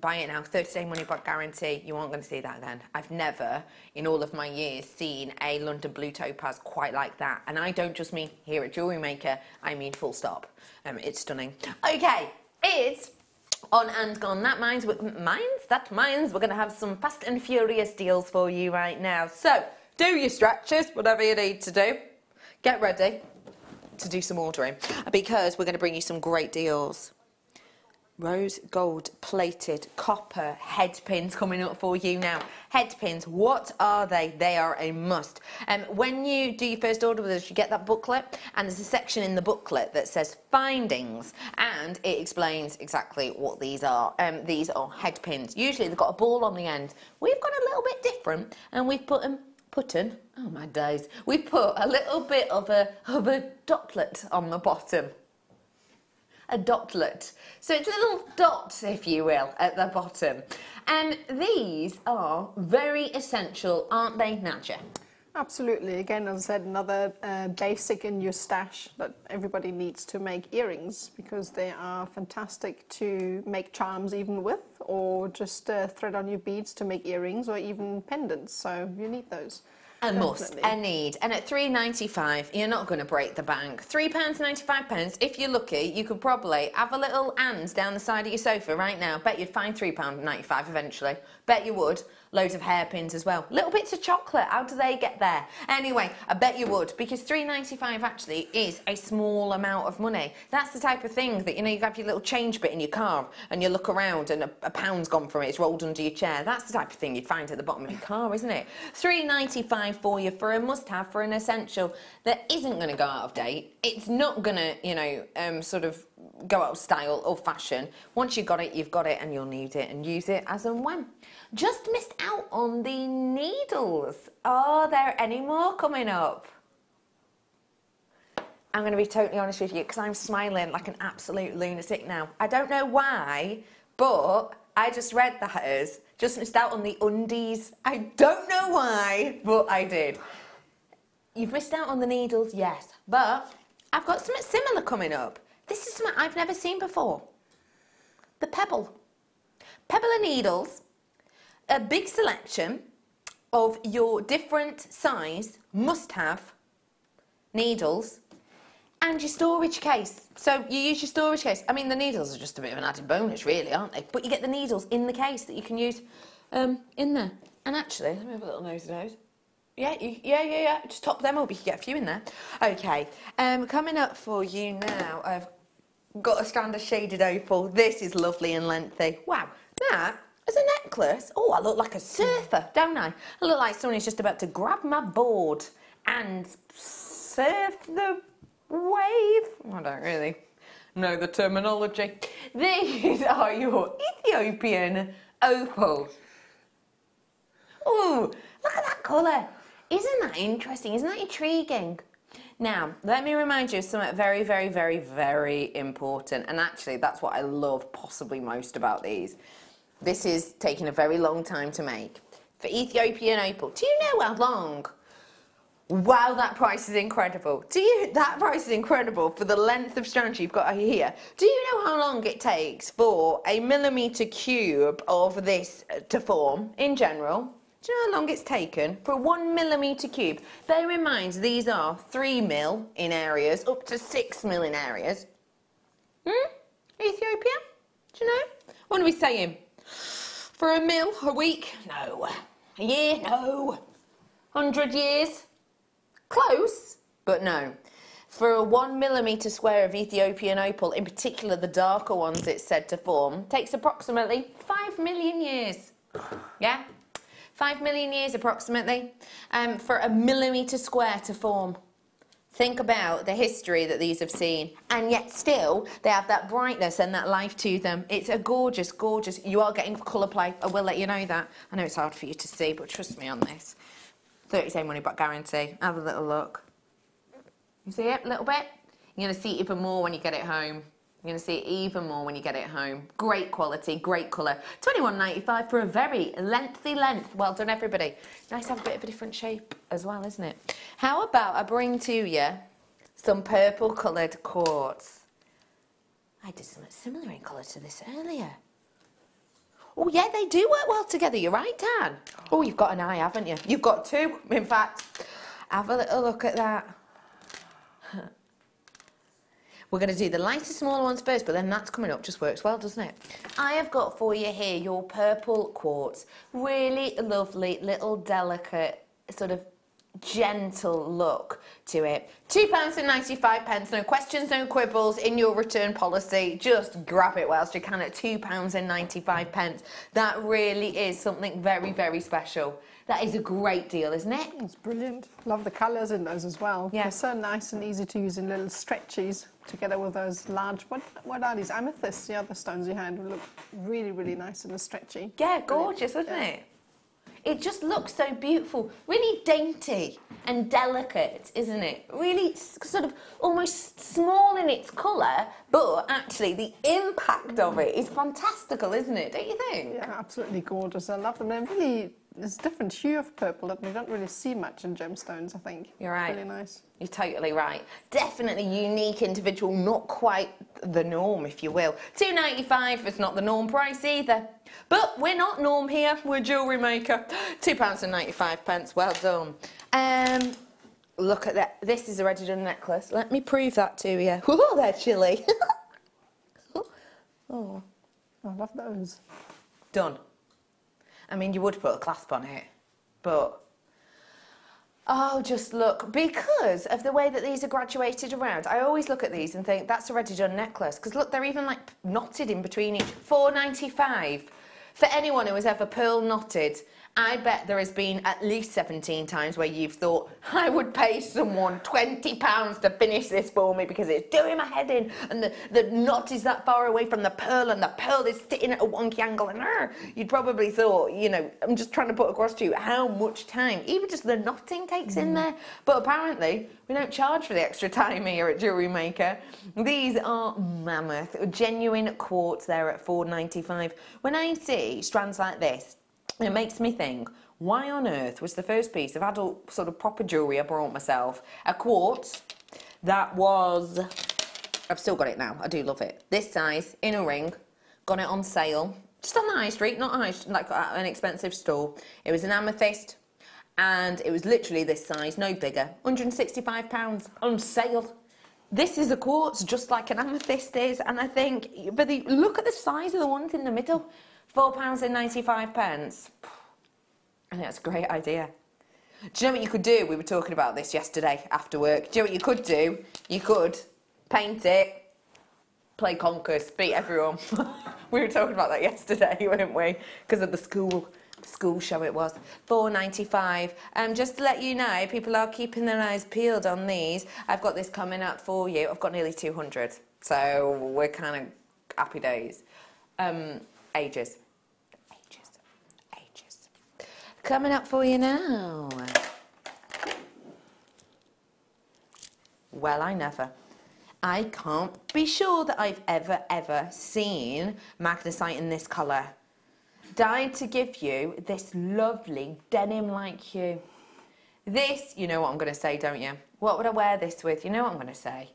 buy it now. 30 day money back guarantee. You aren't going to see that again. I've never, in all of my years, seen a London Blue Topaz quite like that. And I don't just mean here at Jewellery Maker, I mean full stop. Um, it's stunning. Okay, it's on and gone. That means, minds? That minds. we're going to have some fast and furious deals for you right now. So, do your stretches, whatever you need to do. Get ready to do some ordering because we're going to bring you some great deals. Rose gold plated copper head pins coming up for you now. Head pins, what are they? They are a must. Um, when you do your first order with us, you get that booklet, and there's a section in the booklet that says findings, and it explains exactly what these are. Um, these are head pins. Usually they've got a ball on the end. We've got a little bit different, and we've put them putting. Oh my days! We've put a little bit of a of a dotlet on the bottom a dotlet. So it's a little dot, if you will, at the bottom. And these are very essential, aren't they, Nadja? Absolutely. Again, as I said, another uh, basic in your stash that everybody needs to make earrings because they are fantastic to make charms even with, or just uh, thread on your beads to make earrings, or even pendants. So you need those. A must, a need. And at three ninety five, you're not going to break the bank. Three pounds ninety five pence. If you're lucky, you could probably have a little and down the side of your sofa right now. Bet you'd find three pound ninety five eventually. Bet you would. Loads of hairpins as well. Little bits of chocolate. How do they get there? Anyway, I bet you would because 3.95 actually is a small amount of money. That's the type of thing that you know you have your little change bit in your car and you look around and a, a pound's gone from it. It's rolled under your chair. That's the type of thing you'd find at the bottom of your car, isn't it? 3.95 for you for a must-have for an essential that isn't going to go out of date. It's not going to, you know, um, sort of go out of style or fashion. Once you've got it, you've got it and you'll need it and use it as and when. Just missed out on the needles. Are there any more coming up? I'm going to be totally honest with you because I'm smiling like an absolute lunatic now. I don't know why, but I just read that as just missed out on the undies. I don't know why, but I did. You've missed out on the needles, yes, but I've got something similar coming up. This is something I've never seen before. The pebble. Pebble and needles, a big selection of your different size must-have needles and your storage case. So you use your storage case. I mean, the needles are just a bit of an added bonus, really, aren't they? But you get the needles in the case that you can use um, in there. And actually, let me have a little nose nose. Yeah, you, yeah, yeah, yeah. Just top them up. You can get a few in there. Okay. Um, coming up for you now, I've got a strand of shaded opal. This is lovely and lengthy. Wow, that is a necklace. Oh, I look like a surfer, don't I? I look like someone who's just about to grab my board and surf the wave. I don't really know the terminology. These are your Ethiopian opals. Ooh, look at that colour. Isn't that interesting? Isn't that intriguing? Now, let me remind you of something very, very, very, very important. And actually, that's what I love possibly most about these. This is taking a very long time to make. For Ethiopian opal, do you know how long? Wow, that price is incredible. Do you? That price is incredible for the length of strand you've got here. Do you know how long it takes for a millimetre cube of this to form in general? Do you know how long it's taken for a one millimetre cube? Bear in mind, these are three mil in areas, up to six mil in areas. Hmm? Ethiopia? Do you know? What are we saying? For a mil a week? No. A year? No. Hundred years? Close, but no. For a one millimetre square of Ethiopian opal, in particular the darker ones it's said to form, takes approximately five million years. Yeah? Five million years approximately um, for a millimetre square to form. Think about the history that these have seen, and yet still they have that brightness and that life to them. It's a gorgeous, gorgeous. You are getting colour play. I will let you know that. I know it's hard for you to see, but trust me on this. 30 day money back guarantee. Have a little look. You see it a little bit? You're going to see it even more when you get it home. You're going to see it even more when you get it home. Great quality, great colour. 21.95 for a very lengthy length. Well done, everybody. Nice to have a bit of a different shape as well, isn't it? How about I bring to you some purple coloured quartz? I did something similar in colour to this earlier. Oh, yeah, they do work well together. You're right, Dan. Oh, you've got an eye, haven't you? You've got two, in fact. Have a little look at that. We're going to do the lighter, smaller ones first, but then that's coming up just works well, doesn't it? I have got for you here your purple quartz. Really lovely, little delicate, sort of gentle look to it. £2.95, pence, no questions, no quibbles in your return policy. Just grab it whilst you can at £2.95. pence. That really is something very, very special. That is a great deal, isn't it? It's brilliant. Love the colours in those as well. Yeah. They're so nice and easy to use in little stretchies together with those large, what, what are these? Amethysts, the other stones you had, look really, really nice and stretchy. Yeah, gorgeous, Brilliant. isn't Yeah. it? It just looks so beautiful, really dainty and delicate, isn't it? Really sort of almost small in its colour, but actually the impact of it is fantastical, isn't it? Don't you think? Yeah, absolutely gorgeous. I love them. They're really, there's a different hue of purple that we don't really see much in gemstones, I think. You're right. Really nice. You're totally right. Definitely unique individual, not quite the norm, if you will. Two ninety five is not the norm price either. But we're not norm here. We're jewellery maker. Two pounds and ninety five pence. Well done. Um, look at that. This is a ready done necklace. Let me prove that to you. Oh, they're chilly. oh, I love those. done. I mean, you would put a clasp on it, but Oh, just look. Because of the way that these are graduated around, I always look at these and think that's already done necklace. Because look, they're even like knotted in between each. Four ninety five. For anyone who has ever pearl knotted, I bet there has been at least 17 times where you've thought, I would pay someone £20 to finish this for me because it's doing my head in and the, the knot is that far away from the pearl and the pearl is sitting at a wonky angle and uh, you'd probably thought, you know, I'm just trying to put across to you how much time, even just the knotting takes in there. But apparently, we don't charge for the extra time here at Jewellery Maker. These are mammoth, genuine quartz there at 4.95. When I see strands like this, it makes me think, why on earth was the first piece of adult sort of proper jewellery I brought myself a quartz that was, I've still got it now, I do love it, this size, in a ring, got it on sale, just on the high street, not high, like uh, an expensive store. It was an amethyst, and it was literally this size, no bigger, £165 on sale. This is a quartz just like an amethyst is, and I think, but the, look at the size of the ones in the middle. £4.95. pence. I think that's a great idea. Do you know what you could do? We were talking about this yesterday after work. Do you know what you could do? You could paint it, play conkers, beat everyone. we were talking about that yesterday, weren't we? Because of the school school show it was. 4.95. Um, just to let you know, people are keeping their eyes peeled on these. I've got this coming up for you. I've got nearly 200. So we're kind of happy days. Um. Ages. Ages. Coming up for you now. Well, I never. I can't be sure that I've ever, ever seen magnesite in this colour. Dyed to give you this lovely denim-like hue. This, you know what I'm going to say, don't you? What would I wear this with? You know what I'm going to say?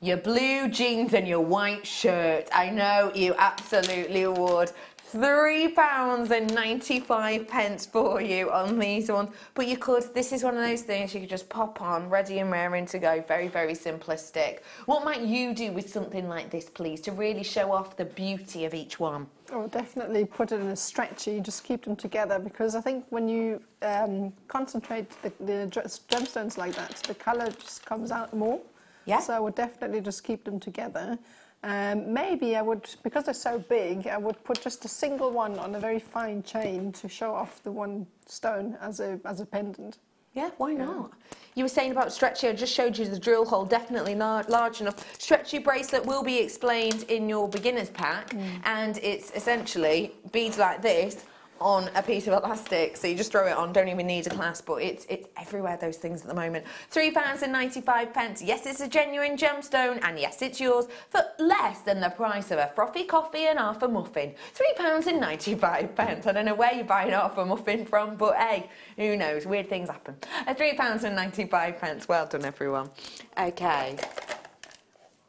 Your blue jeans and your white shirt. I know you absolutely would. Three pounds and 95 pence for you on these ones. But you could, this is one of those things you could just pop on, ready and raring to go. Very, very simplistic. What might you do with something like this, please, to really show off the beauty of each one? Oh, definitely put it in a stretchy, just keep them together because I think when you um, concentrate the, the gemstones like that, the colour just comes out more. Yeah. So I would definitely just keep them together. Um, maybe I would, because they're so big, I would put just a single one on a very fine chain to show off the one stone as a, as a pendant. Yeah, why not? You were saying about stretchy, I just showed you the drill hole, definitely lar large enough. Stretchy bracelet will be explained in your beginner's pack, and it's essentially beads like this on a piece of elastic, so you just throw it on, don't even need a clasp, but it's it's everywhere, those things at the moment. Three pounds and ninety-five pence. Yes, it's a genuine gemstone, and yes, it's yours for less than the price of a frothy coffee and half a muffin. Three pounds and ninety-five pence. I don't know where you're buying half a muffin from, but hey, who knows, weird things happen. Uh, £3.95. pence. Well done, everyone. Okay.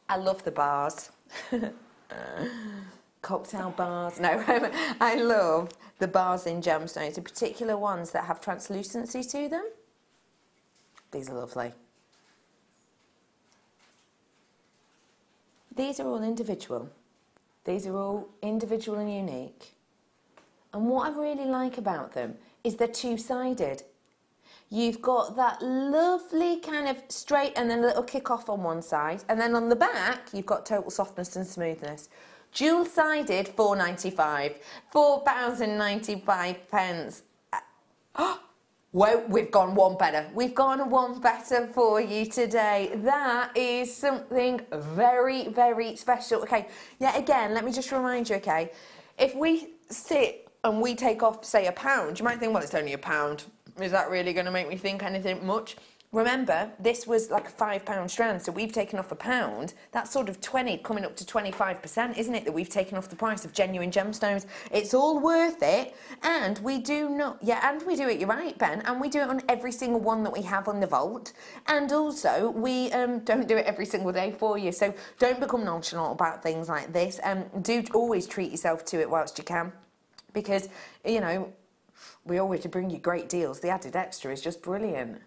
I love the bars. cocktail bars. No, I love the bars in gemstones, in particular ones that have translucency to them. These are lovely. These are all individual. These are all individual and unique. And what I really like about them is they're two-sided. You've got that lovely kind of straight and then a little kick off on one side, and then on the back you've got total softness and smoothness. Dual sided, four ninety five, four pounds and ninety five pence. Well, we've gone one better. We've gone one better for you today. That is something very, very special. Okay, yet again, let me just remind you, okay, if we sit and we take off, say, a pound, you might think, well, it's only a pound. Is that really going to make me think anything much? Remember, this was like a five pound strand, so we've taken off a pound. That's sort of 20, coming up to 25%, isn't it, that we've taken off the price of genuine gemstones? It's all worth it, and we do not, yeah, and we do it, you're right, Ben, and we do it on every single one that we have on the vault, and also we um, don't do it every single day for you, so don't become nonchalant about things like this, and um, do always treat yourself to it whilst you can, because, you know, we always bring you great deals. The added extra is just brilliant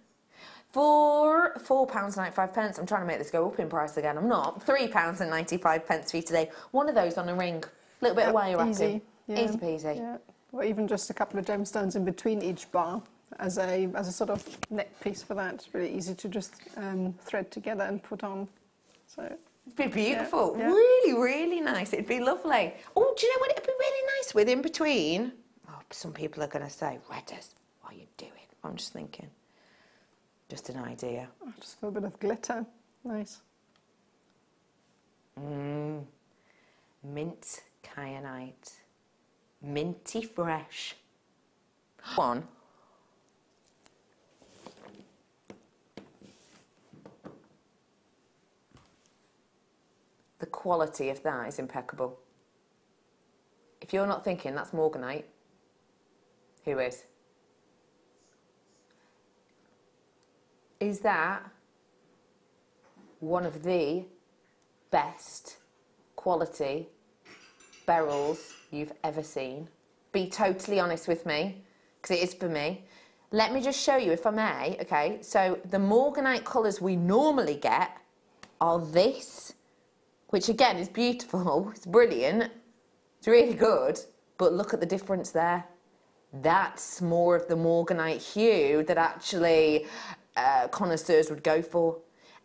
for £4.95. pence. I'm trying to make this go up in price again. I'm not. Three pounds and ninety five pence for you today. One of those on a ring. A little bit of wire wrapping. Easy. Yeah. Easy peasy. Yeah. or even just a couple of gemstones in between each bar as a as a sort of neck piece for that. It's really easy to just um, thread together and put on. So It'd be beautiful. yeah. Really, really nice. It'd be lovely. Oh, do you know what it'd be really nice with in between? Oh, some people are going to say, Redders, what are you doing? I'm just thinking. Just an idea. oh, just for a bit of glitter. Nice. Mm. Mint kyanite. Minty fresh. One. The quality of that is impeccable. If you're not thinking that's morganite, who is? Is that one of the best quality beryls you've ever seen? Be totally honest with me, because it is for me. Let me just show you, if I may. Okay, so the morganite colours we normally get are this, which again is beautiful, it's brilliant, it's really good, but look at the difference there. That's more of the morganite hue that actually uh, connoisseurs would go for.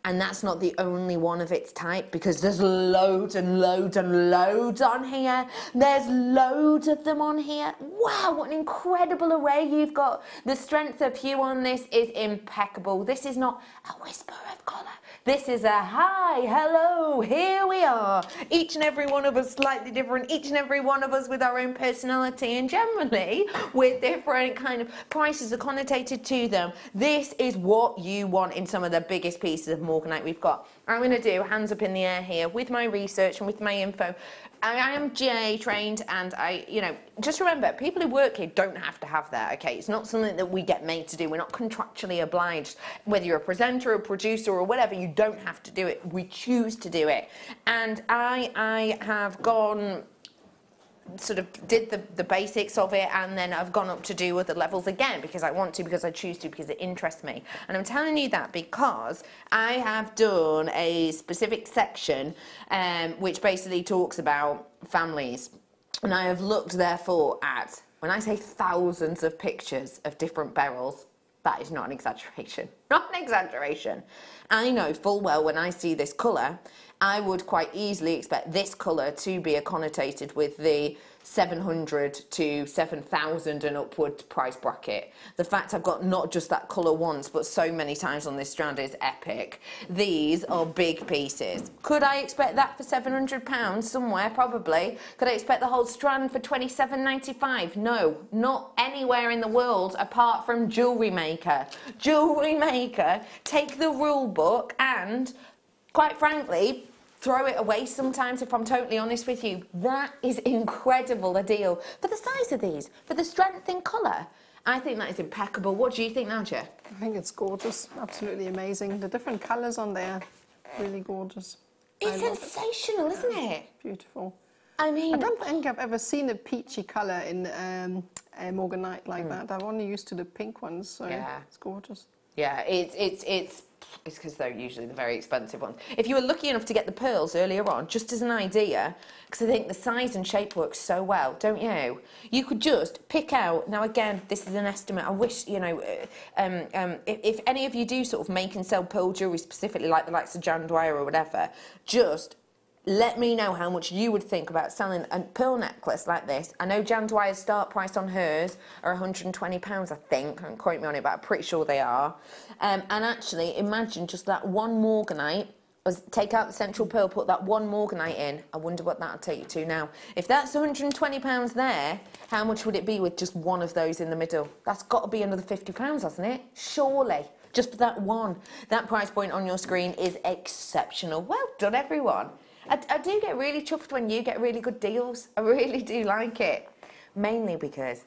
And that's not the only one of its type because there's loads and loads and loads on here. There's loads of them on here. Wow, what an incredible array you've got. The strength of hue on this is impeccable. This is not a whisper of colour. This is a hi, hello, here we are. Each and every one of us slightly different, each and every one of us with our own personality and generally with different kind of prices are connotated to them. This is what you want in some of the biggest pieces of Morganite we've got. I'm going to do hands up in the air here with my research and with my info. I am GA trained and I, you know, just remember, people who work here don't have to have that, okay? It's not something that we get made to do. We're not contractually obliged. Whether you're a presenter, a producer, or whatever, you don't have to do it. We choose to do it. And I, I have gone sort of did the, the basics of it and then I've gone up to do other levels again because I want to, because I choose to, because it interests me. And I'm telling you that because I have done a specific section um, which basically talks about families. And I have looked therefore at, when I say thousands of pictures of different beryls, that is not an exaggeration. Not an exaggeration. I know full well when I see this colour, I would quite easily expect this colour to be connotated with the 700 to 7,000 and upward price bracket. The fact I've got not just that colour once, but so many times on this strand is epic. These are big pieces. Could I expect that for 700 pounds somewhere? Probably. Could I expect the whole strand for 27.95? No, not anywhere in the world apart from Jewellery Maker. Jewellery Maker take the rule book and, quite frankly, throw it away sometimes if I'm totally honest with you. That is incredible a deal. For the size of these, for the strength in colour, I think that is impeccable. What do you think now, Jeff? I think it's gorgeous, absolutely amazing. The different colours on there, really gorgeous. It's sensational, isn't it? Beautiful. I mean, I don't think I've ever seen a peachy colour in um, a morganite like Hmm. that. I'm only used to the pink ones, so Yeah. it's gorgeous. Yeah, it's it's it's it's because they're usually the very expensive ones. If you were lucky enough to get the pearls earlier on, just as an idea, because I think the size and shape works so well, don't you? You could just pick out. Now, again, this is an estimate. I wish you know, uh, um, um, if, if any of you do sort of make and sell pearl jewelry specifically, like the likes of Jan Dwyer or whatever, just let me know how much you would think about selling a pearl necklace like this. I know Jan Dwyer's start price on hers are £120, I think. Don't quote me on it, but I'm pretty sure they are. Um, and actually, imagine just that one morganite. Take out the central pearl, put that one morganite in. I wonder what that'll take you to now. If that's 120 pounds there, how much would it be with just one of those in the middle? That's got to be another 50 pounds, hasn't it? Surely. Just that one. That price point on your screen is exceptional. Well done, everyone. I, I do get really chuffed when you get really good deals. I really do like it. Mainly because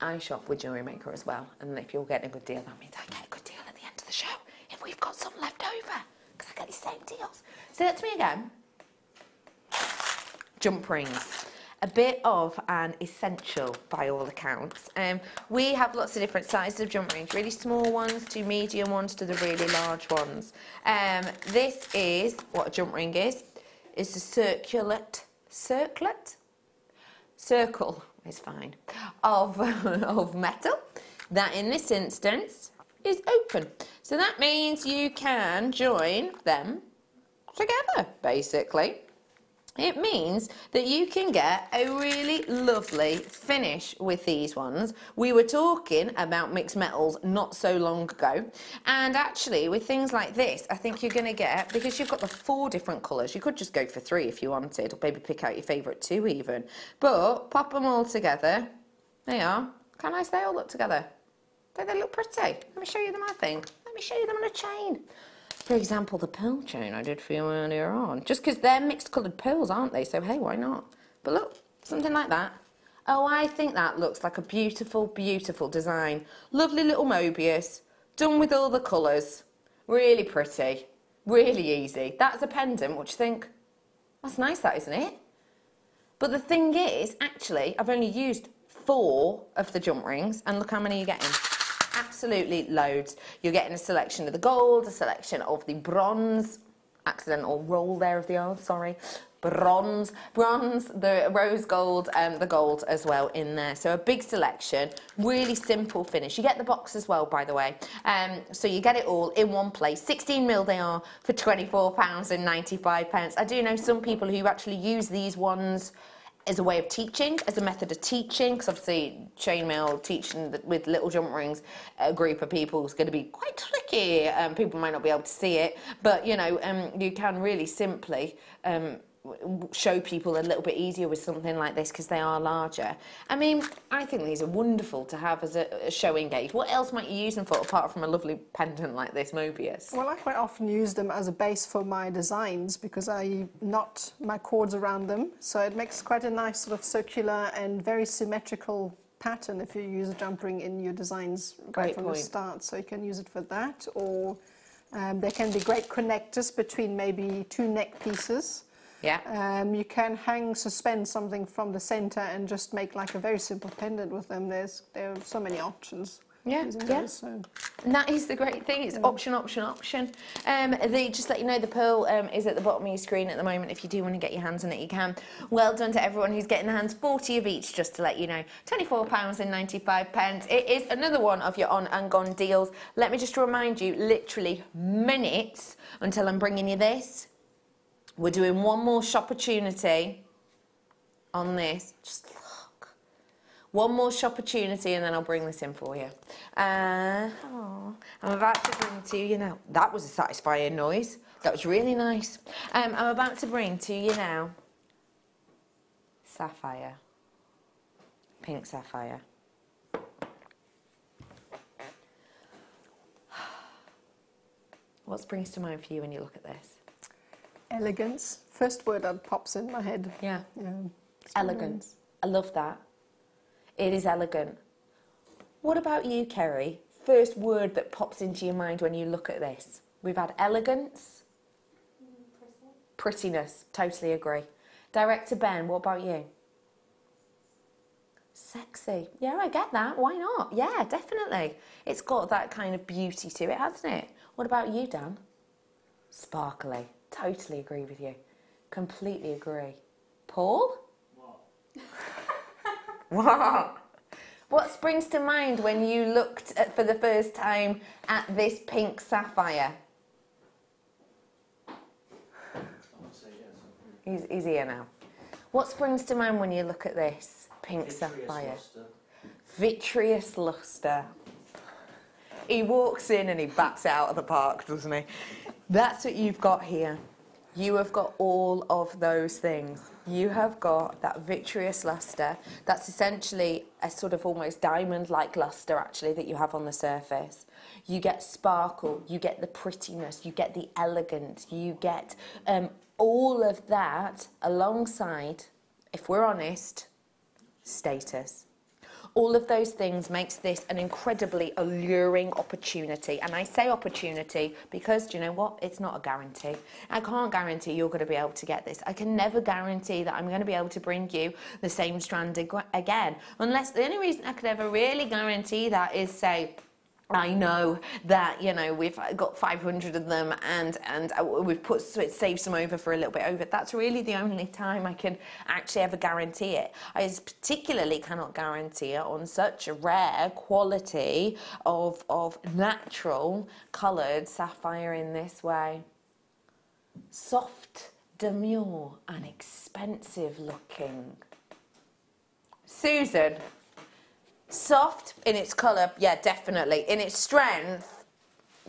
I shop with Jewellery Maker as well. And if you're getting a good deal, that means I get a good deal at the end of the show. If we've got some left over, because I get the same deals. Say that to me again. Jump rings. A bit of an essential by all accounts. Um, we have lots of different sizes of jump rings, really small ones to medium ones to the really large ones. Um, this is what a jump ring is. It's a circular, circlet? Circle is fine, of, of metal that in this instance is open. So that means you can join them together, basically. It means that you can get a really lovely finish with these ones. We were talking about mixed metals not so long ago. And actually, with things like this, I think you're going to get, because you've got the four different colours, you could just go for three if you wanted, or maybe pick out your favourite two even. But pop them all together. There you are. How nice they all look together. Don't they look pretty? Let me show you them, I think. Let me show you them on a chain. For example, the pearl chain I did for you earlier on. Just because they're mixed coloured pearls, aren't they? So, hey, why not? But look, something like that. Oh, I think that looks like a beautiful, beautiful design. Lovely little Mobius, done with all the colours. Really pretty, really easy. That's a pendant, what do you think? That's nice, that, isn't it? But the thing is, actually, I've only used four of the jump rings, and look how many you're getting absolutely loads. You're getting a selection of the gold, a selection of the bronze, accidental roll there of the R, sorry, bronze, bronze, the rose gold, and the gold as well in there. So a big selection, really simple finish. You get the box as well, by the way. Um, so you get it all in one place. 16 mil they are for £24 and 95 pence. I do know some people who actually use these ones as a way of teaching, as a method of teaching, because obviously chainmail teaching with little jump rings, a group of people is going to be quite tricky. Um, people might not be able to see it, but you know, um, you can really simply um, show people a little bit easier with something like this because they are larger. I mean, I think these are wonderful to have as a, a showing gauge. What else might you use them for apart from a lovely pendant like this Mobius? Well, I quite often use them as a base for my designs because I knot my cords around them. So it makes quite a nice sort of circular and very symmetrical pattern if you use a jump ring in your designs right Great from point. the start. So you can use it for that or um, they can be great connectors between maybe two neck pieces. Yeah. Um, you can hang, suspend something from the center and just make like a very simple pendant with them. There's there are so many options. Yeah, yeah. those, so. And that is the great thing. It's option, option, option. Um, they just let you know the pearl um, is at the bottom of your screen at the moment. If you do want to get your hands on it, you can. Well done to everyone who's getting their hands 40 of each, just to let you know. £24 and 95 pence. It is another one of your on and gone deals. Let me just remind you, literally minutes until I'm bringing you this. We're doing one more shop opportunity on this. Just look. One more shop opportunity and then I'll bring this in for you. Uh, I'm about to bring to you now. That was a satisfying noise. That was really nice. Um, I'm about to bring to you now sapphire. Pink sapphire. What springs to mind for you when you look at this? Elegance. First word that pops in my head. Yeah. Yeah. Elegance. I love that. It is elegant. What about you, Kerry? First word that pops into your mind when you look at this? We've had elegance. Prettiness. Totally agree. Director Ben, what about you? Sexy. Yeah, I get that. Why not? Yeah, definitely. It's got that kind of beauty to it, hasn't it? What about you, Dan? Sparkly. Totally agree with you. Completely agree. Paul? What? What What springs to mind when you looked at, for the first time at this pink sapphire? He's, he's here now. What springs to mind when you look at this pink sapphire? Vitreous luster. He walks in and he bats it out of the park, doesn't he? That's what you've got here. You have got all of those things. You have got that vitreous luster. That's essentially a sort of almost diamond like luster, actually, that you have on the surface. You get sparkle, you get the prettiness, you get the elegance, you get um, all of that alongside, if we're honest, status. All of those things makes this an incredibly alluring opportunity. And I say opportunity because, do you know what? It's not a guarantee. I can't guarantee you're going to be able to get this. I can never guarantee that I'm going to be able to bring you the same strand ag- again. Unless the only reason I could ever really guarantee that is, say, I know that you know we've got 500 of them and and uh, we've put so it saves some over for a little bit over. That's really the only time I can actually ever guarantee it. I particularly cannot guarantee it on such a rare quality of of natural coloured sapphire in this way. Soft, demure, and expensive looking. Susan, Soft in its colour, yeah, definitely. In its strength,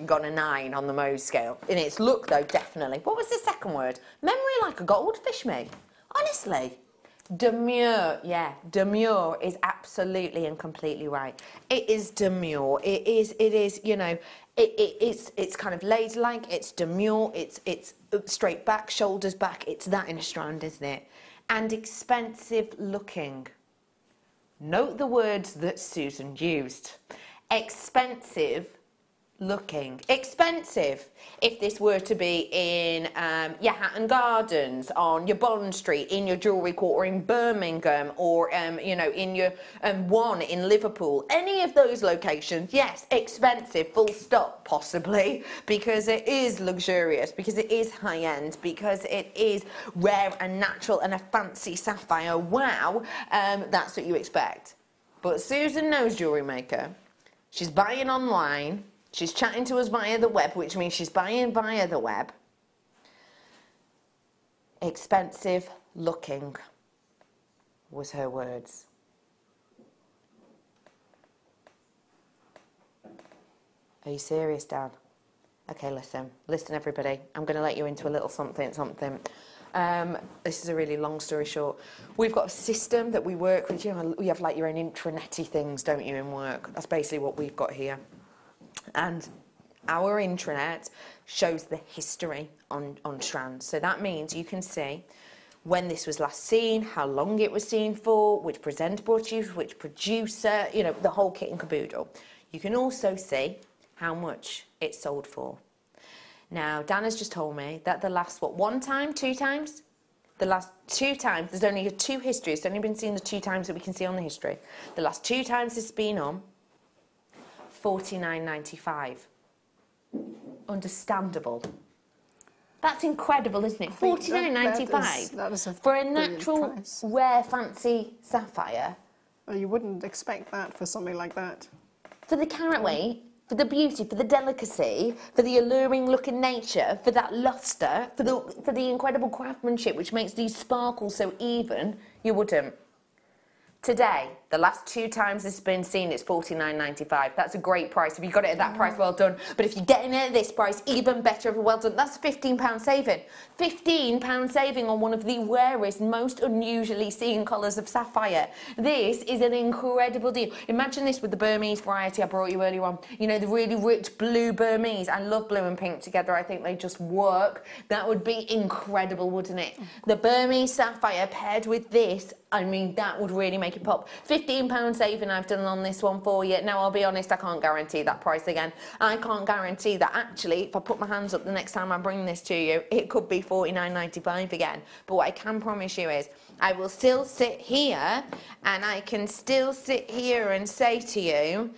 got a nine on the Mohs scale. In its look, though, definitely. What was the second word? Memory like a goldfish, me. Honestly. Demure, yeah, demure is absolutely and completely right. It is demure. It is, it is, you know, it, it, it's, it's kind of ladylike. It's demure. It's, it's straight back, shoulders back. It's that in a strand, isn't it? And expensive looking. Note the words that Susan used. Expensive looking. Expensive. If this were to be in um, your Hatton Gardens, on your Bond Street, in your jewellery quarter in Birmingham, or um, you know, in your um, one in Liverpool, any of those locations, yes, expensive, full stop, possibly, because it is luxurious, because it is high end, because it is rare and natural and a fancy sapphire. Wow, um, that's what you expect. But Susan knows jewellery maker. She's buying online She's chatting to us via the web, which means she's buying via the web. Expensive looking was her words. Are you serious, Dan? Okay, listen. Listen, everybody. I'm going to let you into a little something, something. Um, this is a really long story short. We've got a system that we work with. You know, you have like your own intranetty things, don't you, in work? That's basically what we've got here. And our intranet shows the history on, on strands. So that means you can see when this was last seen, how long it was seen for, which presenter brought you, which producer, you know, the whole kit and caboodle. You can also see how much it sold for. Now, Dan has just told me that the last, what, one time, two times? The last two times, there's only two histories, it's only been seen the two times that we can see on the history. The last two times it's been on, 49.95. Understandable. That's incredible, isn't it? Forty nine ninety five for a natural, price. rare, fancy sapphire. Well, you wouldn't expect that for something like that. For the carat weight, for the beauty, for the delicacy, for the alluring look in nature, for that lustre, for the for the incredible craftsmanship which makes these sparkles so even, you wouldn't. Today, the last two times it's been seen, it's forty nine ninety five. That's a great price. If you got it at that price, well done. But if you're getting it at this price, even better, well done. That's a £15 saving. £15 saving on one of the rarest, most unusually seen colours of sapphire. This is an incredible deal. Imagine this with the Burmese variety I brought you earlier on. You know, the really rich blue Burmese. I love blue and pink together. I think they just work. That would be incredible, wouldn't it? The Burmese sapphire paired with this I mean, that would really make it pop. £15 saving I've done on this one for you. Now, I'll be honest, I can't guarantee that price again. I can't guarantee that actually, if I put my hands up the next time I bring this to you, it could be $49.95 again. But what I can promise you is, I will still sit here and I can still sit here and say to you,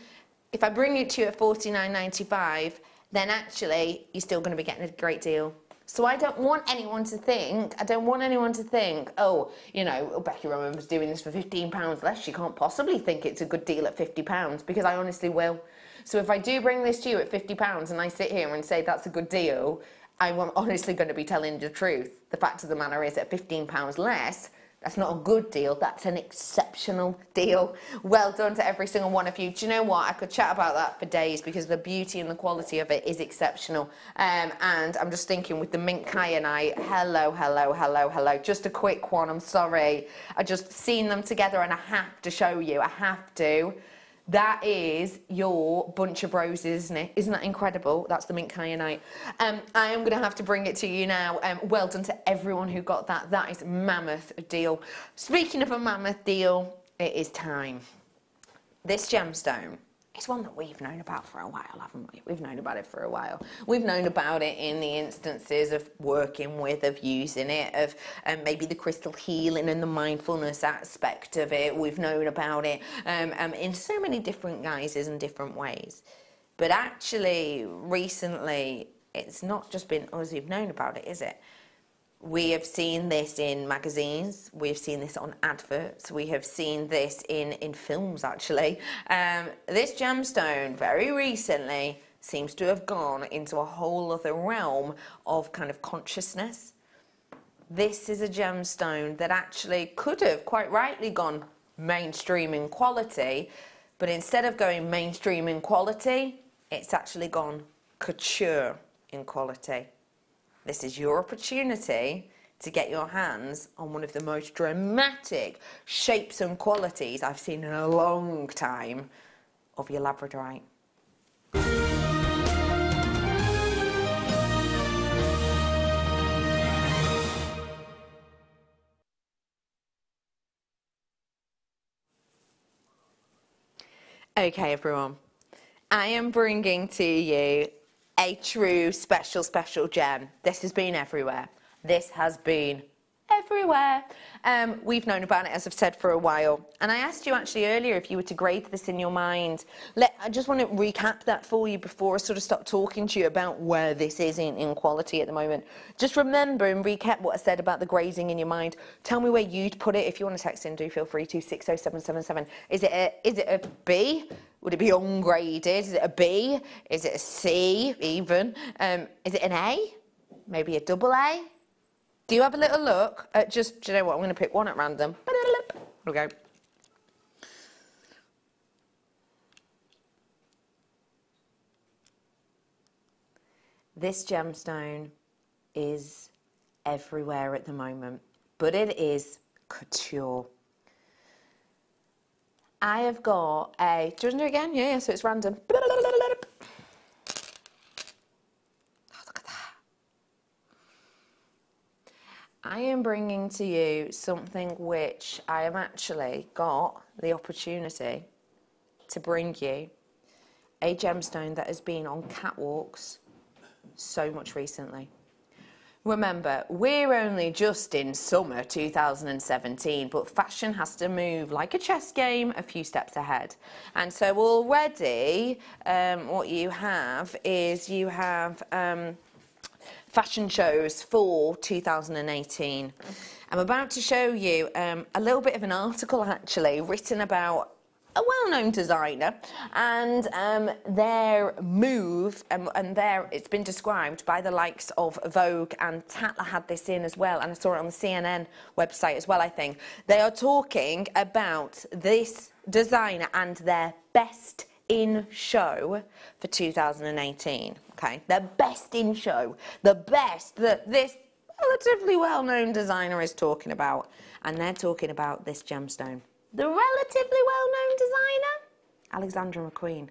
if I bring it to you at $49.95, then actually you're still going to be getting a great deal. So I don't want anyone to think, I don't want anyone to think, oh, you know, oh, Becky Roman doing this for £15 less. She can't possibly think it's a good deal at £50 because I honestly will. So if I do bring this to you at £50 and I sit here and say that's a good deal, I'm honestly going to be telling the truth. The fact of the matter is at £15 less, that's not a good deal, that's an exceptional deal. Well done to every single one of you. Do you know what? I could chat about that for days because the beauty and the quality of it is exceptional. Um, and I'm just thinking with the mint kyanite, hello, hello, hello, hello. Just a quick one, I'm sorry. I just seen them together and I have to show you, I have to. That is your bunch of roses, isn't it? Isn't that incredible? That's the mint kyanite. Um, I am going to have to bring it to you now. Um, well done to everyone who got that. That is mammoth deal. Speaking of a mammoth deal, it is time. This gemstone it's one that we've known about for a while, haven't we? We've known about it for a while. We've known about it in the instances of working with, of using it, of um, maybe the crystal healing and the mindfulness aspect of it. We've known about it um, um, in so many different guises and different ways. But actually, recently, it's not just been us who've known about it, is it? We have seen this in magazines, we've seen this on adverts, we have seen this in, in films actually. Um, this gemstone very recently seems to have gone into a whole other realm of kind of consciousness. This is a gemstone that actually could have quite rightly gone mainstream in quality, but instead of going mainstream in quality, it's actually gone couture in quality. This is your opportunity to get your hands on one of the most dramatic shapes and qualities I've seen in a long time of your Labradorite. Okay, everyone. I am bringing to you a true special, special gem. This has been everywhere. This has been everywhere. Um, we've known about it, as I've said, for a while. And I asked you actually earlier if you were to grade this in your mind. Let, I just want to recap that for you before I sort of start talking to you about where this is in, in quality at the moment. Just remember and recap what I said about the grading in your mind. Tell me where you'd put it. If you want to text in, do feel free to 60777. Is it a, is it a B? Would it be ungraded? Is it a B? Is it a C even? Um, is it an A? Maybe a double A? Do you have a little look at just, do you know what, I'm going to pick one at random. Here we go. This gemstone is everywhere at the moment, but it is couture. I have got a, do you want to do it again? Yeah, yeah, so it's random. I am bringing to you something which I have actually got the opportunity to bring you a gemstone that has been on catwalks so much recently. Remember, we're only just in summer 2017, but fashion has to move like a chess game a few steps ahead. And so already um, what you have is you have um, fashion shows for 2018. I'm about to show you um, a little bit of an article actually written about a well-known designer and um, their move um, and their it's been described by the likes of Vogue and Tatler had this in as well and I saw it on the CNN website as well I think they are talking about this designer and their best in show for 2018 okay? The best in show, the best that this relatively well-known designer is talking about. And they're talking about this gemstone. The relatively well-known designer, Alexandra McQueen.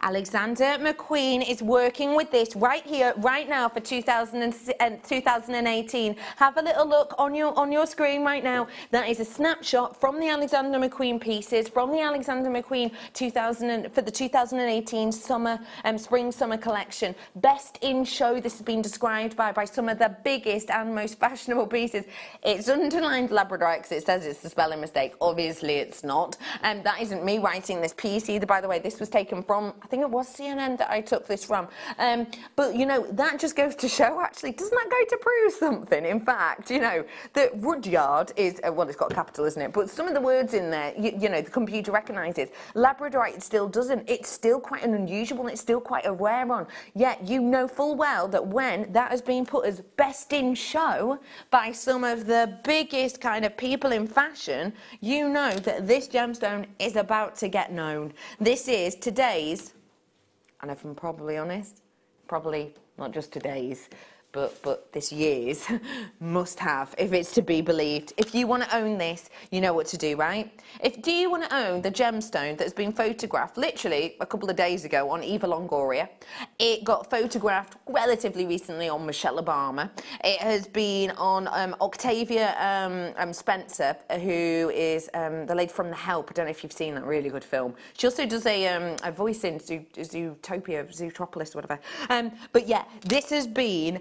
Alexander McQueen is working with this right here, right now for 2000 and, 2018. Have a little look on your on your screen right now. That is a snapshot from the Alexander McQueen pieces from the Alexander McQueen 2000 for the 2018 summer and um, spring summer collection. Best in show. This has been described by by some of the biggest and most fashionable pieces. It's underlined Labradorite because it says it's a spelling mistake. Obviously, it's not. And um, that isn't me writing this piece either. By the way, this was taken from think it was CNN that I took this from. Um, but, you know, that just goes to show, actually, doesn't that go to prove something? In fact, you know, that Rudyard is, uh, well, it's got capital, isn't it? But some of the words in there, you, you know, the computer recognises. Labradorite still doesn't. It's still quite an unusual and it's still quite a rare one. Yet you know full well that when that has been put as best in show by some of the biggest kind of people in fashion, you know that this gemstone is about to get known. This is today's and if I'm probably honest, probably not just today's, but, but this year's must have if it's to be believed. If you want to own this, you know what to do, right? If Do you want to own the gemstone that's been photographed literally a couple of days ago on Eva Longoria? It got photographed relatively recently on Michelle Obama. It has been on um, Octavia um, um, Spencer, who is um, the lady from The Help. I don't know if you've seen that really good film. She also does a, um, a voice in Zootopia, Zootropolis, whatever. Um, but yeah, this has been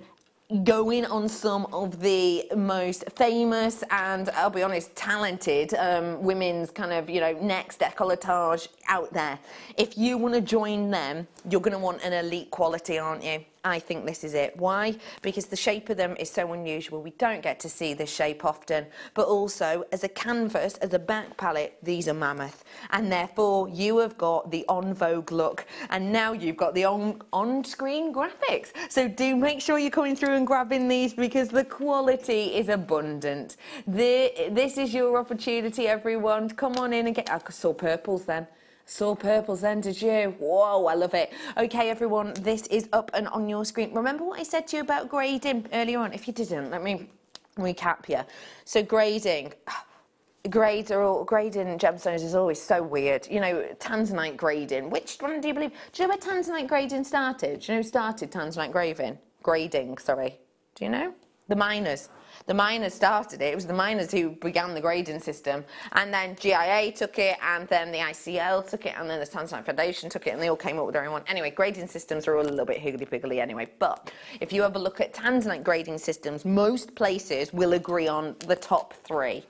going on some of the most famous and I'll be honest, talented um, women's kind of, you know, next decolletage out there. If you want to join them, you're going to want an elite quality, aren't you? I think this is it. Why? Because the shape of them is so unusual. We don't get to see this shape often. But also, as a canvas, as a back palette, these are mammoth. And therefore, you have got the on vogue look. And now you've got the on, on-screen graphics. So do make sure you're coming through and grabbing these because the quality is abundant. The, this is your opportunity, everyone. Come on in and get... I saw purples then. Saw purples then, did you? Whoa, I love it. Okay, everyone, this is up and on your screen. Remember what I said to you about grading earlier on? If you didn't, let me recap you. So grading, grades are all, grading gemstones is always so weird. You know, tanzanite grading, which one do you believe? Do you know where tanzanite grading started? Do you know who started tanzanite grading? Grading, sorry. Do you know? The miners. The miners started it. It was the miners who began the grading system. And then GIA took it, and then the ICL took it, and then the Tanzanite Foundation took it, and they all came up with their own one. Anyway, grading systems are all a little bit higgledy-piggledy anyway. But if you a look at Tanzanite grading systems, most places will agree on the top three.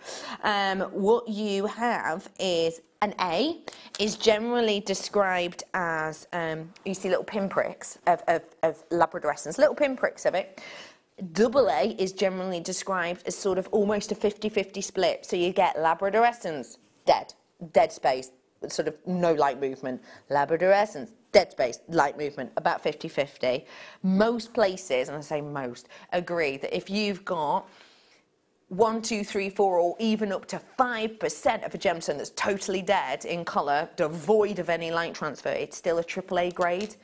Um, what you have is an A is generally described as, um, you see little pinpricks of, of, of little pinpricks of it. Double A is generally described as sort of almost a 50-50 split. So you get Labradorescence, dead, dead space, sort of no light movement. Labradorescence, dead space, light movement, about 50-50. Most places, and I say most, agree that if you've got one, two, three, four, or even up to 5% of a gemstone that's totally dead in colour, devoid of any light transfer, it's still a AAA grade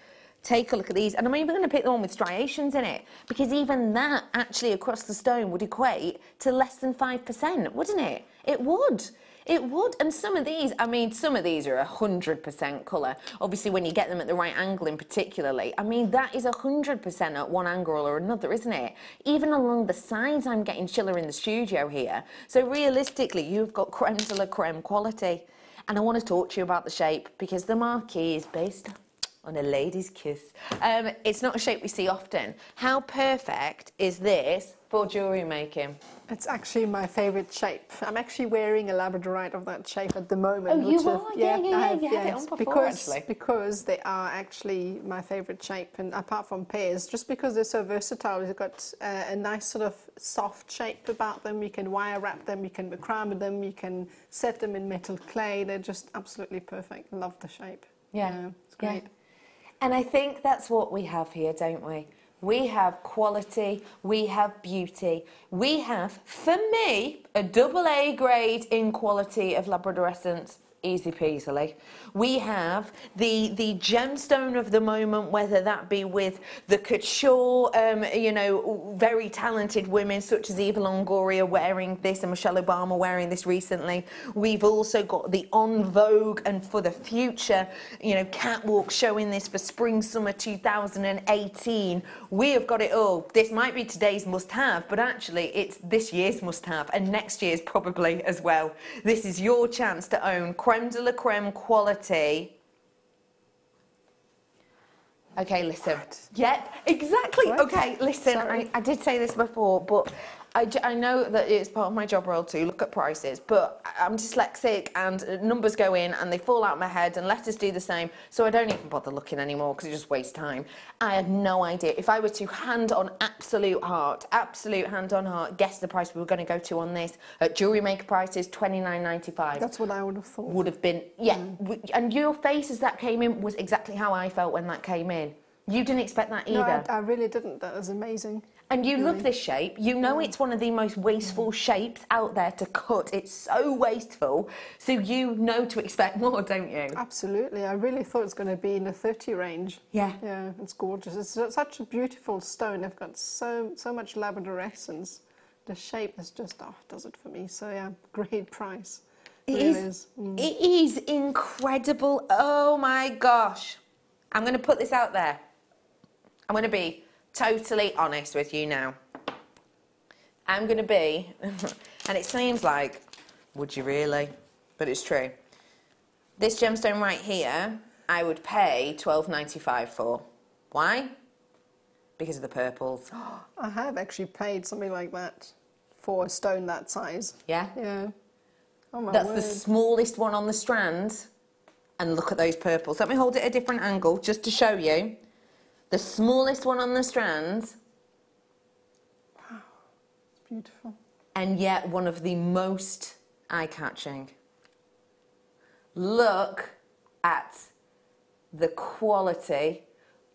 take a look at these. And I'm even going to pick the one with striations in it because even that actually across the stone would equate to less than 5%, wouldn't it? It would. It would. And some of these, I mean, some of these are 100% colour. Obviously, when you get them at the right angle in particularly, I mean, that is 100% at one angle or another, isn't it? Even along the sides, I'm getting schiller in the studio here. So realistically, you've got creme de la creme quality. And I want to talk to you about the shape because the marquise is based on a lady's kiss. Um, it's not a shape we see often. How perfect is this for jewellery making? It's actually my favourite shape. I'm actually wearing a Labradorite of that shape at the moment. Oh, you which are? Yeah, yeah, I yeah, have, you had it on before, because, actually. Because they are actually my favourite shape, and apart from pears, just because they're so versatile, they've got uh, a nice sort of soft shape about them. You can wire wrap them, you can macrame them, you can set them in metal clay. They're just absolutely perfect. Love the shape. Yeah. it's great. And I think that's what we have here, don't we? We have quality, we have beauty, we have, for me, a double A grade in quality of Labradorescence, easy peasily. We have the the gemstone of the moment, whether that be with the couture, um, you know, very talented women such as Eva Longoria wearing this and Michelle Obama wearing this recently. We've also got the on Vogue and for the future, you know, catwalk showing this for spring summer 2018. We have got it all. This might be today's must have, but actually it's this year's must have and next year's probably as well. This is your chance to own creme de la creme quality. Okay, listen. Yep, exactly. What? Okay, listen. I, I did say this before, but I, know that it's part of my job role to look at prices, but I'm dyslexic and numbers go in and they fall out of my head and letters do the same, so I don't even bother looking anymore because it just wastes time. I had no idea. If I were to hand on absolute heart, absolute hand on heart, guess the price we were going to go to on this at jewellery maker prices, twenty nine ninety five That's what I would have thought. would have been yeah Mm. and your face as that came in was exactly how i felt when that came in you didn't expect that no, either I, I really didn't. That was amazing. And you love this shape you know it's one of the most wasteful shapes out there to cut it's so wasteful so you know to expect more don't you Absolutely. I really thought it was going to be in the 30 range. Yeah. Yeah, it's gorgeous. It's such a beautiful stone. They've got so so much labradorescence. The shape is just, oh, does it for me. So, yeah, great price. It really is. Mm. It is incredible. Oh my gosh. I'm going to put this out there. I'm going to be totally honest with you now. I'm going to be, and it seems like, would you really? But it's true. This gemstone right here, I would pay 12.95 for. Why? because of the purples. I have actually paid something like that for a stone that size. Yeah? Yeah. Oh my That's word. the smallest one on the strand. And look at those purples. Let me hold it at a different angle just to show you. The smallest one on the strand, Wow, It's beautiful. and yet one of the most eye catching. Look at the quality.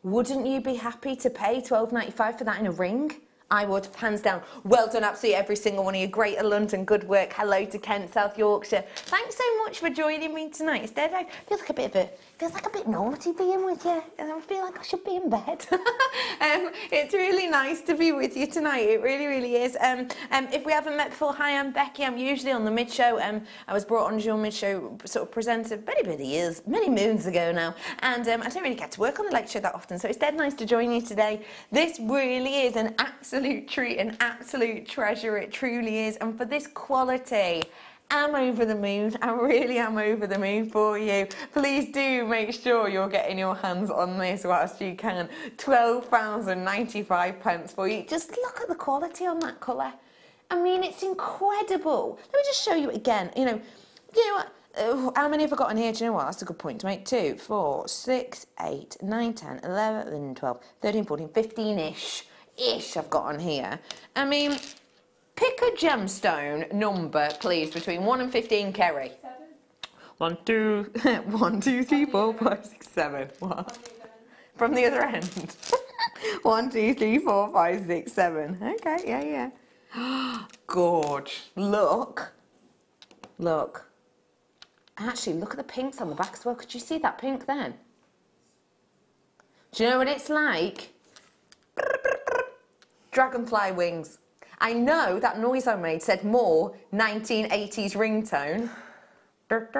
Wouldn't you be happy to pay twelve ninety five for that in a ring? I would, hands down. Well done, absolutely every single one of you. Greater London, good work. Hello to Kent, South Yorkshire. Thanks so much for joining me tonight. It's dead. I feel like a bit of a feels like a bit naughty being with you. And I feel like I should be in bed. um, it's really nice to be with you tonight. It really, really is. Um, um, if we haven't met before, hi, I'm Becky. I'm usually on the mid show. Um, I was brought on as your mid show sort of presenter many, many years, many moons ago now. And um, I don't really get to work on the late show that often, so it's dead nice to join you today. This really is an absolute treat, an absolute treasure. It truly is. And for this quality, I'm over the moon. I really am over the moon for you. Please do make sure you're getting your hands on this whilst you can. £12.95 pence for you. Just look at the quality on that colour. I mean, it's incredible. Let me just show you again. You know, you know what? Uh, how many have I got in here? Do you know what? That's a good point to make. 2, 4, 6, 8, 9, 10, 11, 12, 13, 14, 15 ish. Ish I've got on here. I mean, pick a gemstone number, please, between 1 and 15, Kerry. One, two, one, two, three, four, five, six, seven. One. From the other end. one, two, three, four, five, six, seven. Okay, yeah, yeah. Gorge. Look. Look. Actually, look at the pinks on the back as well. Could you see that pink then? Do you know what it's like? Dragonfly wings. I know that noise I made said more 1980s ringtone. Look,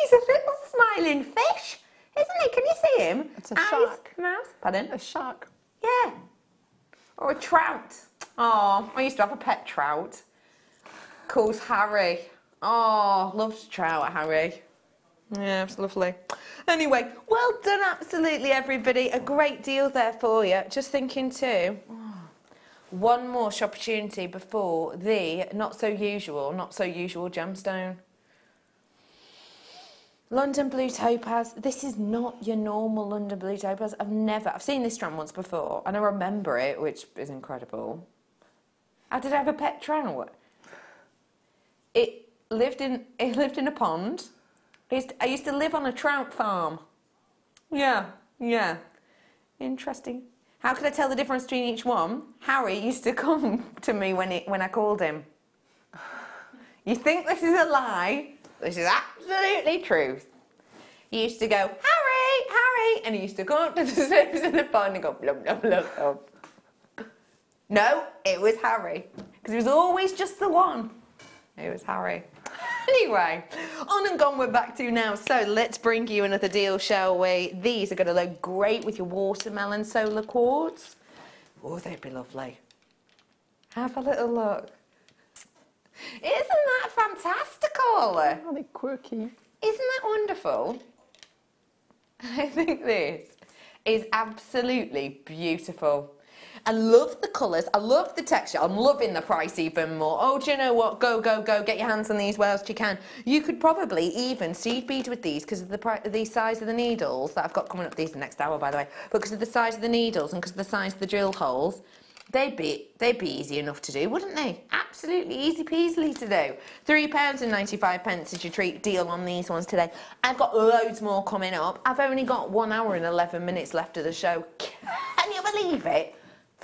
he's a little smiling fish, isn't he? Can you see him? It's a Eyes, shark. mouth. Pardon? A shark. Yeah. Or a trout. Oh, I used to have a pet trout. Called Harry. Oh, loved trout, Harry. Yeah, it's lovely. Anyway, well done, absolutely, everybody. A great deal there for you. Just thinking too. One more opportunity before the not so usual, not so usual gemstone. London Blue Topaz. This is not your normal London Blue Topaz. I've never, I've seen this strand once before and I remember it, which is incredible. How did I have a pet trout? It lived in, it lived in a pond. I used, to, I used to live on a trout farm. Yeah, yeah. Interesting. How could I tell the difference between each one? Harry used to come to me when, it, when I called him. You think this is a lie? This is absolutely truth. He used to go, Harry, Harry, and he used to come up to the surface of the pond and go, blub, blub, blub, blub. No, it was Harry. Because it was always just the one. It was Harry. Anyway, on and gone we're back to now. So let's bring you another deal, shall we? These are going to look great with your watermelon solar quartz. Oh, they'd be lovely. Have a little look. Isn't that fantastical? Aren't they quirky? Isn't that wonderful? I think this is absolutely beautiful. I love the colours. I love the texture. I'm loving the price even more. Oh, do you know what? Go, go, go. Get your hands on these whilst you can. You could probably even seed bead with these because of the, the size of the needles that I've got coming up these the next hour, by the way. But because of the size of the needles and because of the size of the drill holes, they'd be, they'd be easy enough to do, wouldn't they? Absolutely easy peasy to do. £3.95 pence is your treat deal on these ones today. I've got loads more coming up. I've only got one hour and 11 minutes left of the show. Can you believe it?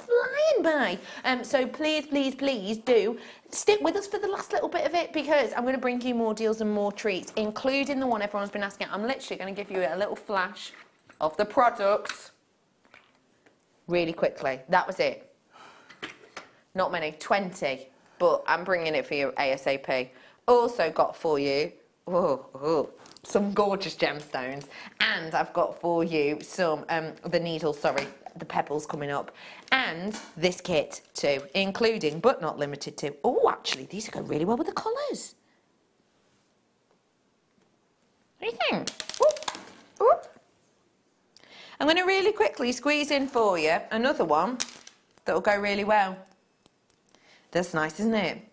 Flying by. Um, so please, please, please do stick with us for the last little bit of it because I'm going to bring you more deals and more treats, including the one everyone's been asking. I'm literally going to give you a little flash of the products really quickly. That was it. Not many, 20, but I'm bringing it for you ASAP. Also got for you, oh, oh, some gorgeous gemstones, and I've got for you some, um, the needles, sorry, the pebbles coming up, and this kit too, including, but not limited to, oh, actually, these go really well with the colours. What do you think? Ooh, ooh. I'm going to really quickly squeeze in for you another one that'll go really well. That's nice, isn't it?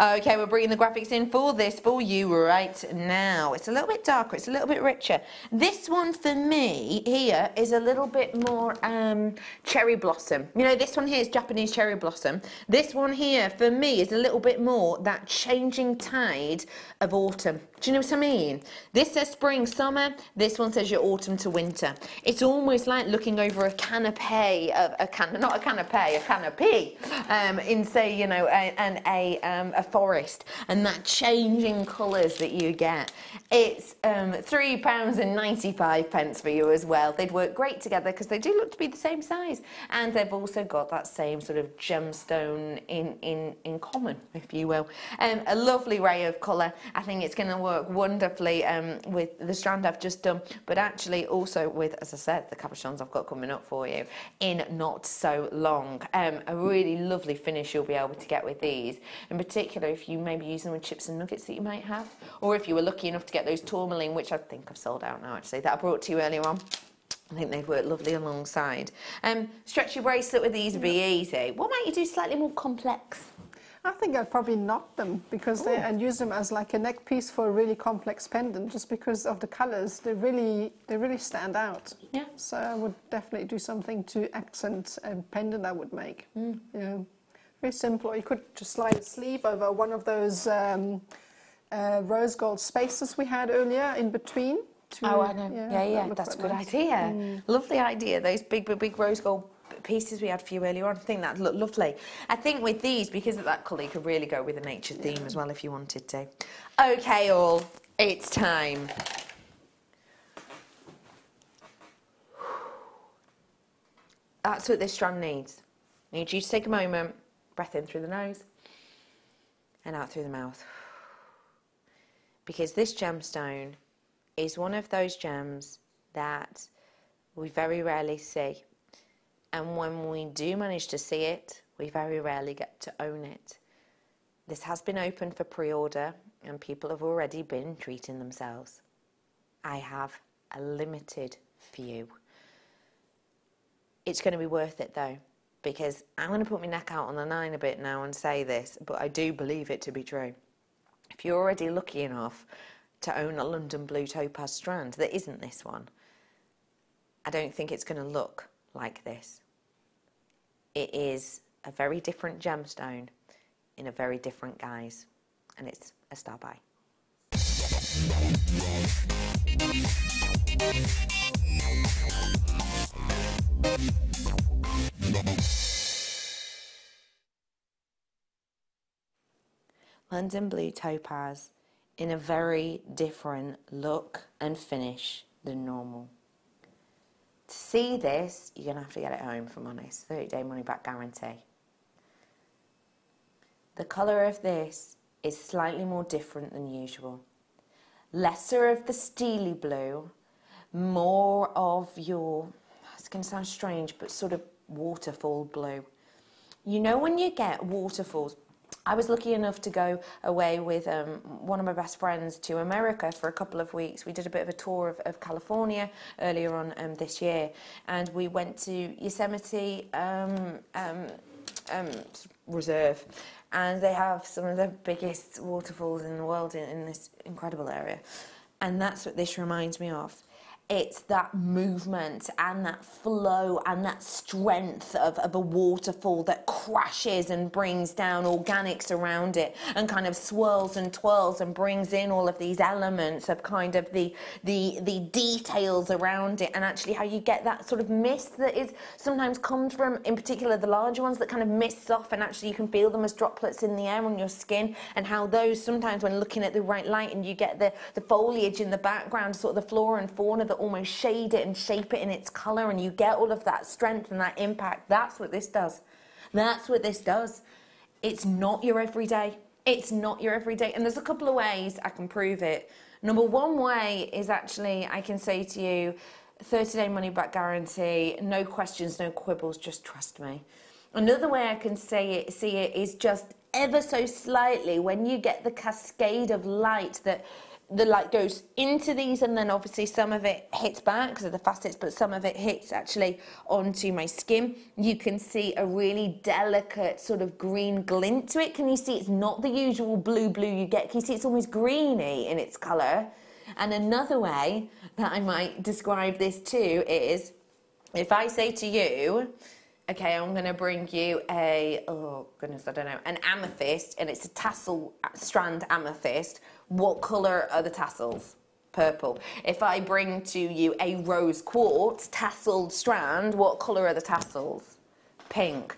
Okay, we're bringing the graphics in for this for you right now. It's a little bit darker, it's a little bit richer. This one for me here is a little bit more um, cherry blossom. You know, this one here is Japanese cherry blossom. This one here for me is a little bit more that changing tide of autumn. Do you know what I mean? This says spring, summer. This one says your autumn to winter. It's almost like looking over a canopy, of a can, not a canopy, a canopy, um, in say, you know, a, and a, um, a forest, and that changing colours that you get. It's um, three pounds and ninety-five pence for you as well. They'd work great together because they do look to be the same size, and they've also got that same sort of gemstone in in in common, if you will. Um, a lovely ray of colour. I think it's going to work wonderfully um, with the strand I've just done, but actually also with, as I said, the cabochons I've got coming up for you in not so long. Um, a really lovely finish you'll be able to get with these. In particular, if you maybe use them with chips and nuggets that you might have, or if you were lucky enough to get those tourmaline, which I think I've sold out now actually, that I brought to you earlier on. I think they'd work lovely alongside. Um, stretchy bracelet with these would be easy. What might you do slightly more complex? I think I'd probably knot them because they, and use them as like a neck piece for a really complex pendant just because of the colors. They really, they really stand out. Yeah. So I would definitely do something to accent a pendant I would make. Mm. Yeah. Very simple. Or you could just slide a sleeve over one of those um, uh, rose gold spaces we had earlier in between. To, Oh, I know. Yeah, yeah, that that's a good nice. idea. Lovely idea. Those big, big, big rose gold pieces we had for you earlier on. I think that looked lovely. I think with these, because of that colour, you could really go with a nature theme as well if you wanted to. Okay, all, it's time. That's what this strand needs. I need you to take a moment, breath in through the nose and out through the mouth. Because this gemstone is one of those gems that we very rarely see. And when we do manage to see it, we very rarely get to own it. This has been open for pre order, and people have already been treating themselves. I have a limited few. It's going to be worth it though, because I'm going to put my neck out on the line a bit now and say this, but I do believe it to be true. If you're already lucky enough to own a London Blue Topaz strand that isn't this one, I don't think it's going to look like this. It is a very different gemstone in a very different guise, and it's a star by. London Blue Topaz in a very different look and finish than normal. To see this, you're going to have to get it home, if I'm honest. 30 day money back guarantee. The colour of this is slightly more different than usual. Lesser of the steely blue, more of your, it's going to sound strange, but sort of waterfall blue. You know when you get waterfalls, I was lucky enough to go away with um, one of my best friends to America for a couple of weeks. We did a bit of a tour of, of California earlier on um, this year, and we went to Yosemite um, um, um, Reserve, and they have some of the biggest waterfalls in the world in, in this incredible area. And that's what this reminds me of it's that movement and that flow and that strength of, of a waterfall that crashes and brings down organics around it and kind of swirls and twirls and brings in all of these elements of kind of the the the details around it. And actually how you get that sort of mist that is sometimes comes from in particular the larger ones that kind of mists off and actually you can feel them as droplets in the air on your skin. And how those sometimes when looking at the right light and you get the the foliage in the background sort of the flora and fauna that almost shade it and shape it in its color and you get all of that strength and that impact. That's what this does. That's what this does. It's not your everyday. It's not your everyday. And there's a couple of ways i can prove it. Number one way is actually i can say to you 30 day money back guarantee no questions no quibbles just trust me. Another way i can say it see it is just ever so slightly when you get the cascade of light that the light goes into these and then obviously some of it hits back because of the facets but some of it hits actually onto my skin. You can see a really delicate sort of green glint to it. Can you see? It's not the usual blue blue you get. Can you see? It's almost greeny in its color and another way that i might describe this too is if i say to you okay, I'm going to bring you a, oh goodness, I don't know, an amethyst, and it's a tassel uh, strand amethyst. What colour are the tassels? Purple. If I bring to you a rose quartz tasseled strand, what colour are the tassels? Pink.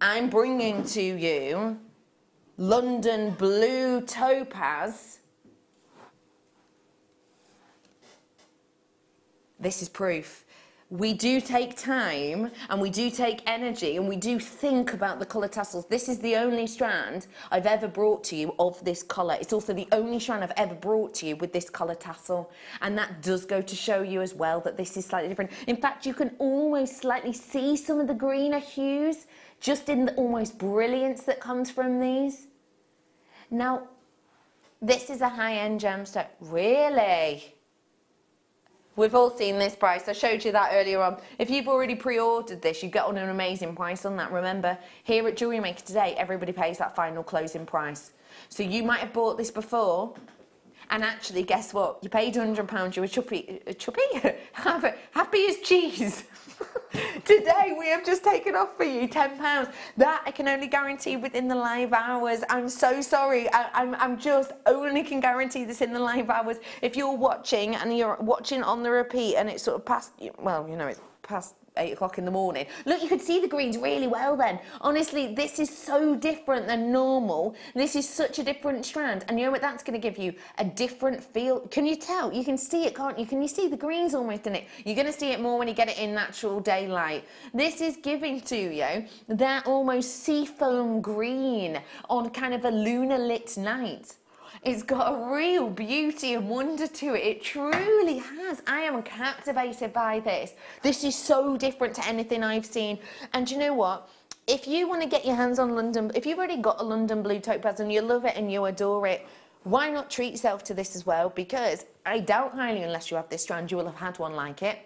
I'm bringing to you London blue topaz. This is proof we do take time and we do take energy and we do think about the colour tassels. This is the only strand I've ever brought to you of this colour. It's also the only strand I've ever brought to you with this colour tassel. And that does go to show you as well that this is slightly different. In fact, you can almost slightly see some of the greener hues just in the almost brilliance that comes from these. Now, this is a high-end gemstone. Really? We've all seen this price. I showed you that earlier on. If you've already pre-ordered this, you get on an amazing price on that. Remember, here at Jewellery Maker today, everybody pays that final closing price. So you might have bought this before, and actually, guess what? You paid £100, you were chuppy, uh, chuppy? Happy as cheese. Today we have just taken off for you £10. That I can only guarantee within the live hours. I'm so sorry. I, I'm, I'm just only can guarantee this in the live hours. If you're watching and you're watching on the repeat and it's sort of past, well, you know, it's past eight o'clock in the morning. Look, you could see the greens really well then. Honestly, this is so different than normal. This is such a different strand. And you know what that's going to give you? A different feel. Can you tell? You can see it, can't you? Can you see the greens almost in it? You're going to see it more when you get it in natural daylight. This is giving to you that almost seafoam green on kind of a lunar lit night. It's got a real beauty and wonder to it. It truly has. I am captivated by this. This is so different to anything I've seen. And you know what? If you want to get your hands on London, if you've already got a London Blue Topaz and you love it and you adore it, why not treat yourself to this as well? Because I doubt highly, unless you have this strand, you will have had one like it.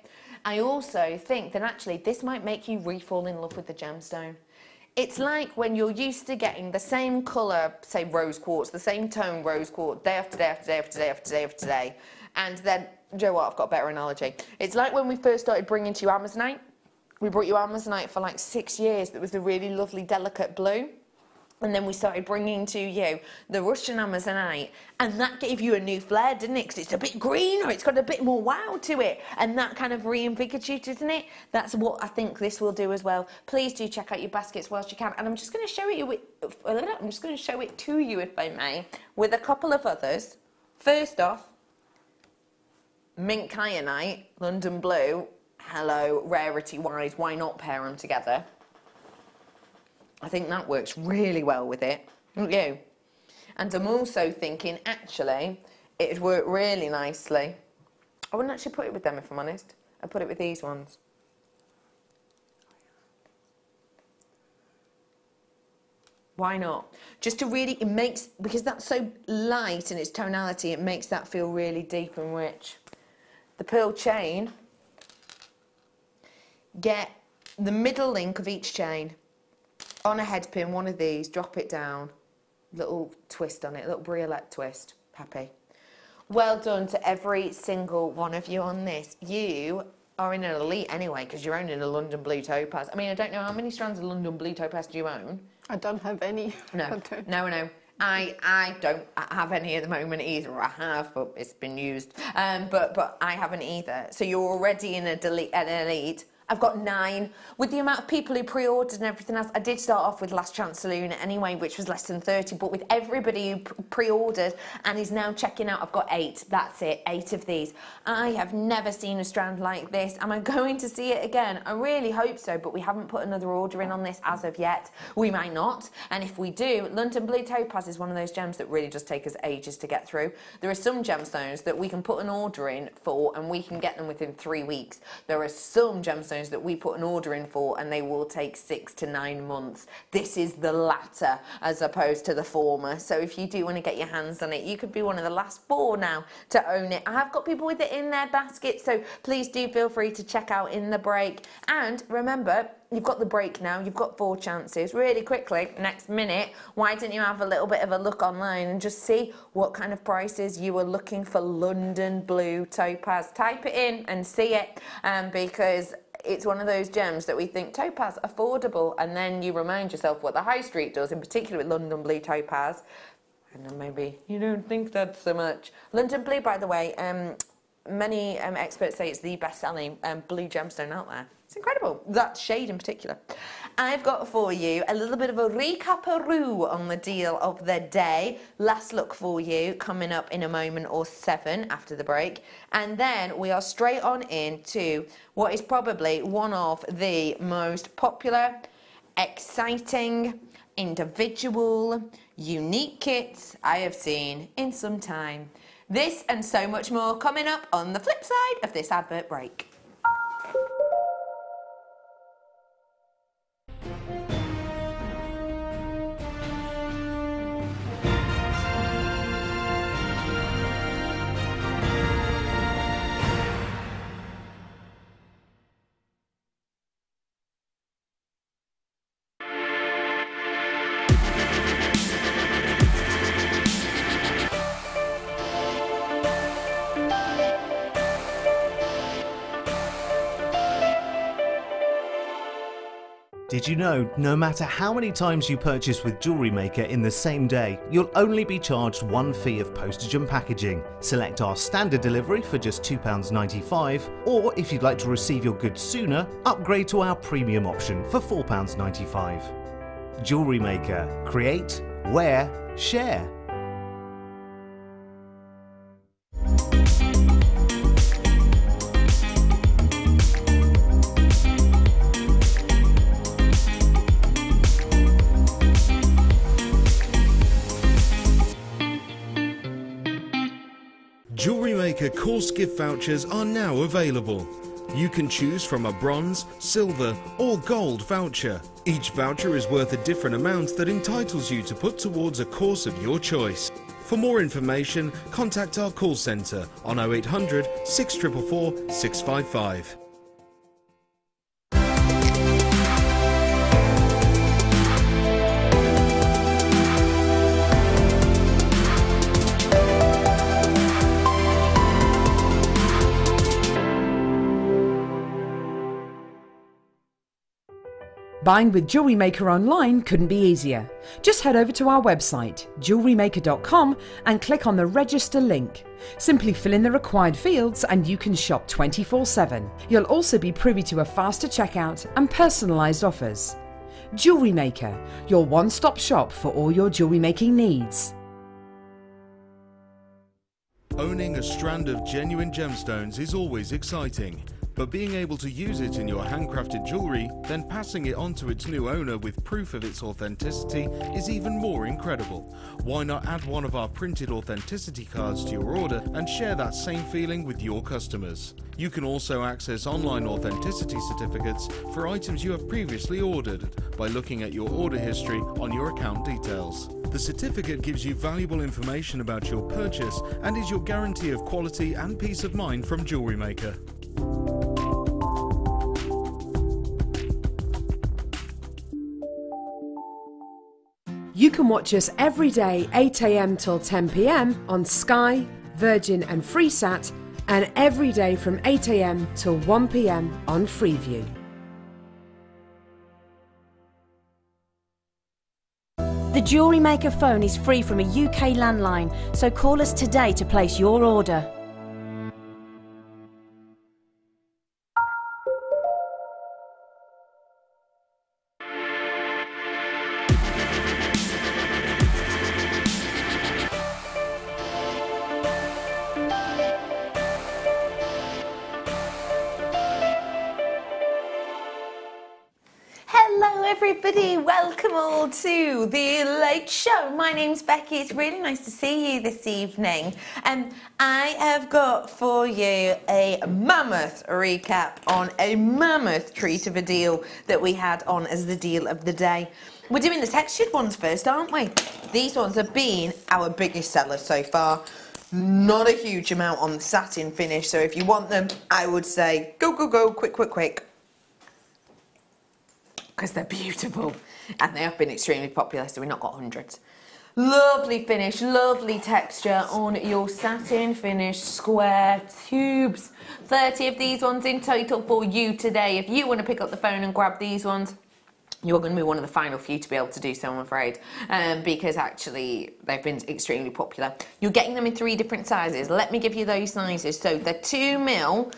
I also think that actually this might make you re-fall in love with the gemstone. It's like when you're used to getting the same colour, say rose quartz, the same tone rose quartz, day after day after day after day after day after day. And then, do you know what, I've got a better analogy. It's like when we first started bringing to you Amazonite. We brought you Amazonite for like six years that was the really lovely, delicate blue. And then we started bringing to you the Russian Amazonite, and that gave you a new flair, didn't it? Because it's a bit greener, it's got a bit more wow to it, and that kind of reinvigorated, didn't it? That's what I think this will do as well. Please do check out your baskets whilst you can, and I'm just going to show it you. With, I'm just going to show it to you, if I may, with a couple of others. First off, mint kyanite, London blue. Hello, rarity wise, why not pair them together? I think that works really well with it, don't you? And I'm also thinking, actually, it'd work really nicely. I wouldn't actually put it with them, if I'm honest. I'd put it with these ones. Why not? Just to really, it makes, because that's so light in its tonality, it makes that feel really deep and rich. The pearl chain, get the middle link of each chain on a head pin, one of these, drop it down, little twist on it, little briolette twist, happy. Well done to every single one of you on this. You are in an elite anyway because you're owning a London Blue Topaz. I mean, I don't know how many strands of London Blue Topaz do you own? I don't have any. No, no, no. I, I don't have any at the moment either. I have, but it's been used. Um, but but I haven't either. So you're already in a delete, an elite. I've got nine. With the amount of people who pre-ordered and everything else, I did start off with Last Chance Saloon anyway, which was less than 30. But with everybody who pre-ordered and is now checking out, I've got eight. That's it, eight of these. I have never seen a strand like this. Am I going to see it again? I really hope so, but we haven't put another order in on this as of yet. We might not. And if we do, London Blue Topaz is one of those gems that really does take us ages to get through. There are some gemstones that we can put an order in for and we can get them within three weeks. There are some gemstones that we put an order in for and they will take six to nine months. This is the latter as opposed to the former. So if you do want to get your hands on it, you could be one of the last four now to own it. I have got people with it in their basket, so please do feel free to check out in the break. And remember, you've got the break now, you've got four chances. Really quickly, next minute, why don't you have a little bit of a look online and just see what kind of prices you were looking for London blue topaz? Type it in and see it um, because it's one of those gems that we think topaz affordable and then you remind yourself what the high street does in particular with london blue topaz. And then maybe you don't think that so much. London blue by the way um, many um, experts say it's the best-selling um, blue gemstone out there it's incredible that shade in particular I've got for you a little bit of a recap-a-roo on the deal of the day. Last look for you coming up in a moment or seven after the break. And then we are straight on into what is probably one of the most popular, exciting, individual, unique kits I have seen in some time. This and so much more coming up on the flip side of this advert break. Did you know no matter how many times you purchase with Jewellery Maker in the same day, you'll only be charged one fee of postage and packaging. Select our standard delivery for just £2.95, or if you'd like to receive your goods sooner, upgrade to our premium option for £4.95. Jewellery Maker. Create, wear, share. Gift vouchers are now available. You can choose from a bronze, silver or gold voucher. Each voucher is worth a different amount that entitles you to put towards a course of your choice. For more information, contact our call centre on 0800 644 655. Buying with Jewellery Maker online couldn't be easier. Just head over to our website, jewellerymaker.com, and click on the register link. Simply fill in the required fields and you can shop 24 7. You'll also be privy to a faster checkout and personalised offers. Jewellery Maker, your one stop shop for all your jewellery making needs. Owning a strand of genuine gemstones is always exciting, but being able to use it in your handcrafted jewellery, then passing it on to its new owner with proof of its authenticity is even more incredible. Why not add one of our printed authenticity cards to your order and share that same feeling with your customers? You can also access online authenticity certificates for items you have previously ordered by looking at your order history on your account details. The certificate gives you valuable information about your purchase and is your guarantee of quality and peace of mind from Jewellery Maker. You can watch us every day 8am till 10pm on Sky, Virgin and Freesat and every day from 8am till 1pm on Freeview. The Jewellery Maker phone is free from a UK landline, so call us today to place your order. To the Late Show. My name's Becky. It's really nice to see you this evening. And um, I have got for you a mammoth recap on a mammoth treat of a deal that we had on as the deal of the day. We're doing the textured ones first, aren't we? These ones have been our biggest seller so far. Not a huge amount on the satin finish, so if you want them, I would say go, go, go, quick, quick, quick because they're beautiful and they have been extremely popular, so we've not got hundreds. Lovely finish, lovely texture on your satin finish square tubes. 30 of these ones in total for you today. If you want to pick up the phone and grab these ones, you're going to be one of the final few to be able to do so, I'm afraid, um, because actually they've been extremely popular. You're getting them in three different sizes. Let me give you those sizes. So the 2 mil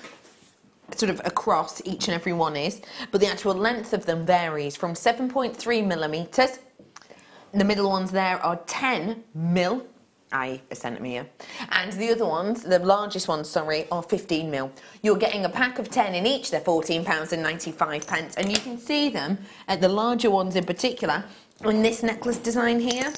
sort of across each and every one is, but the actual length of them varies from 7.3 millimeters. The middle ones there are 10 mil, i.e. a centimetre, and the other ones, the largest ones, sorry, are 15 mil. You're getting a pack of 10 in each, they're 14 pounds and 95 pence, and you can see them at the larger ones in particular in this necklace design here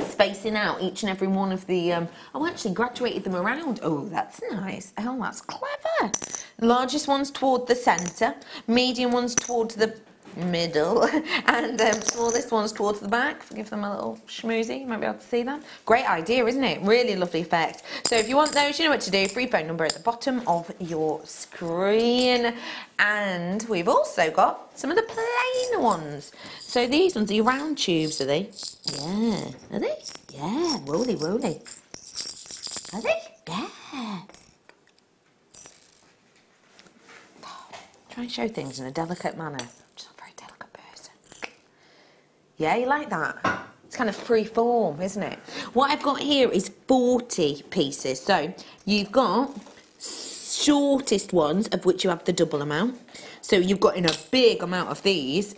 spacing out each and every one of the, um, oh, actually graduated them around. Oh, that's nice. Oh, that's clever. Largest ones toward the centre, medium ones toward the middle, and um, smallest ones towards the back. Give them a little schmoozy. You might be able to see that. Great idea, isn't it? Really lovely effect. So if you want those, you know what to do. Free phone number at the bottom of your screen. And we've also got some of the plain ones. So these ones are round tubes, are they? Yeah. Are they? Yeah. Roly, roly. Are they? Yeah. Try and show things in a delicate manner. Just a very delicate person. Yeah, you like that? It's kind of free form, isn't it? What I've got here is 40 pieces. So you've got shortest ones, of which you have the double amount. So you've got in a big amount of these,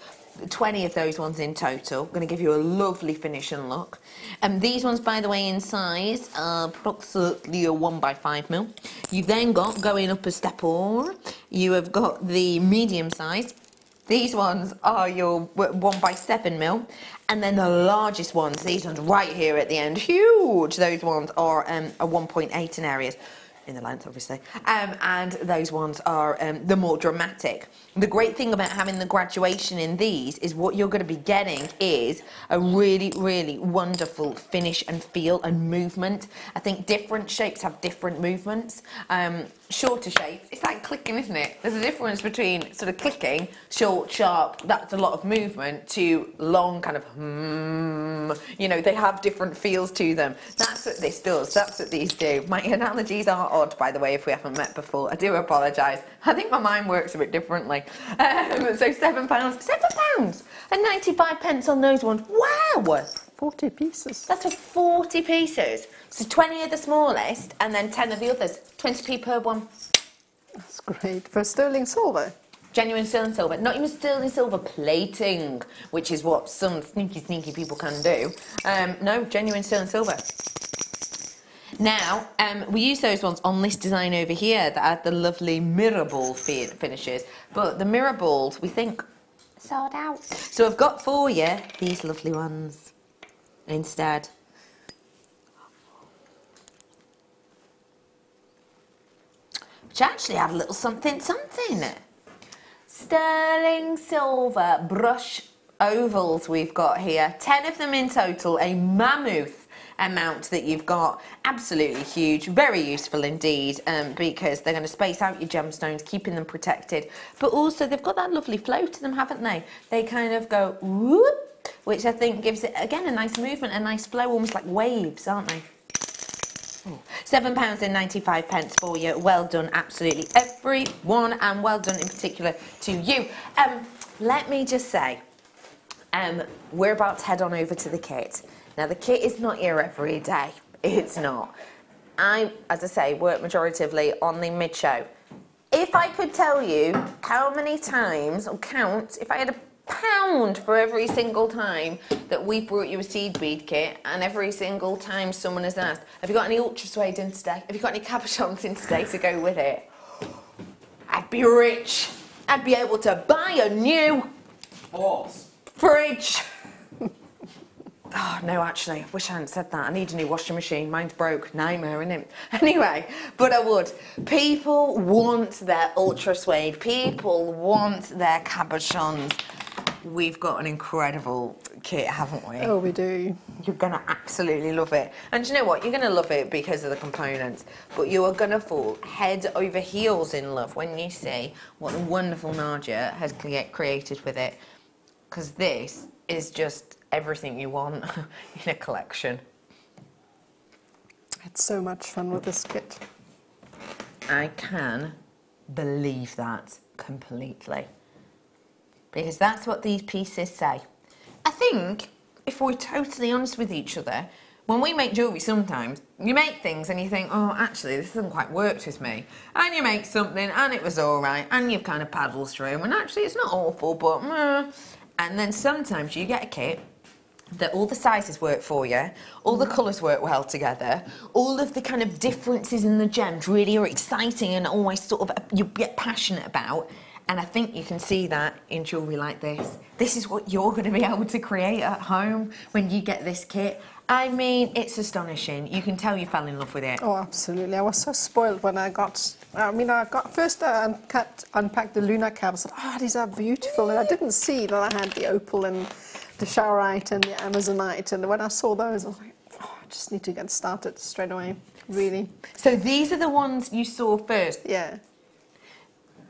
20 of those ones in total. Going to give you a lovely finish and look. And um, these ones, by the way, in size, are approximately a 1 by 5 mil. You've then got, going up a step or, you have got the medium size. These ones are your 1 by 7 mil. And then the largest ones, these ones right here at the end, huge. Those ones are um, a 1.8 in areas in the length, obviously. Um, and those ones are um, the more dramatic. The great thing about having the graduation in these is what you're going to be getting is a really, really wonderful finish and feel and movement. I think different shapes have different movements. Um, shorter shapes, it's like clicking, isn't it? There's a difference between sort of clicking, short, sharp, that's a lot of movement, to long, kind of, hmm, you know, they have different feels to them. That's what this does, that's what these do. My analogies are odd, by the way, if we haven't met before. I do apologise. I think my mind works a bit differently. Um, so £7, £7 and 95 pence on those ones. Wow! 40 pieces. That's for 40 pieces. So 20 of the smallest and then 10 of the others. 20p per one. That's great. For sterling silver? Genuine sterling silver. Not even sterling silver plating, which is what some sneaky, sneaky people can do. Um, no, genuine sterling silver. Now, um, we use those ones on this design over here that had the lovely mirror ball finishes. But the mirror balls, we think, sold out. So I've got for you these lovely ones instead. Which actually had a little something something. Sterling silver brush ovals we've got here. 10 of them in total, a mammoth amount that you've got. Absolutely huge, very useful indeed um, because they're going to space out your gemstones, keeping them protected. But also they've got that lovely flow to them, haven't they? They kind of go whoop, which I think gives it, again, a nice movement, a nice flow, almost like waves, aren't they? Seven pounds and 95 pence for you. Well done, absolutely everyone, and well done in particular to you. Um, let me just say, um, we're about to head on over to the kit. Now, the kit is not here every day. It's not. I, as I say, work majoritively on the mid show. If I could tell you how many times, or count, if I had a pound for every single time that we've brought you a seed bead kit and every single time someone has asked, have you got any ultra suede in today? Have you got any cabochons in today to go with it? I'd be rich. I'd be able to buy a new Horse. Fridge. Oh, no, actually, I wish I hadn't said that. I need a new washing machine. Mine's broke. Nightmare, isn't it? Anyway, but I would. People want their ultra suede. People want their cabochons. We've got an incredible kit, haven't we? Oh, we do. You're going to absolutely love it. And you know what? You're going to love it because of the components, but you are going to fall head over heels in love when you see what the wonderful Nadia has created with it. Because this is just everything you want in a collection. Had so much fun with this kit. I can believe that completely. Because that's what these pieces say. I think, if we're totally honest with each other, when we make jewellery sometimes, you make things and you think, oh, actually, this hasn't quite worked with me. And you make something and it was all right, and you've kind of paddled through, and actually, it's not awful, but meh. And then sometimes you get a kit that all the sizes work for you, all the mm-hmm. colours work well together, all of the kind of differences in the gems really are exciting and always sort of you get passionate about. And I think you can see that in jewellery like this. This is what you're going to be able to create at home when you get this kit. I mean, it's astonishing. You can tell you fell in love with it. Oh, absolutely. I was so spoiled when I got, I mean, I got, first I uncut, unpacked the Luna cabs. I said, oh, these are beautiful. And I didn't see that I had the opal and the charoite and the amazonite. And when I saw those, I was like, oh, I just need to get started straight away. Really. So these are the ones you saw first. Yeah.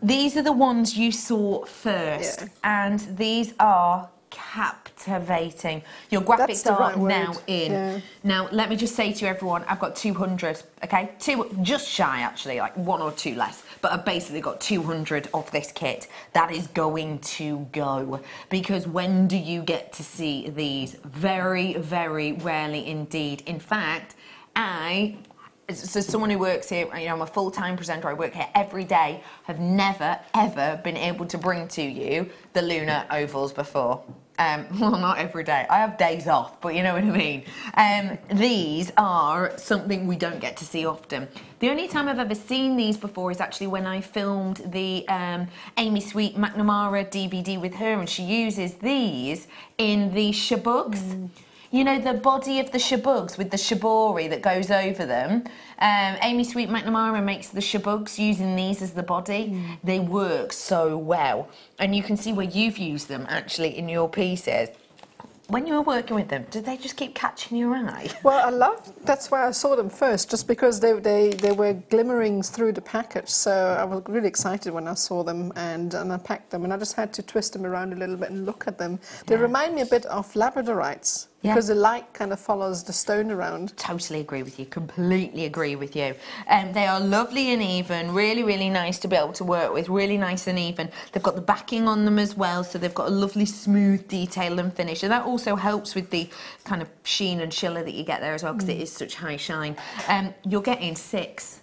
These are the ones you saw first, Yeah. and these are captivating. Your graphics are right word, now in. yeah. Now, let me just say to everyone, I've got 200, okay? Two, just shy actually, like one or two less, but I've basically got 200 of this kit. That is going to go because when do you get to see these? Very, very rarely indeed. In fact, I so someone who works here, you know, I'm a full-time presenter, I work here every day, have never, ever been able to bring to you the lunar ovals before. Um, well, not every day. I have days off, but you know what I mean. Um, these are something we don't get to see often. The only time I've ever seen these before is actually when I filmed the um, Amee Sweet McNamara DVD with her, and she uses these in the shabugs. You know, the body of the shabugs with the shibori that goes over them. Um, Amee Sweet McNamara makes the shabugs using these as the body. They work so well. And you can see where you've used them actually in your pieces. When you were working with them, did they just keep catching your eye? Well, I love, that's why I saw them first, just because they, they, they were glimmerings through the package. So I was really excited when I saw them and, and I packed them and I just had to twist them around a little bit and look at them. They remind me a bit of labradorites Yeah. because the light kind of follows the stone around. Totally agree with you. Completely agree with you. Um, they are lovely and even. Really, really nice to be able to work with. Really nice and even. They've got the backing on them as well, so they've got a lovely smooth detail and finish. And that also helps with the kind of sheen and schiller that you get there as well, because it is such high shine. Um, you're getting six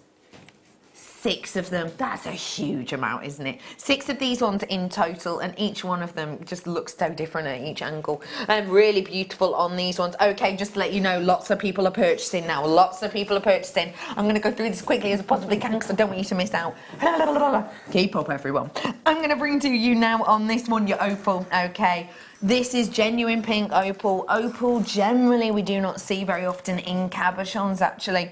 six of them. That's a huge amount, isn't it? Six of these ones in total, and each one of them just looks so different at each angle. Um, really beautiful on these ones. Okay, just to let you know, lots of people are purchasing now. Lots of people are purchasing. I'm going to go through this quickly as I possibly can because I don't want you to miss out. Keep up, everyone. I'm going to bring to you now on this one your opal. Okay. This is genuine pink opal. Opal, generally, we do not see very often in cabochons, actually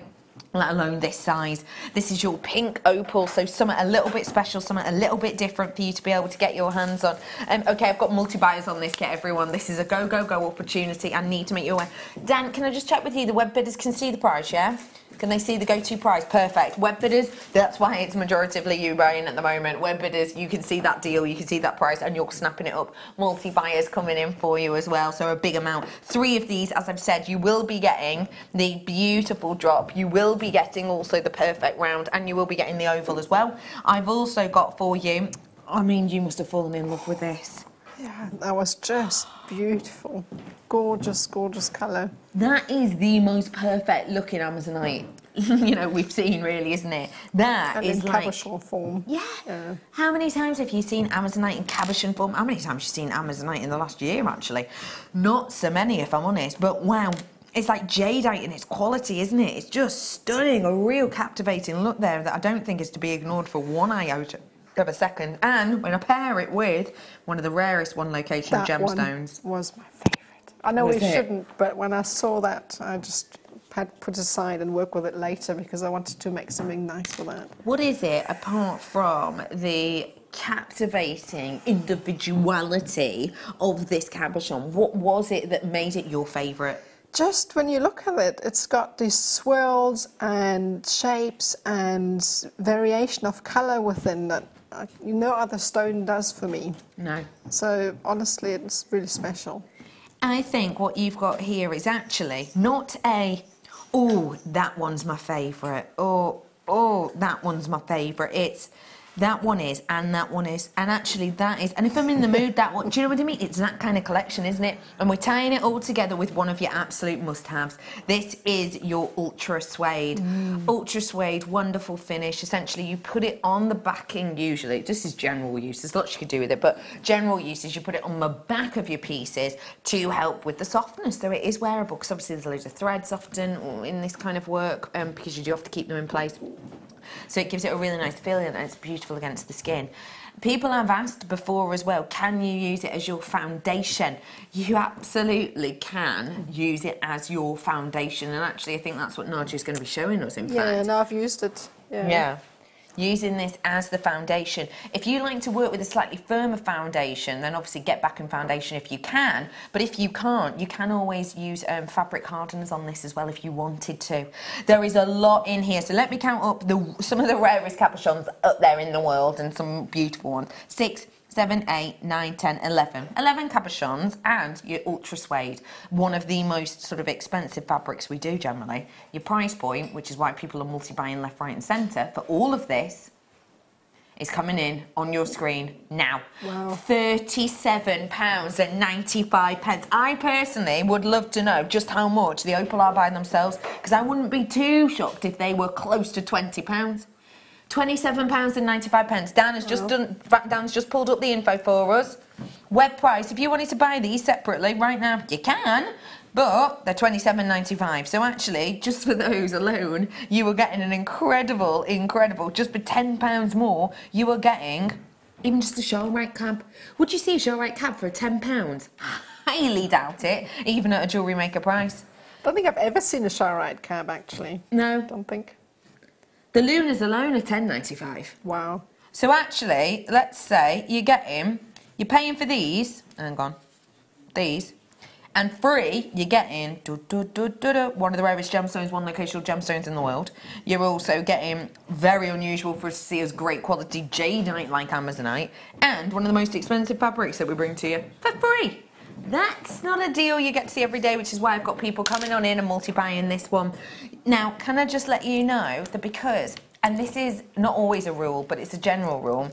let alone this size. This is your pink opal, so something a little bit special, something a little bit different for you to be able to get your hands on. Um, okay, I've got multi-buyers on this kit, everyone. This is a go, go, go opportunity. I need to make you aware. Dan, can I just check with you? The web bidders can see the price, yeah? Can they see the go-to price? Perfect. Web bidders, that's why it's majoritively you buying at the moment. Web bidders, you can see that deal, you can see that price, and you're snapping it up. Multi-buyers coming in for you as well, so a big amount. Three of these, as I've said, you will be getting the beautiful drop. You will be getting also the perfect round, and you will be getting the oval as well. I've also got for you, I mean, you must have fallen in love with this. Yeah, that was just beautiful. Gorgeous, gorgeous colour. That is the most perfect looking Amazonite, you know, we've seen really, isn't it? That And is in like... cabochon form. Yeah. Yeah. How many times have you seen Amazonite in cabochon form? How many times have you seen Amazonite in the last year, actually? Not so many, if I'm honest, but wow. It's like jadeite in its quality, isn't it? It's just stunning, a real captivating look there that I don't think is to be ignored for one iota. of a second. And when I pair it with one of the rarest one location That gemstones. one was my favourite. I know we it? shouldn't, but when I saw that, I just had put aside and work with it later because I wanted to make something nice with that. What is it apart from the captivating individuality of this cabochon? What was it that made it your favourite? Just when you look at it, it's got these swirls and shapes and variation of colour within that uh, no other stone does for me. No. So honestly, it's really special. I think what you've got here is actually not a, oh, that one's my favourite, or, oh, that one's my favourite. It's, that one is, and that one is, and actually that is, and if I'm in the mood, that one, do you know what I mean? It's that kind of collection, isn't it? And we're tying it all together with one of your absolute must-haves. This is your Ultra Suede. Ultra Suede, wonderful finish. Essentially, you put it on the backing usually. This is general use. There's lots you could do with it, but general use is you put it on the back of your pieces to help with the softness. So it is wearable because obviously there's loads of threads often in this kind of work um, because you do have to keep them in place. So it gives it a really nice feeling and it's beautiful against the skin. People have asked before as well, can you use it as your foundation? You absolutely can use it as your foundation. And actually, I think that's what Nadia is going to be showing us, in Yeah, fact. now I've used it. Yeah. Yeah. Using this as the foundation. If you like to work with a slightly firmer foundation, then obviously get back in foundation if you can. But if you can't, you can always use um, fabric hardeners on this as well if you wanted to. There is a lot in here. So let me count up the some of the rarest cabochons up there in the world and some beautiful ones. Six, seven, eight, nine, ten, eleven. Eleven cabochons and your ultra suede, one of the most sort of expensive fabrics we do generally. Your price point, which is why people are multi-buying left, right and centre, for all of this is coming in on your screen now. Wow. £37 and 95 pence. I personally would love to know just how much the Opal are by themselves because I wouldn't be too shocked if they were close to £20. £27 and 95 pence. Dan has just oh. done Dan's just pulled up the info for us. Web price, if you wanted to buy these separately right now, you can, but they're £27.95. So actually, just for those alone, you were getting an incredible, incredible, just for £10 more, you were getting even just a Charoite cab. Would you see a Charoite cab for £10? Highly doubt it, even at a jewellery maker price. I don't think I've ever seen a Charoite cab actually. No. Don't think. The Lunas alone are £10.95. Wow. So actually, let's say you're getting, you're paying for these, hang on, these, and free, you're getting du, du, du, one of the rarest gemstones, one locational gemstones in the world. You're also getting very unusual for us to see as great quality jadeite like Amazonite, and one of the most expensive fabrics that we bring to you for free. That's not a deal you get to see every day, which is why I've got people coming on in and multi-buying this one. Now, can I just let you know that because, and this is not always a rule, but it's a general rule,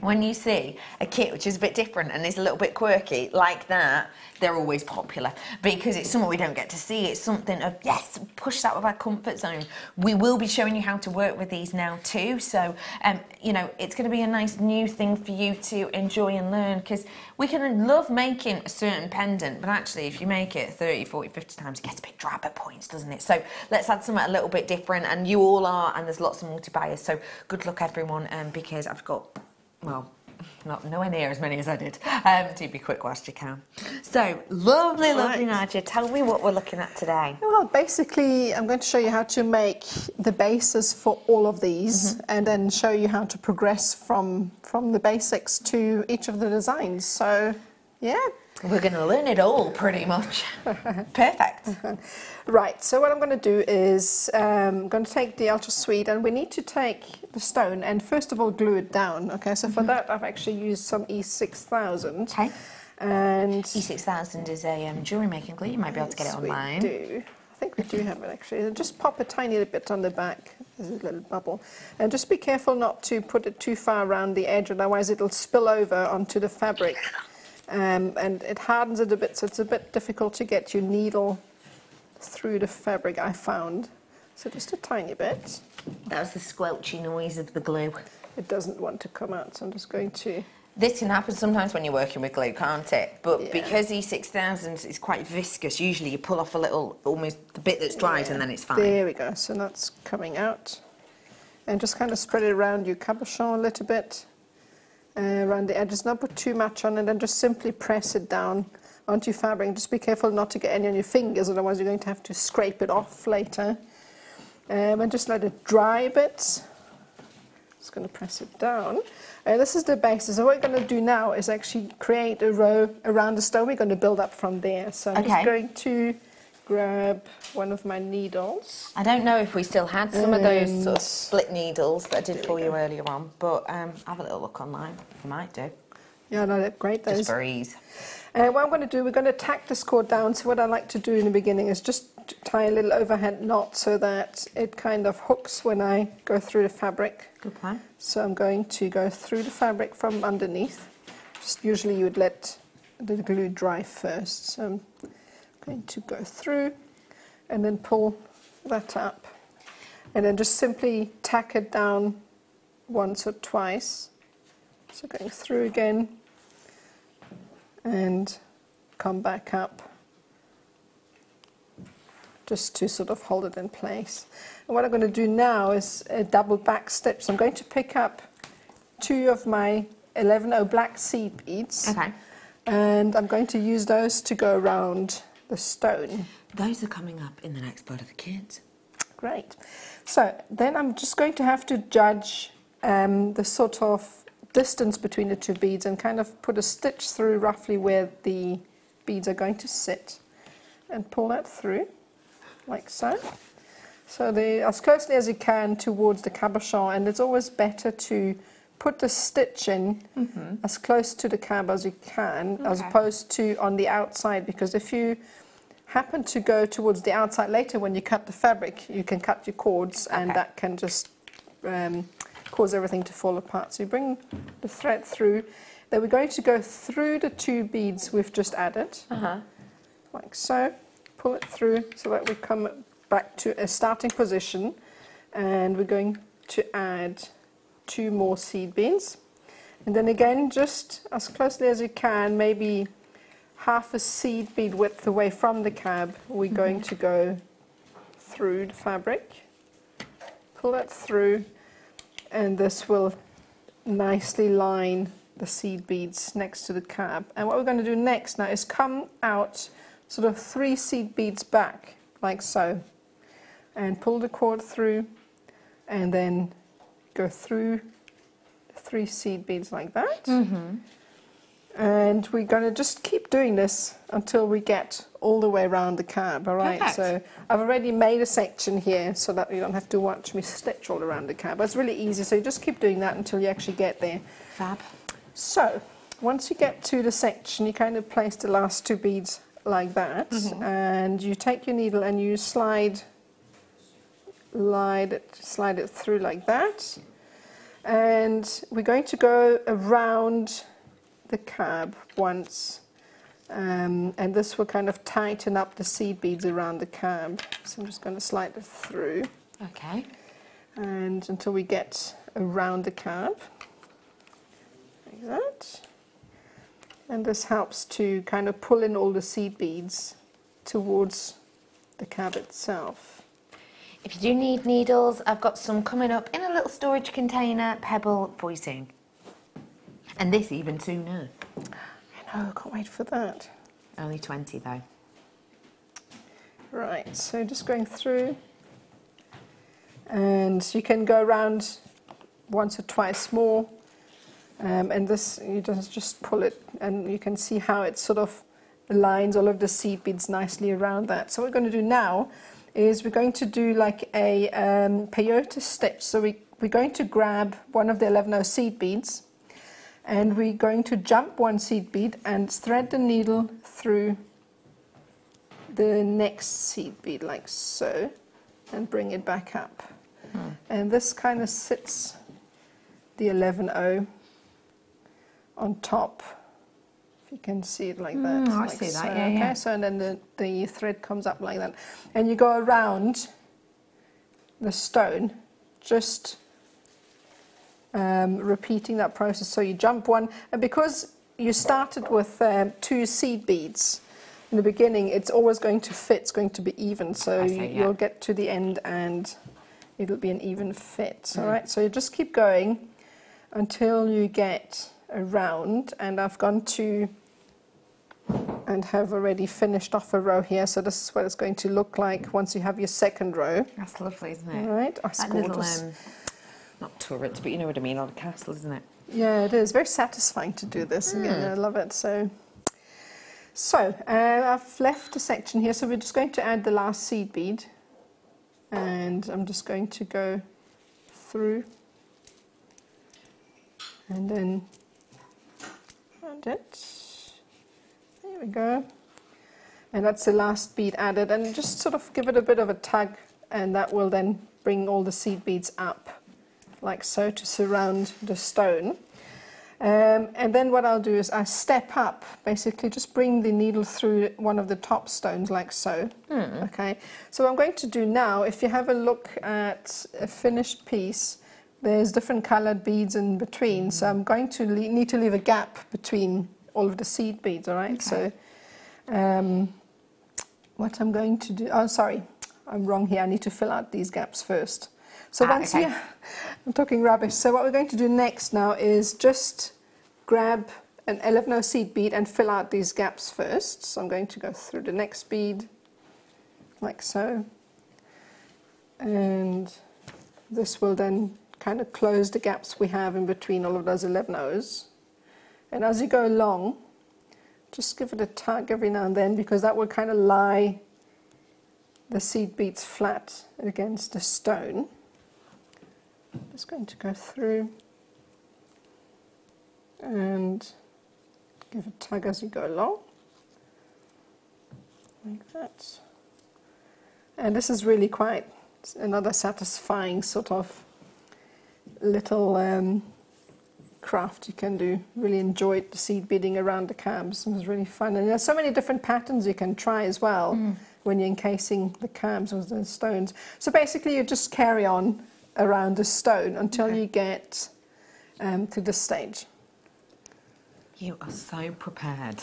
when you see a kit which is a bit different and is a little bit quirky like that, they're always popular because it's something we don't get to see. It's something of, yes, push that with our comfort zone. We will be showing you how to work with these now too. So, um, you know, it's going to be a nice new thing for you to enjoy and learn because we can love making a certain pendant, but actually if you make it 30, 40, 50 times, it gets a bit drab at points, doesn't it? So let's add something a little bit different and you all are and there's lots of multi-buyers. So good luck everyone um, because I've got well, not nowhere near as many as I did. Um, do be quick whilst you can. So, lovely, lovely Right. Nadia. Tell me what we're looking at today. Well, basically, I'm going to show you how to make the basis for all of these, Mm-hmm. and then show you how to progress from from the basics to each of the designs. So, yeah. We're going to learn it all pretty much. Perfect. Right. So what I'm going to do is um, I'm going to take the ultra suede, and we need to take the stone and first of all glue it down. Okay. So for that, I've actually used some E6000. Okay. And E6000 is a um, jewellery making glue. You might be able to get it Yes, we online. do. I think we do have it actually. Just pop a tiny little bit on the back. There's a little bubble. And just be careful not to put it too far around the edge, otherwise it'll spill over onto the fabric. Um, and it hardens it a bit, so it's a bit difficult to get your needle through the fabric, I found. So just a tiny bit. That was the squelchy noise of the glue. It doesn't want to come out, so I'm just going to... This can happen sometimes when you're working with glue, can't it? But Yeah. because E6000 is quite viscous, usually you pull off a little, almost the bit that's dried and then it's fine. There we go. So that's coming out. And just kind of spread it around your cabochon a little bit. Uh, around the edges. Not put too much on it and just simply press it down onto your fabric. Just be careful not to get any on your fingers, otherwise you're going to have to scrape it off later. Um, and just let it dry a bit. Just going to press it down. Uh, this is the basis. So what we're going to do now is actually create a row around the stone. We're going to build up from there. So I'm Okay. just going to grab one of my needles. I don't know if we still had some of those sort of split needles that I did for you earlier on, but um, have a little look online. You might do, Yeah, no, that's great. just Those. for ease. Uh, what I'm going to do, we're going to tack this cord down. So what I like to do in the beginning is just tie a little overhand knot so that it kind of hooks when I go through the fabric. Good plan. So I'm going to go through the fabric from underneath. Just usually you would let the glue dry first. So I'm going to go through and then pull that up. And then just simply tack it down once or twice. So going through again and come back up just to sort of hold it in place. And what I'm going to do now is a double back stitch. So I'm going to pick up two of my 110 black seed beads Okay. and I'm going to use those to go around the stone. Those are coming up in the next part of the kids. Great. So then I'm just going to have to judge um, the sort of distance between the two beads and kind of put a stitch through roughly where the beads are going to sit and pull that through like so. So they as closely as you can towards the cabochon and it's always better to put the stitch in as close to the cab as you can as opposed to on the outside because if you happen to go towards the outside later when you cut the fabric you can cut your cords and Okay. that can just um, cause everything to fall apart. So you bring the thread through. Then we're going to go through the two beads we've just added. Uh-huh. like so. Pull it through so that we come back to a starting position. And we're going to add two more seed beads. And then again just as closely as you can maybe half a seed bead width away from the cab we're mm-hmm. going to go through the fabric. Pull that through and this will nicely line the seed beads next to the cab. And what we're going to do next now is come out sort of three seed beads back like so. And pull the cord through and then go through three seed beads like that. Mm-hmm. And we're going to just keep doing this until we get all the way around the cab all right? Perfect. so I've already made a section here so that you don't have to watch me stitch all around the cab but it's really easy so you just keep doing that until you actually get there. Fab. so, once you get to the section, you kind of place the last two beads like that, mm-hmm. and you take your needle and you slide, slide it, slide it through like that, and we're going to go around the cab once, um, and this will kind of tighten up the seed beads around the cab. So I'm just going to slide it through, Okay. and until we get around the cab like that. And this helps to kind of pull in all the seed beads towards the cab itself. If you do need needles, I've got some coming up in a little storage container, Pebble Voicing. And this even sooner. I know, I can't wait for that. Only 20 though. Right, so just going through, and you can go around once or twice more, um, and this you just just pull it, and you can see how it sort of aligns all of the seed beads nicely around that. So what we're going to do now is we're going to do like a um, peyote stitch. So we we're going to grab one of the 11 seed beads, and we're going to jump one seed bead and thread the needle through the next seed bead like so and bring it back up. And this kind of sits the 11O on top. You can see it like that. Mm, I like see that, so. yeah, okay, yeah. so and then the, the thread comes up like that. And you go around the stone just um, repeating that process. So you jump one, and because you started with um, two seed beads in the beginning, it's always going to fit. It's going to be even. So I see, yeah. you'll get to the end, and it'll be an even fit. All right. So you just keep going until you get around and I've gone to and have already finished off a row here. So this is what it's going to look like once you have your second row. That's lovely, isn't it? right, that's That little, um, not turrets, but you know what I mean, on a castle, isn't it? Yeah, it is very satisfying to do this again. Hmm. I love it. So, so uh, I've left a section here. So we're just going to add the last seed bead, and I'm just going to go through, and then add it. We go. And that's the last bead added, and just sort of give it a bit of a tug, and that will then bring all the seed beads up like so to surround the stone. Um, and then what I'll do is I step up, basically just bring the needle through one of the top stones like so. Okay. So what I'm going to do now, if you have a look at a finished piece, there's different colored beads in between. So I'm going to le- need to leave a gap between all of the seed beads, all right? So um, what I'm going to do, oh, sorry, I'm wrong here. I need to fill out these gaps first. So Ah, once okay. you, I'm talking rubbish. So what we're going to do next now is just grab an 11 seed bead and fill out these gaps first. So I'm going to go through the next bead, like so. And this will then kind of close the gaps we have in between all of those 11 O's. And as you go along, just give it a tug every now and then because that will kind of lie the seed beads flat against the stone. I'm Just going to go through and give a tug as you go along, like that. And this is really quite another satisfying sort of little um, craft you can do. Really enjoyed the seed beading around the cabs. It was really fun. And there's so many different patterns you can try as well when you're encasing the cabs with the stones. So basically you just carry on around the stone until Okay. you get um, to this stage. You are so prepared.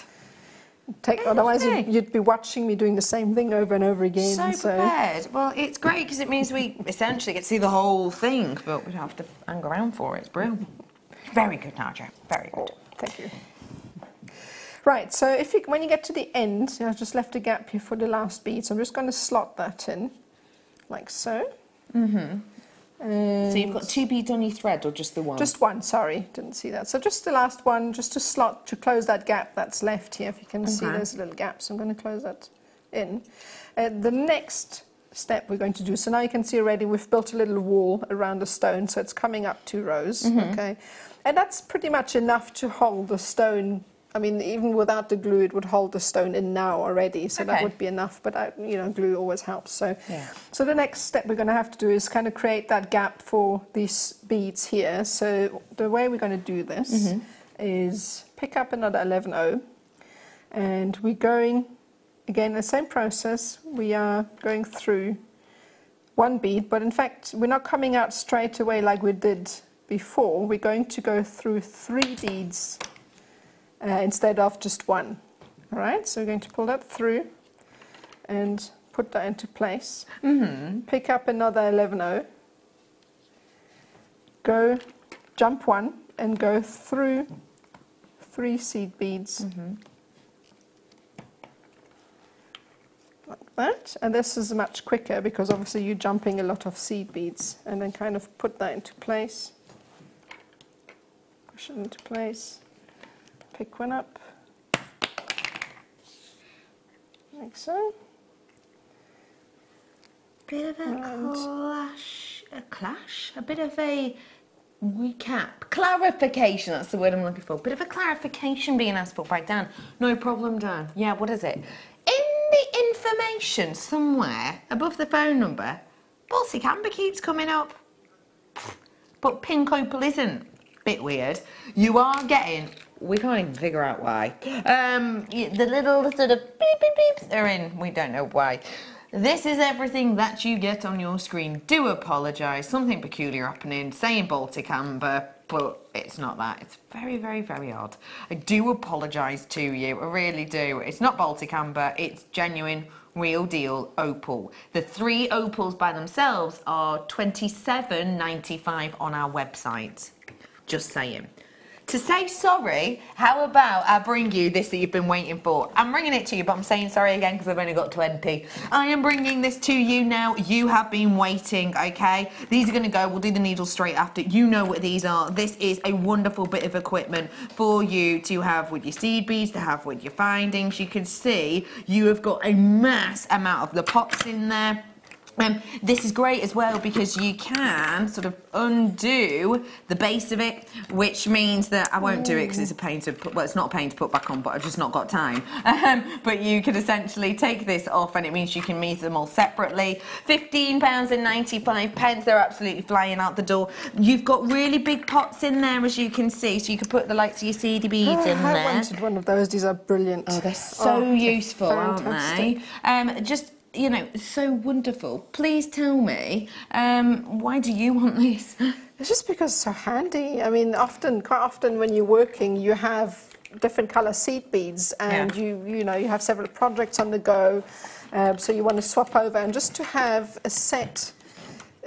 Take, otherwise you'd, you'd be watching me doing the same thing over and over again. So prepared. Well, it's great because it means we essentially get to see the whole thing, but we don't have to hang around for it. It's brilliant. Very good, Nadia. Very good. Thank you. Right, so if you, when you get to the end, I've just left a gap here for the last bead, so I'm just going to slot that in, like so. Mm-hmm. And So you've got two beads on your thread, or just the one? just one, sorry, didn't see that. So just the last one, just to slot, to close that gap that's left here. If you can see, Okay. there's a little gap, so I'm going to close that in. Uh, the next step we're going to do, so now you can see already we've built a little wall around the stone, so it's coming up two rows, Mm-hmm. okay? And that's pretty much enough to hold the stone. I mean, even without the glue, it would hold the stone in now already, so that would be enough. But I, you know, glue always helps. So, Yeah. so the next step we're going to have to do is kind of create that gap for these beads here. So the way we're going to do this Mm-hmm. is pick up another 11O, and we're going again the same process. We are going through one bead, but in fact we're not coming out straight away like we did before. We're going to go through three beads uh, instead of just one. All right, so we're going to pull that through and put that into place. Pick up another 11O. Go, jump one, and go through three seed beads. Like that. And this is much quicker because obviously you're jumping a lot of seed beads. And then kind of put that into place. Push it into place. Pick one up. Like so. bit of a And- clash, a clash, a bit of a recap, clarification. That's the word I'm looking for. Bit of a clarification being asked for by Dan. No problem, Dan. Yeah, what is it? In the information somewhere above the phone number, Baltic Amber keeps coming up, but Pink Opal isn't. Bit weird. You are getting. We can't even figure out why. Um, the little sort of beep beep beeps are in. We don't know why. This is everything that you get on your screen. Do apologise. Something peculiar happening. Saying Baltic Amber, but it's not that. It's very, very, very odd. I do apologise to you. I really do. It's not Baltic Amber. It's genuine, real deal opal. The three opals by themselves are twenty-seven ninety-five on our website. Just saying. to say sorry, how about I bring you this that you've been waiting for? I'm bringing it to you, but I'm saying sorry again because I've only got 20. I am bringing this to you now. You have been waiting, okay? These are going to go. We'll do the needles straight after. You know what these are. This is a wonderful bit of equipment for you to have with your seed beads, to have with your findings. You can see you have got a mass amount of the pots in there. Um, this is great as well because you can sort of undo the base of it, which means that I won't do it because it's a pain to put, well, it's not a pain to put back on, but I've just not got time. Um, but you can essentially take this off and it means you can measure them all separately. £15 and 95 pence, they're absolutely flying out the door. You've got really big pots in there as you can see, so you can put the likes of your seedy beads Oh, in I there. I wanted one of those. These are brilliant. Oh, they're so Oh, they're useful, aren't fantastic. they? Um, just you know, so wonderful. Please tell me, um, why do you want this? It's just because it's so handy. I mean, often, quite often, when you're working, you have different color seed beads, and Yeah. you you know you have several projects on the go, um, so you want to swap over, and just to have a set.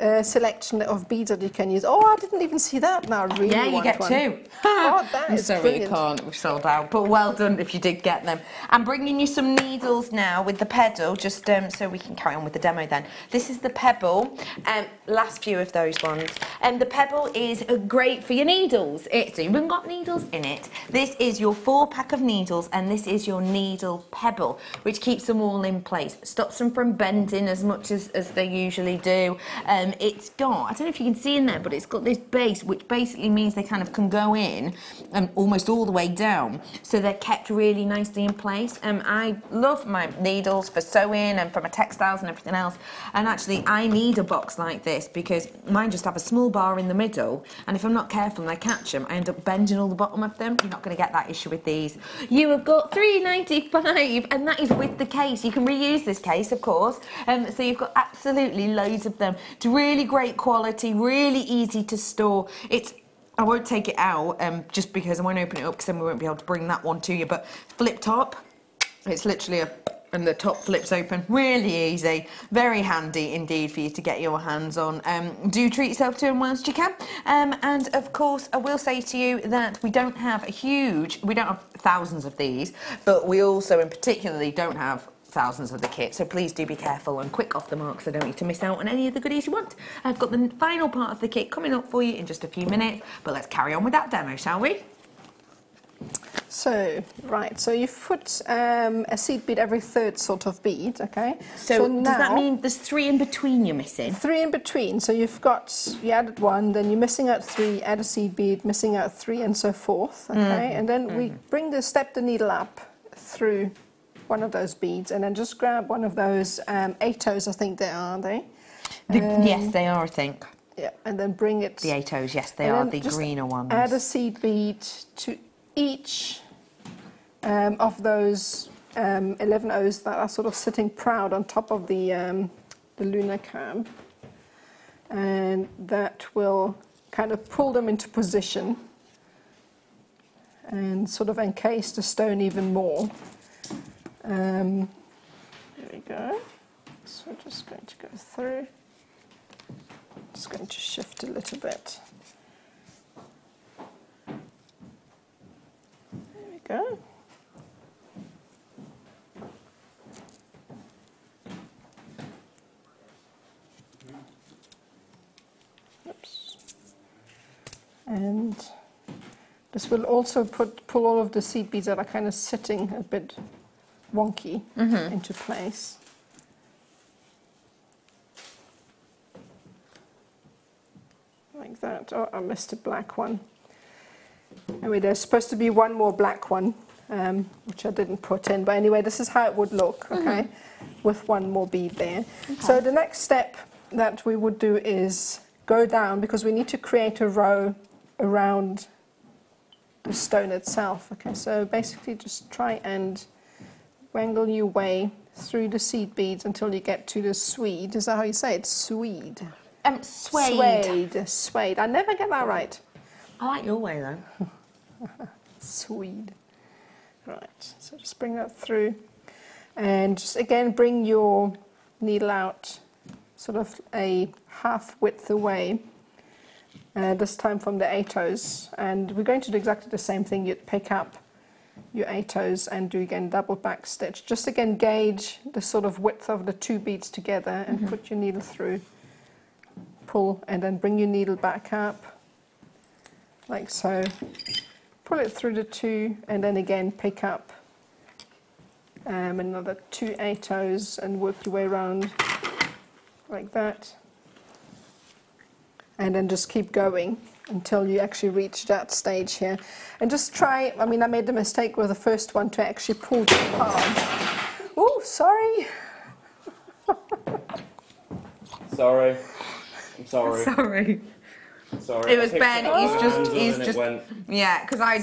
Uh, selection of beads that you can use. Oh, I didn't even see that. Now, really Yeah, you get one. two. oh, that I'm is sorry brilliant. you can't. We've sold out. But well done if you did get them. I'm bringing you some needles now with the pedal, just um, so we can carry on with the demo then. This is the pebble. Um, last few of those ones. And um, the pebble is great for your needles. It's even got needles in it. This is your four pack of needles, and this is your needle pebble, which keeps them all in place. Stops them from bending as much as, as they usually do. Um, it's got, I don't know if you can see in there, but it's got this base, which basically means they kind of can go in um, almost all the way down. So they're kept really nicely in place. Um, I love my needles for sewing and for my textiles and everything else. And actually, I need a box like this because mine just have a small bar in the middle. And if I'm not careful and I catch them, I end up bending all the bottom of them. You're not going to get that issue with these. You have got 3.95, and that is with the case. You can reuse this case, of course. Um, so you've got absolutely loads of them. It's really great quality, really easy to store. It's I won't take it out um, just because I won't open it up because then we won't be able to bring that one to you. But flip top, it's literally a and the top flips open really easy very handy indeed for you to get your hands on um, do treat yourself to them whilst you can um, and of course I will say to you that we don't have a huge we don't have thousands of these but we also in particularly don't have thousands of the kit so please do be careful and quick off the mark so don't need to miss out on any of the goodies you want I've got the final part of the kit coming up for you in just a few minutes but let's carry on with that demo shall we So, right, so you put um, a seed bead every third sort of bead, okay? so, does that mean there's three in between you're missing Three in between. So you've got, you added one, then you're missing out three, add a seed bead, missing out three, and so forth. Okay. Mm-hmm. And then we bring the, step the needle up through one of those beads, and then just grab one of those um, ATOs, I think they are, they? The- Um, yes they are I think Yeah. And then bring it. The ATOs, yes, they are the greener ones. Add a seed bead to each um, of those um, 11 O's that are sort of sitting proud on top of the, um, the lunar cab. And that will kind of pull them into position and sort of encase the stone even more. Um, there we go. So we're just going to go through. Just going to shift a little bit. There we go. Oops. And this will also put pull all of the seed beads that are kind of sitting a bit wonky into place. like that. Oh, I missed a black one. Anyway, there's supposed to be one more black one, um, which I didn't put in. But anyway, this is how it would look, okay, with one more bead there. So the next step that we would do is go down because we need to create a row around the stone itself. Okay, so basically just try and wangle your way through the seed beads until you get to the swede. Is that how you say it? Swede. Um, suede. Suede. Suede. I never get that right. I like your way though. Swede. Right, so just bring that through. And just again, bring your needle out sort of a half width away uh, this time from the eight. And we're going to do exactly the same thing. You'd pick up your eight toes and do again double back stitch. Just again gauge the sort of width of the two beads together and put your needle through. Pull and then bring your needle back up like so. Pull it through the two and then again pick up um, another two eight toes and work your way around like that. And then just keep going until you actually reach that stage here. And just try, I mean, I made the mistake with the first one to actually pull the hard. Oh, sorry. Sorry. I'm sorry. Sorry. Sorry. It was Ben, it he's just- he's just- Yeah, because I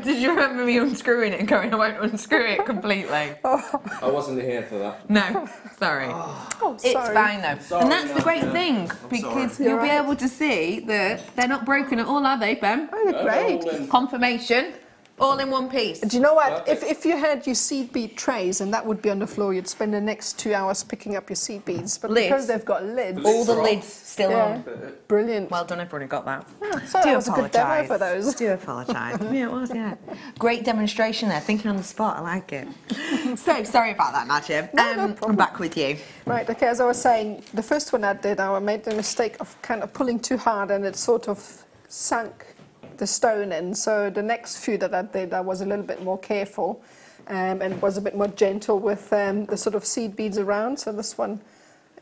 did you remember me unscrewing it and going, I won't unscrew it completely. Oh. I wasn't here for that. No, sorry. Oh, oh It's fine though. Sorry, and that's the great Nadia. thing because You're you'll be right. able to see that they're not broken at all, are they, Ben? Oh, they're great. Confirmation, all in one piece. Do you know what? If, Perfect. if you had your seed bead trays and that would be on the floor, you'd spend the next two hours picking up your seed beads. But Lids. because they've got lids, All the lids still yeah, on. brilliant. Well done, everyone who got that. so that was a good demo for those. Do apologise. yeah, it was, yeah. Great demonstration there, thinking on the spot, I like it. so, sorry about that, Nadia. No, no um, I'm back with you. Right, okay, as I was saying, the first one I did, I made the mistake of kind of pulling too hard and it sort of sunk the stone in. So the next few that I did, I was a little bit more careful um, and was a bit more gentle with um, the sort of seed beads around. So this one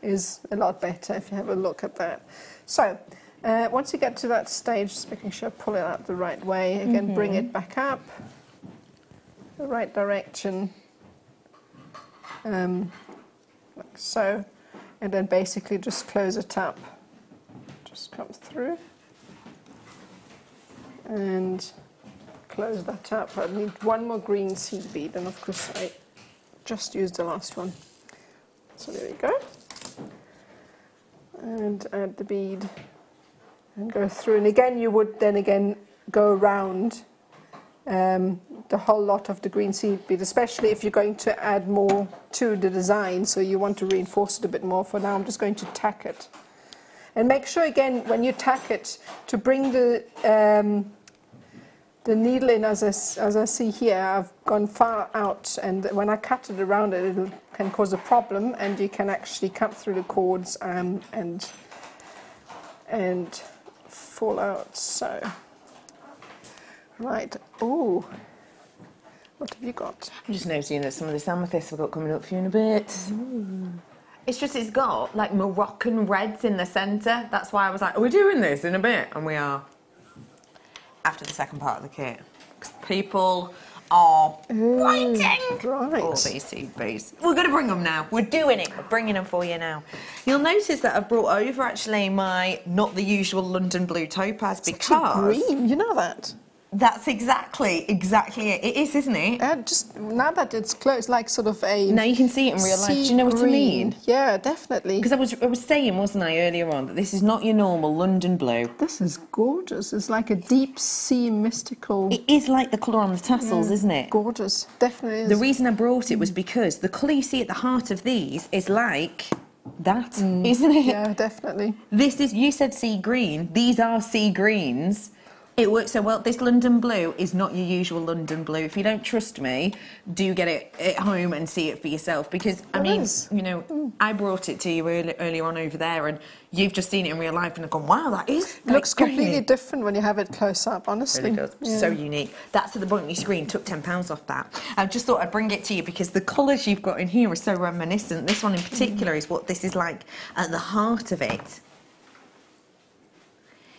is a lot better if you have a look at that. So uh, once you get to that stage, just making sure I pull it out the right way, again, bring it back up, the right direction. Um, like so, and then basically just close it up. Just comes through and close that up. I need one more green seed bead, and of course, I just used the last one. So there we go. And add the bead and go through. And again, you would then again go around um, the whole lot of the green seed bead, especially if you're going to add more to the design, so you want to reinforce it a bit more. For now, I'm just going to tack it. And make sure again, when you tack it, to bring the, um, the needle in as I, as I see here, I've gone far out, and when I cut it around it, it can cause a problem, and you can actually cut through the cords um, and, and fall out. So. Right. Oh, what have you got? I'm just noticing that some of this amethyst I've got coming up for you in a bit. It's just it's got like Moroccan reds in the centre. That's why I was like, are we doing this in a bit? And we are. After the second part of the kit. 'Cause people are waiting right. for these seed. We're going to bring them now. We're doing it. We're bringing them for you now. You'll notice that I've brought over actually my not the usual London blue topaz because green. You know that. That's exactly exactly it. It is, isn't it? Uh, just now that it's close, like sort of a. Now you can see it in real life. Do you know what I mean? Yeah, definitely. Because I was, I was saying, wasn't I, earlier on, that this is not your normal London blue. This is gorgeous. It's like a deep sea mystical. It is like the colour on the tassels, isn't it? Gorgeous. Definitely is. The reason I brought it was because the colour you see at the heart of these is like that, not it? yeah, definitely. This is, you said sea green, these are sea greens. It works so well. This London blue is not your usual London blue. If you don't trust me, do get it at home and see it for yourself. Because I It mean, is. you know, I brought it to you early, earlier on over there, and you've just seen it in real life and have gone, "Wow, that is It looks completely green." different when you have it close up, honestly. really does. Yeah. So unique. That's at the your screen. Took ten pounds off that. I just thought I'd bring it to you because the colours you've got in here are so reminiscent. This one in particular is what this is like at the heart of it.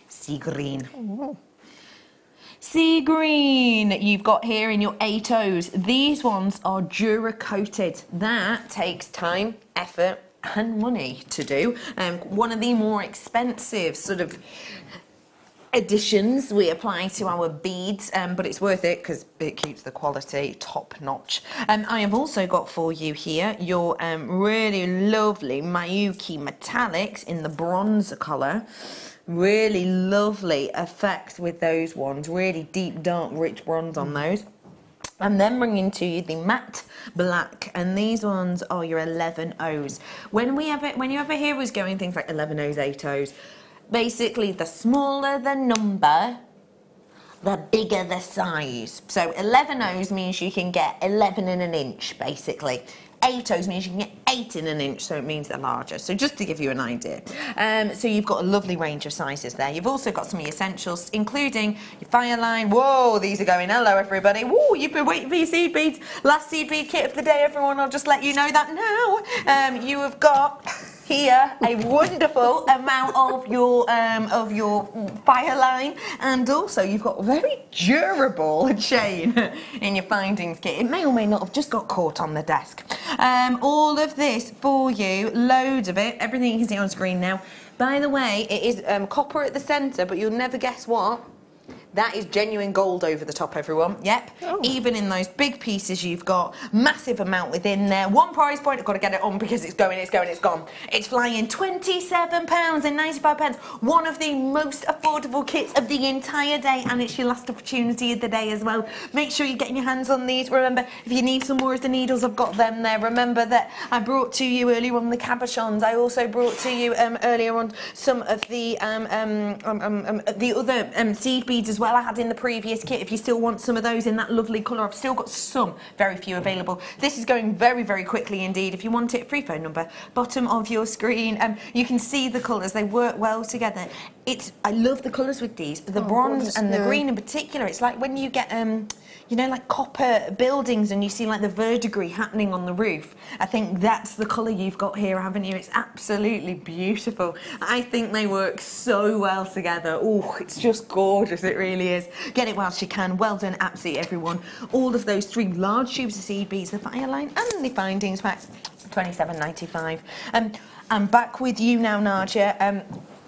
Sea green. Oh, Sea green you've got here in your eight O's. These ones are Dura coated. That takes time, effort, and money to do. Um, one of the more expensive sort of additions we apply to our beads, um, but it's worth it because it keeps the quality top notch. Um, I have also got for you here your um, really lovely Miyuki metallics in the bronze colour. Really lovely effects with those ones. Really deep, dark, rich bronze on mm. those. I'm then bringing to you the matte black, and these ones are your 11 O's. When we ever, when you ever hear us going things like 11 O's, 8 O's, basically the smaller the number, the bigger the size. So 11 O's means you can get 11 in an inch, basically. Eight O's means you can get eight in an inch, so it means they're larger. So just to give you an idea. Um, so you've got a lovely range of sizes there. You've also got some of your essentials, including your FireLine. Whoa, these are going. Hello, everybody. Whoa, you've been waiting for your seed beads. Last seed bead kit of the day, everyone. I'll just let you know that now. Um, you have got here a wonderful amount of your um, of your FireLine, and also you've got a very durable chain in your findings kit. It may or may not have just got caught on the desk. Um, all of this for you, loads of it, everything you can see on screen now. By the way, it is um, copper at the centre, but you'll never guess what. That is genuine gold over the top, everyone. Yep. Even in those big pieces, you've got massive amount within there. One price point. I've got to get it on because it's going, it's going, it's gone. It's flying twenty-seven pounds and ninety-five pence. One of the most affordable kits of the entire day, and it's your last opportunity of the day as well. Make sure you're getting your hands on these. Remember, if you need some more of the needles, I've got them there. Remember that I brought to you earlier on the cabochons. I also brought to you um, earlier on some of the um, um, um, um, um, the other um, seed beads as well. I had in the previous kit. If you still want some of those in that lovely colour, I've still got some, very few available. This is going very, very quickly indeed. If you want it, free phone number, bottom of your screen. Um, you can see the colours; they work well together. It's I love the colours with these. The Oh, bronze gorgeous, and the yeah. green in particular. It's like when you get um, you know, like copper buildings and you see like the verdigris happening on the roof. I think that's the colour you've got here, haven't you? It's absolutely beautiful. I think they work so well together. Oh, it's just gorgeous. It really is. Get it whilst you can. Well done, absolutely everyone. All of those three large tubes of seed beads, the FireLine and the findings pack, twenty-seven ninety-five. Um, I'm back with you now, Nadia. Um,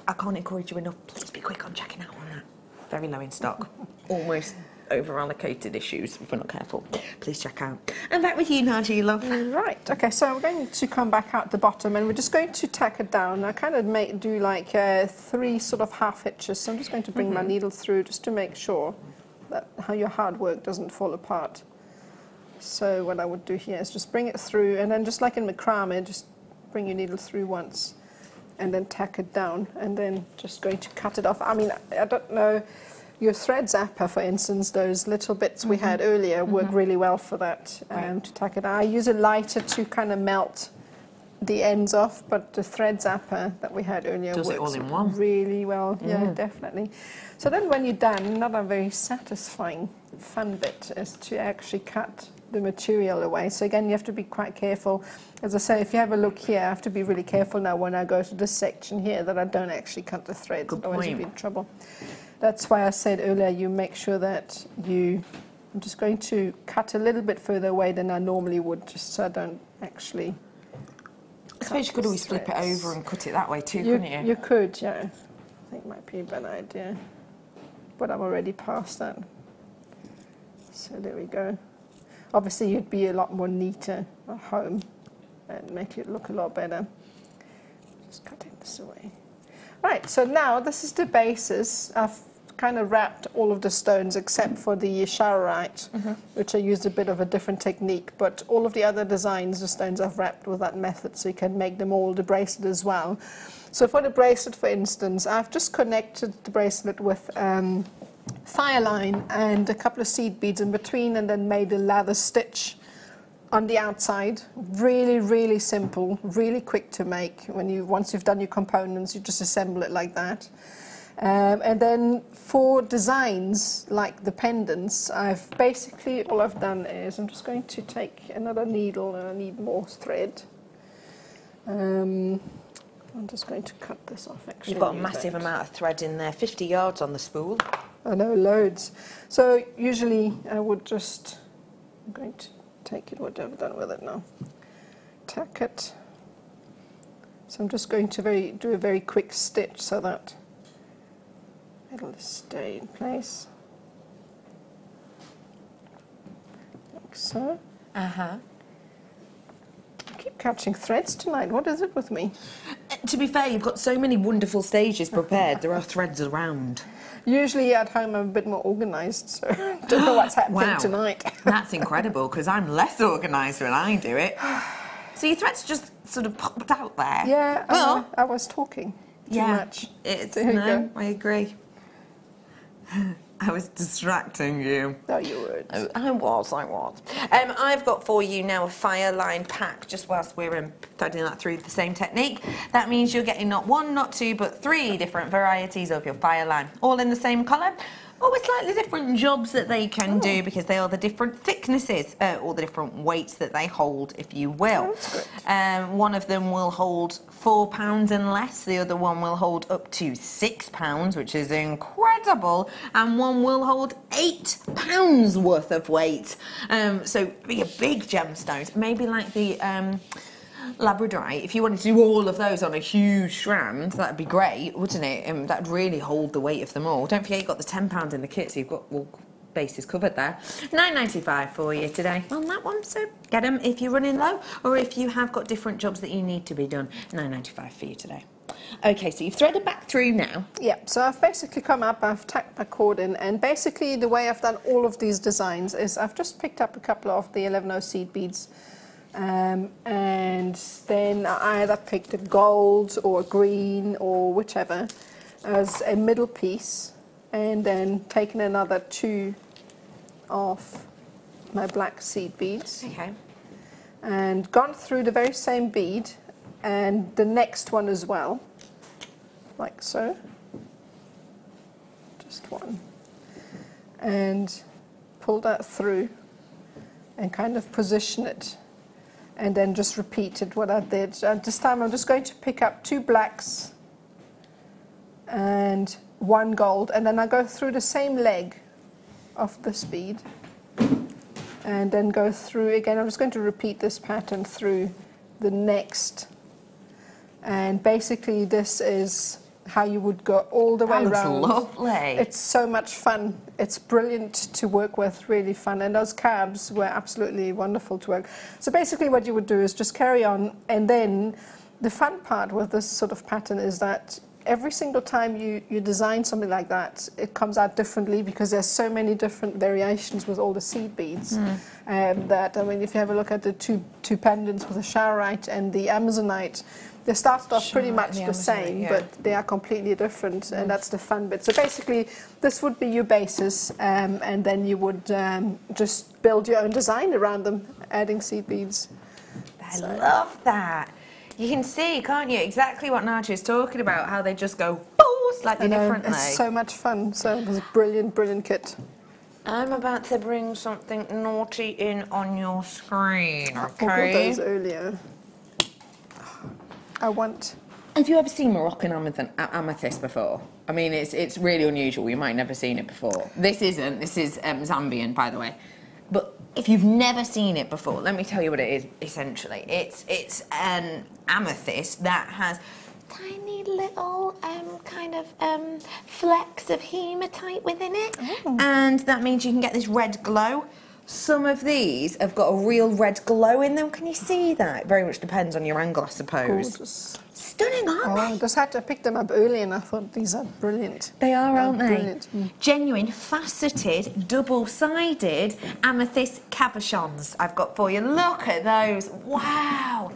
I can't encourage you enough. Please be quick on checking out on that. Very low in stock. Almost over allocated issues if we're not careful. Please check out. I'm back with you, Nadia, love. Right, okay, so we're going to come back out the bottom and we're just going to tack it down. I kind of make do like uh, three sort of half hitches. So I'm just going to bring my needle through just to make sure that how your hard work doesn't fall apart. So what I would do here is just bring it through and then just like in macrame, just bring your needle through once and then tack it down and then just going to cut it off. I mean, I don't know, your thread zapper, for instance, those little bits we had earlier work really well for that, um, to tack it. I use a lighter to kind of melt the ends off, but the thread zapper that we had earlier Does works all in one. really well. Yeah, definitely. So then when you're done, another very satisfying fun bit is to actually cut the material away. So again, you have to be quite careful. As I say, if you have a look here, I have to be really careful now when I go to this section here that I don't actually cut the threads, Good otherwise you'll be in trouble. That's why I said earlier, you make sure that you, I'm just going to cut a little bit further away than I normally would, just so I don't actually I suppose you could always flip it over and cut it that way too, you, couldn't you? you could, yeah. I think it might be a better idea. But I'm already past that. So there we go. Obviously, you'd be a lot more neater at home and make it look a lot better. Just cutting this away. Right, so now this is the basis. I've kind of wrapped all of the stones except for the Charoite, which I used a bit of a different technique. But all of the other designs, the stones I've wrapped with that method, so you can make them all the bracelet as well. So for the bracelet, for instance, I've just connected the bracelet with um, FireLine and a couple of seed beads in between, and then made a ladder stitch on the outside. Really, really simple, really quick to make. When you once you've done your components, you just assemble it like that. Um, and then for designs like the pendants, I've basically all I've done is I'm just going to take another needle and I need more thread. Um, I'm just going to cut this off actually. You've got a massive that. amount of thread in there, 50 yards on the spool. I know, loads. So usually I would just, I'm going to take it, what I've done with it now. Tack it. So I'm just going to very, do a very quick stitch so that it'll stay in place. Like so. Uh-huh. I keep catching threads tonight. What is it with me? Uh, To be fair, you've got so many wonderful stages prepared. there are threads around. Usually at home I'm a bit more organised, so I don't know what's happening Wow. tonight. That's incredible because I'm less organised when I do it. So your threads just sort of popped out there. Yeah, I, Well, know. I was talking. yeah, much. It's There no. I agree. I was distracting you. No, you would. Oh, I was, I was. Um, I've got for you now a FireLine pack, just whilst we're um, threading that through the same technique. That means you're getting not one, not two, but three different varieties of your FireLine, all in the same colour. All with slightly different jobs that they can Oh. do because they are the different thicknesses uh, or the different weights that they hold, if you will. Um, one of them will hold four pounds and less. The other one will hold up to six pounds, which is incredible. And one will hold eight pounds worth of weight. Um, so be a big gemstones, maybe like the. Um, Labradorite, if you wanted to do all of those on a huge strand, that'd be great, wouldn't it? Um, that'd really hold the weight of them all. Don't forget you've got the £10 in the kit, so you've got all bases covered there. Nine ninety five for you today on that one, so get them if you're running low or if you have got different jobs that you need to be done. Nine ninety five for you today. Okay, so you've threaded back through now. Yeah, so I've basically come up, I've tacked my cord in, and basically the way I've done all of these designs is I've just picked up a couple of the 11O seed beads, um, and then I either picked a gold or a green or whichever as a middle piece, and then taken another two of my black seed beads Okay. and gone through the very same bead and the next one as well, like so. Just one. And pull that through and kind of position it and then just repeated what I did. This time I'm just going to pick up two blacks and one gold and then I go through the same leg of this bead and then go through again. I'm just going to repeat this pattern through the next. And basically, this is how you would go all the way That looks around. lovely. It's so much fun. It's brilliant to work with, really fun. And those cabs were absolutely wonderful to work. So basically, what you would do is just carry on, and then the fun part with this sort of pattern is that every single time you, you design something like that, it comes out differently because there's so many different variations with all the seed beads. Um, that I mean, if you have a look at the two two pendants with the charoite and the amazonite, they started off pretty much the the same, yeah. but they are completely different, and that's the fun bit. So basically, this would be your basis, um, and then you would um, just build your own design around them, adding seed beads. I love that. You can see, can't you, exactly what Nadia is talking about, how they just go boo, slightly I know, differently. it's so much fun. So it was a brilliant, brilliant kit. I'm about to bring something naughty in on your screen, okay? I got those earlier. I want. Have you ever seen Moroccan amethyst, amethyst before? I mean, it's it's really unusual. You might never seen it before. This isn't. This is um, Zambian, by the way. But if you've never seen it before, let me tell you what it is. Essentially, it's it's an amethyst that has tiny little um, kind of um, flecks of hematite within it, and that means you can get this red glow. Some of these have got a real red glow in them. Can you see that? It very much depends on your angle, I suppose. Gorgeous. Stunning, aren't Oh, they? just had to pick them up early, and I thought these are brilliant. They are, They're aren't they? Mm. Genuine, faceted, double-sided amethyst cabochons I've got for you. Look at those. Wow.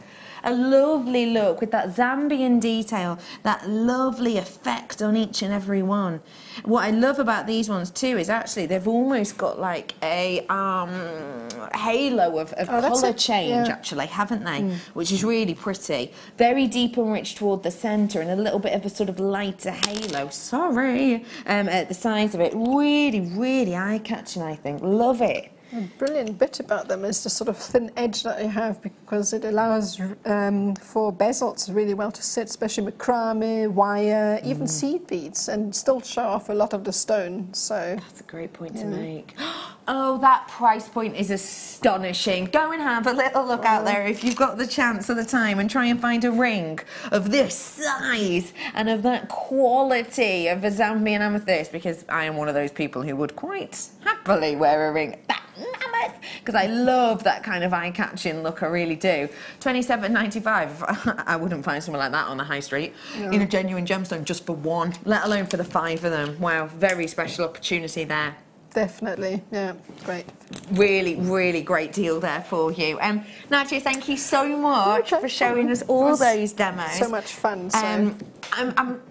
A lovely look with that Zambian detail, that lovely effect on each and every one. What I love about these ones too is actually they've almost got like a um, halo of, of Oh, colour change, yeah. actually, haven't they? Which is really pretty. Very deep and rich toward the centre and a little bit of a sort of lighter halo, sorry, um, at the sides of it. Really, really eye catching, I think. Love it. The brilliant bit about them is the sort of thin edge that they have because it allows um, for bezels really well to sit, especially macrame, wire, even seed beads, and still show off a lot of the stone. So That's a great point to make. Oh, that price point is astonishing. Go and have a little look out there if you've got the chance or the time and try and find a ring of this size and of that quality of a Zambian amethyst because I am one of those people who would quite happily wear a ring. That mammoth! Because I love that kind of eye-catching look, I really do. Twenty-seven ninety-five. I wouldn't find something like that on the high street in a genuine gemstone just for one, let alone for the five of them. Wow, very special opportunity there. Definitely, yeah, great. Really, really great deal there for you. Um, Nadia, thank you so much Okay, for showing us all those demos. So much fun. So. Um, I'm, I'm,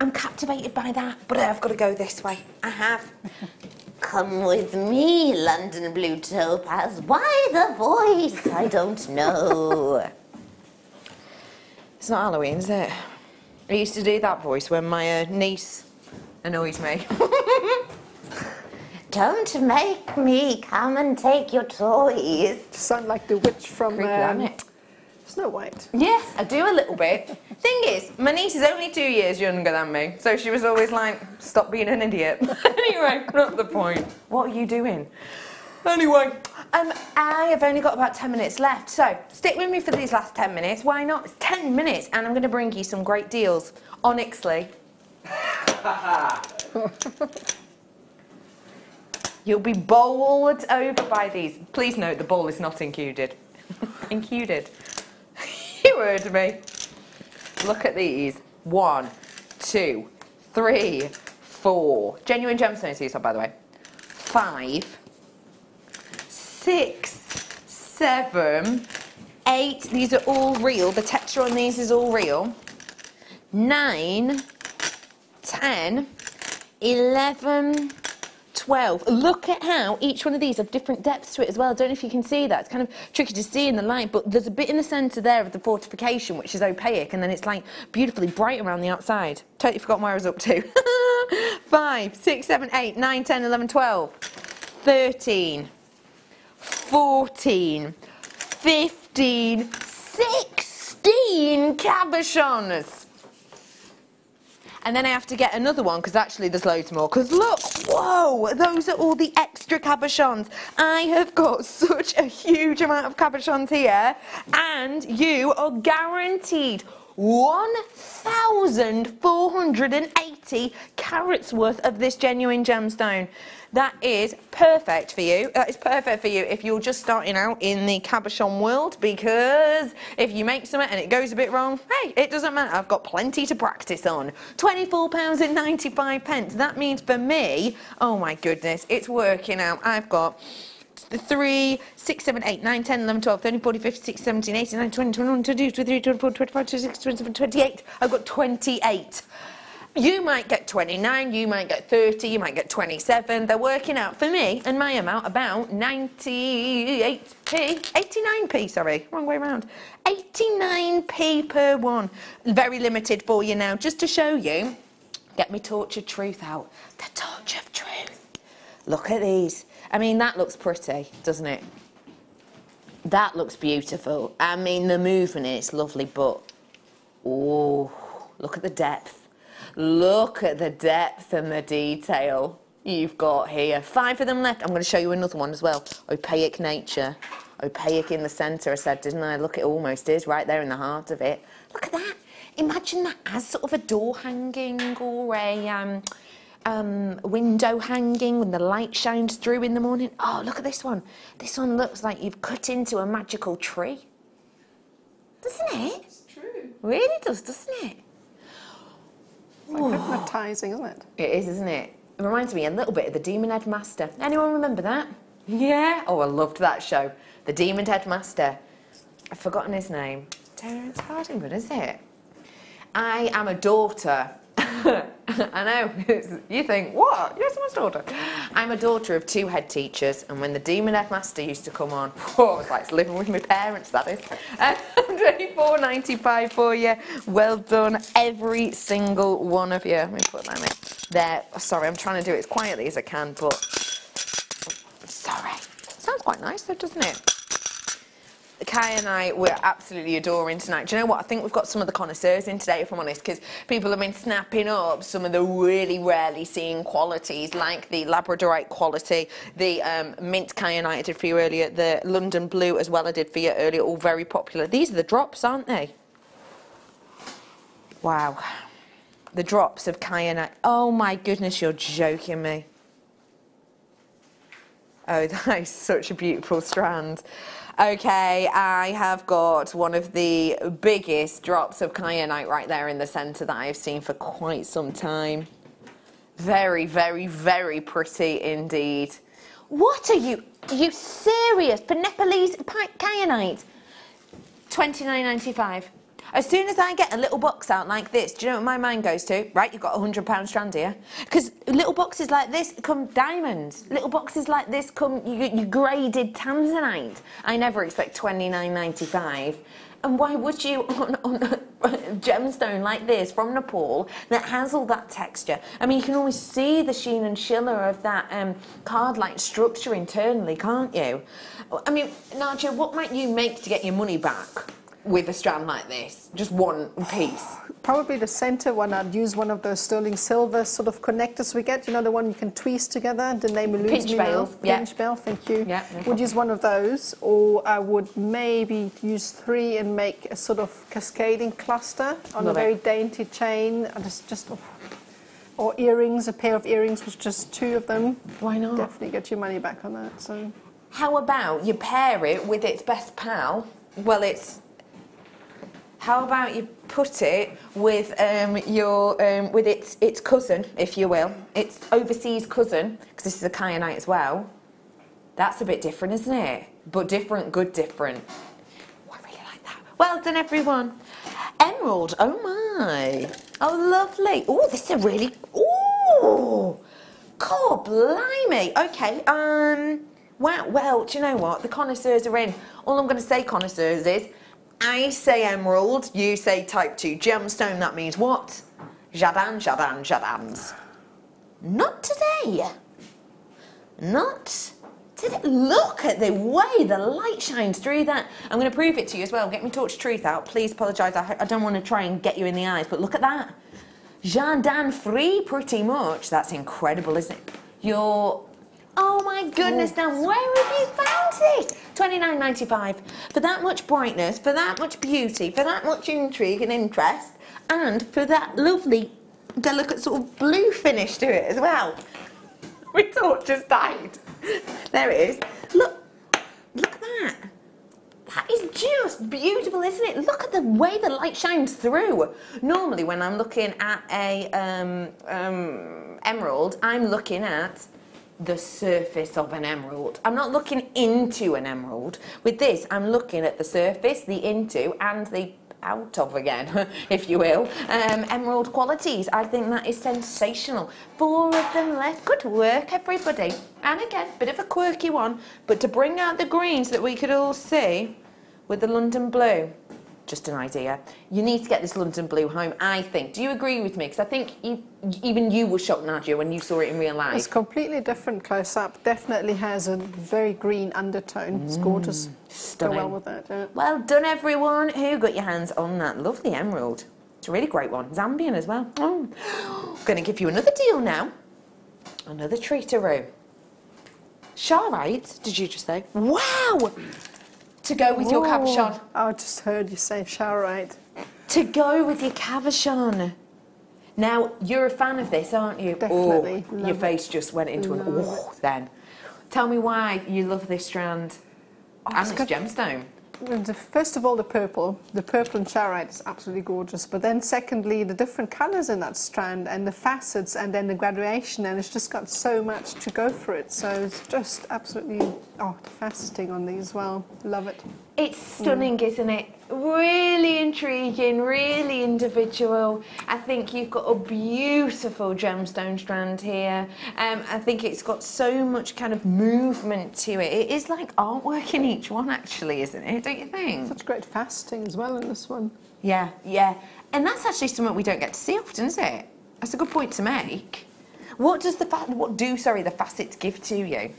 I'm captivated by that, but I've got to go this way. I have. Come with me, London Blue Topaz. Why the voice? I don't know. It's not Halloween, is it? I used to do that voice when my uh, niece annoys me. Don't make me come and take your toys. sound like the witch from Creepy, um, isn't it? Snow White. Yes, I do a little bit. Thing is, my niece is only two years younger than me, so she was always like, stop being an idiot. anyway, not the point. What are you doing? Anyway, um, I have only got about 10 minutes left, so stick with me for these last 10 minutes. Why not? It's 10 minutes, and I'm going to bring you some great deals. Honestly. You'll be bowled over by these. Please note the bowl is not included. included. you heard me. Look at these. One, two, three, four. Genuine gemstones these are, by the way. Five, six, seven, eight. These are all real. The texture on these is all real. Nine, ten, eleven, 12. Look at how each one of these have different depths to it as well. I don't know if you can see that. It's kind of tricky to see in the light, but there's a bit in the centre there of the fortification which is opaque, and then it's like beautifully bright around the outside. Totally forgot where I was up to. 5, 6, 7, 8, 9, 10, 11, 12, 13, 14, 15, 16 cabochons. And then I have to get another one because actually there's loads more. Because look, whoa, those are all the extra cabochons. I have got such a huge amount of cabochons here, and you are guaranteed 1,480 carats worth of this genuine gemstone. That is perfect for you. That is perfect for you if you're just starting out in the cabochon world because if you make something and it goes a bit wrong, hey, it doesn't matter. I've got plenty to practice on. £24 and 95 pence. That means for me, oh my goodness, it's working out. I've got 3, 6, 7, 8, 9, 10, 11, 12, 13, 14, 15, 16, 17, 18, 19, 20, 21, 22, 23, 24, 25, 26, 27, 28. I've got 28. You might get 29, you might get 30, you might get 27. They're working out for me and my amount about 98p, 89p, sorry, wrong way around. 89p per one. Very limited for you now, just to show you. Get me tortured truth out. The torch of truth. Look at these. I mean, that looks pretty, doesn't it? That looks beautiful. I mean, the movement is lovely, but oh, look at the depth. Look at the depth and the detail you've got here. Five of them left. I'm going to show you another one as well. Opaque nature. Opaque in the centre, I said, didn't I? Look, it almost is right there in the heart of it. Look at that. Imagine that as sort of a door hanging or a um, um, window hanging when the light shines through in the morning. Oh, look at this one. This one looks like you've cut into a magical tree. Doesn't it? It's true. Really does, doesn't it? Like hypnotising, isn't it? It is, isn't it? It reminds me a little bit of the Demon Headmaster. Anyone remember that? Yeah. Oh, I loved that show. The Demon Headmaster. I've forgotten his name. Terence Hardingwood, is it? I am a daughter. I know. you think, what? You're someone's daughter. I'm a daughter of two head teachers, and when the Demon Headmaster used to come on, oh, I was like living with my parents, that is. Um, £24.95 for you. Well done, every single one of you. Let me put that in there. Sorry, I'm trying to do it as quietly as I can, but sorry. Sounds quite nice though, doesn't it? Kai and I were absolutely adoring tonight. Do you know what? I think we've got some of the connoisseurs in today, if I'm honest, because people have been snapping up some of the really rarely seen qualities, like the Labradorite quality, the um, mint kyanite I did for you earlier, the London Blue as well I did for you earlier, all very popular. These are the drops, aren't they? Wow. The drops of kyanite. Oh my goodness, you're joking me. Oh, that is such a beautiful strand. Okay, I have got one of the biggest drops of kyanite right there in the centre that I've seen for quite some time. Very, very, very pretty indeed. What are you? Are you serious? For Nepalese kyanite? Twenty nine ninety five. As soon as I get a little box out like this, do you know what my mind goes to? Right, you've got a hundred pound strand here. Because little boxes like this come diamonds. Little boxes like this come you, you graded tanzanite. I never expect twenty nine ninety five. And why would you on, on a gemstone like this from Nepal that has all that texture? I mean, you can always see the sheen and shimmer of that um, card-like structure internally, can't you? I mean, Nadia, what might you make to get your money back with a strand like this? Just one piece. Probably the center one, I'd use one of those sterling silver sort of connectors we get. You know, the one you can twist together. The name eludes Pinch me bales, now. yeah. Pinch bail, thank you. Yeah, no would problem. use one of those, or I would maybe use three and make a sort of cascading cluster on Love a it. very dainty chain. I just, just, or earrings, a pair of earrings with just two of them. Why not? Definitely get your money back on that. So. How about you pair it with its best pal? Well, it's. How about you put it with um, your um, with its its cousin, if you will, its overseas cousin, because this is a kyanite as well. That's a bit different, isn't it? But different, good, different. Oh, I really like that. Well done, everyone. Emerald. Oh my. Oh, lovely. Oh, this is a really. Oh, God, blimey. Okay. Um. Wow. Well, do you know what? The connoisseurs are in. All I'm going to say, connoisseurs, is I say emerald, you say type two gemstone. That means what? Jardin, Jardin, Jardins. Not today. Not today. Look at the way the light shines through that. I'm going to prove it to you as well. Get me torch truth out. Please apologise. I, I don't want to try and get you in the eyes, but look at that. Jardin free, pretty much. That's incredible, isn't it? You're. Oh my goodness! Now, where have you found this? Twenty nine ninety five for that much brightness, for that much beauty, for that much intrigue and interest, and for that lovely, delicate sort of blue finish to it as well. My torch just died. There it is. Look, look at that. That is just beautiful, isn't it? Look at the way the light shines through. Normally, when I'm looking at a um, um, emerald, I'm looking at the surface of an emerald. I'm not looking into an emerald. With this, I'm looking at the surface, the into, and the out of again, if you will. Um, emerald qualities. I think that is sensational. Four of them left. Good work, everybody. And again, bit of a quirky one, but to bring out the greens that we could all see with the London blue. Just an idea. You need to get this London blue home, I think. Do you agree with me? Because I think you, even you were shocked, Nadia, when you saw it in real life. It's completely different close up. Definitely has a very green undertone. It's mm. gorgeous. Go well with that. Yeah. Well done, everyone who got your hands on that lovely emerald. It's a really great one. Zambian as well. Oh. Going to give you another deal now. Another treateroo. Charite, did you just say? Wow! To go with your cabochon. Oh, I just heard you say showerite. To go with your cabochon. Now, you're a fan of this, aren't you? Definitely. Oh, Love your it. face just went into an oh then. Tell me why you love this strand oh, and it's this got- gemstone. First of all, the purple. The purple and charoite is absolutely gorgeous. But then, secondly, the different colours in that strand and the facets and then the graduation, and it's just got so much to go for it. So it's just absolutely oh, faceting on these as well. Love it. It's stunning, mm. isn't it? Really intriguing, really individual. I think you've got a beautiful gemstone strand here. Um, I think it's got so much kind of movement to it. It is like artwork in each one, actually, isn't it? Don't you think? Such great faceting as well in this one. Yeah, yeah. And that's actually something we don't get to see often, is it? That's a good point to make. What does the fa- what do sorry the facets give to you?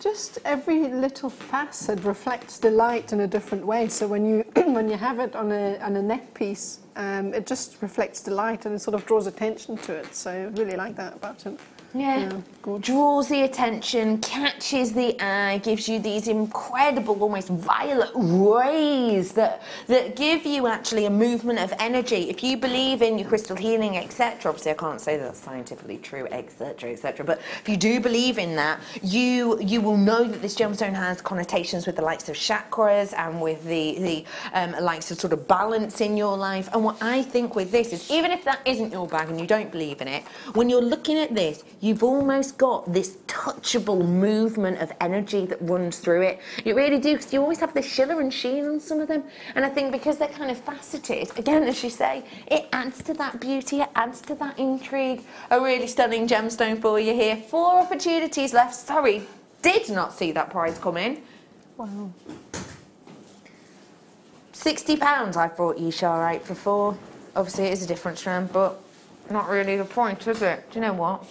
Just every little facet reflects the light in a different way. So when you when you have it on a on a neck piece, um, it just reflects the light and it sort of draws attention to it. So I really like that about. Yeah. Draws the attention, catches the eye, gives you these incredible, almost violet rays that that give you actually a movement of energy. If you believe in your crystal healing, etc. Obviously, I can't say that's scientifically true, etc., etc. But if you do believe in that, you you will know that this gemstone has connotations with the likes of chakras and with the the um, likes of sort of balance in your life. And what I think with this is, even if that isn't your bag and you don't believe in it, when you're looking at this, you've almost got this touchable movement of energy that runs through it. You really do, because you always have this shimmer and sheen on some of them. And I think because they're kind of faceted, again, as you say, it adds to that beauty, it adds to that intrigue. A really stunning gemstone for you here. Four opportunities left. Sorry, did not see that prize come in. Wow. £60 I brought you, Charoite, for four. Obviously, it is a different strand, but not really the point, is it? Do you know what?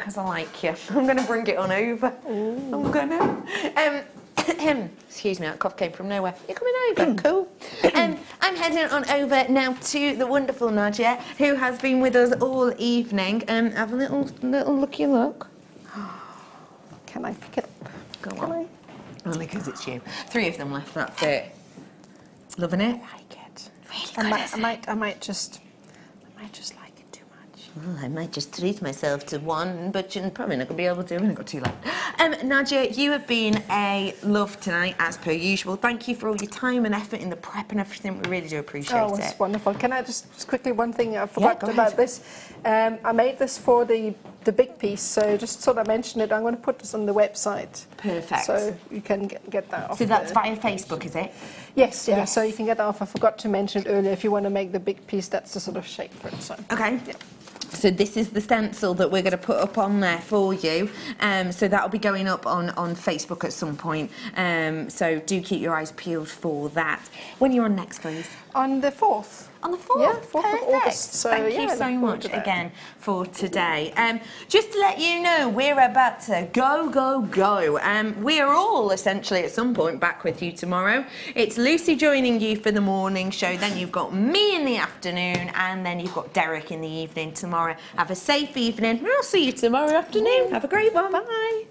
Because I like you. I'm going to bring it on over. I'm going to. Um, excuse me, that cough came from nowhere. You're coming over, cool. Um, I'm heading on over now to the wonderful Nadia, who has been with us all evening. Um, have a little little looky look. Can I pick it up? Go Can on. Only because it's you. Three of them left, that's it. Loving it? I like it. Really I might, I might, I might just, I might just like it too much. Well, I might just treat myself to one, but you're probably not going to be able to. I've only got two left. Um, Nadia, you have been a love tonight, as per usual. Thank you for all your time and effort in the prep and everything. We really do appreciate it. Oh, it's wonderful. Can I just, just quickly, one thing I forgot go about ahead. this. Um, I made this for the, the big piece, so just sort of mention it. I'm going to put this on the website. Perfect. So you can get, get that off. So that's via Facebook, is it? Yes, yeah. Yes. So you can get that off. I forgot to mention it earlier. If you want to make the big piece, that's the sort of shape for it. So. Okay. So this is the stencil that we're going to put up on there for you. Um, so that'll be going up on, on Facebook at some point. Um, so do keep your eyes peeled for that. When you're on next, please. On the 4th. On the 4th? Yeah, 4th of. August. So, Thank yeah, you so much again for today. Um, just to let you know, we're about to go, go, go. Um, we are all essentially at some point back with you tomorrow. It's Lucy joining you for the morning show, then you've got me in the afternoon, and then you've got Derek in the evening tomorrow. Have a safe evening, and I'll see you tomorrow afternoon. Have a great one. Bye.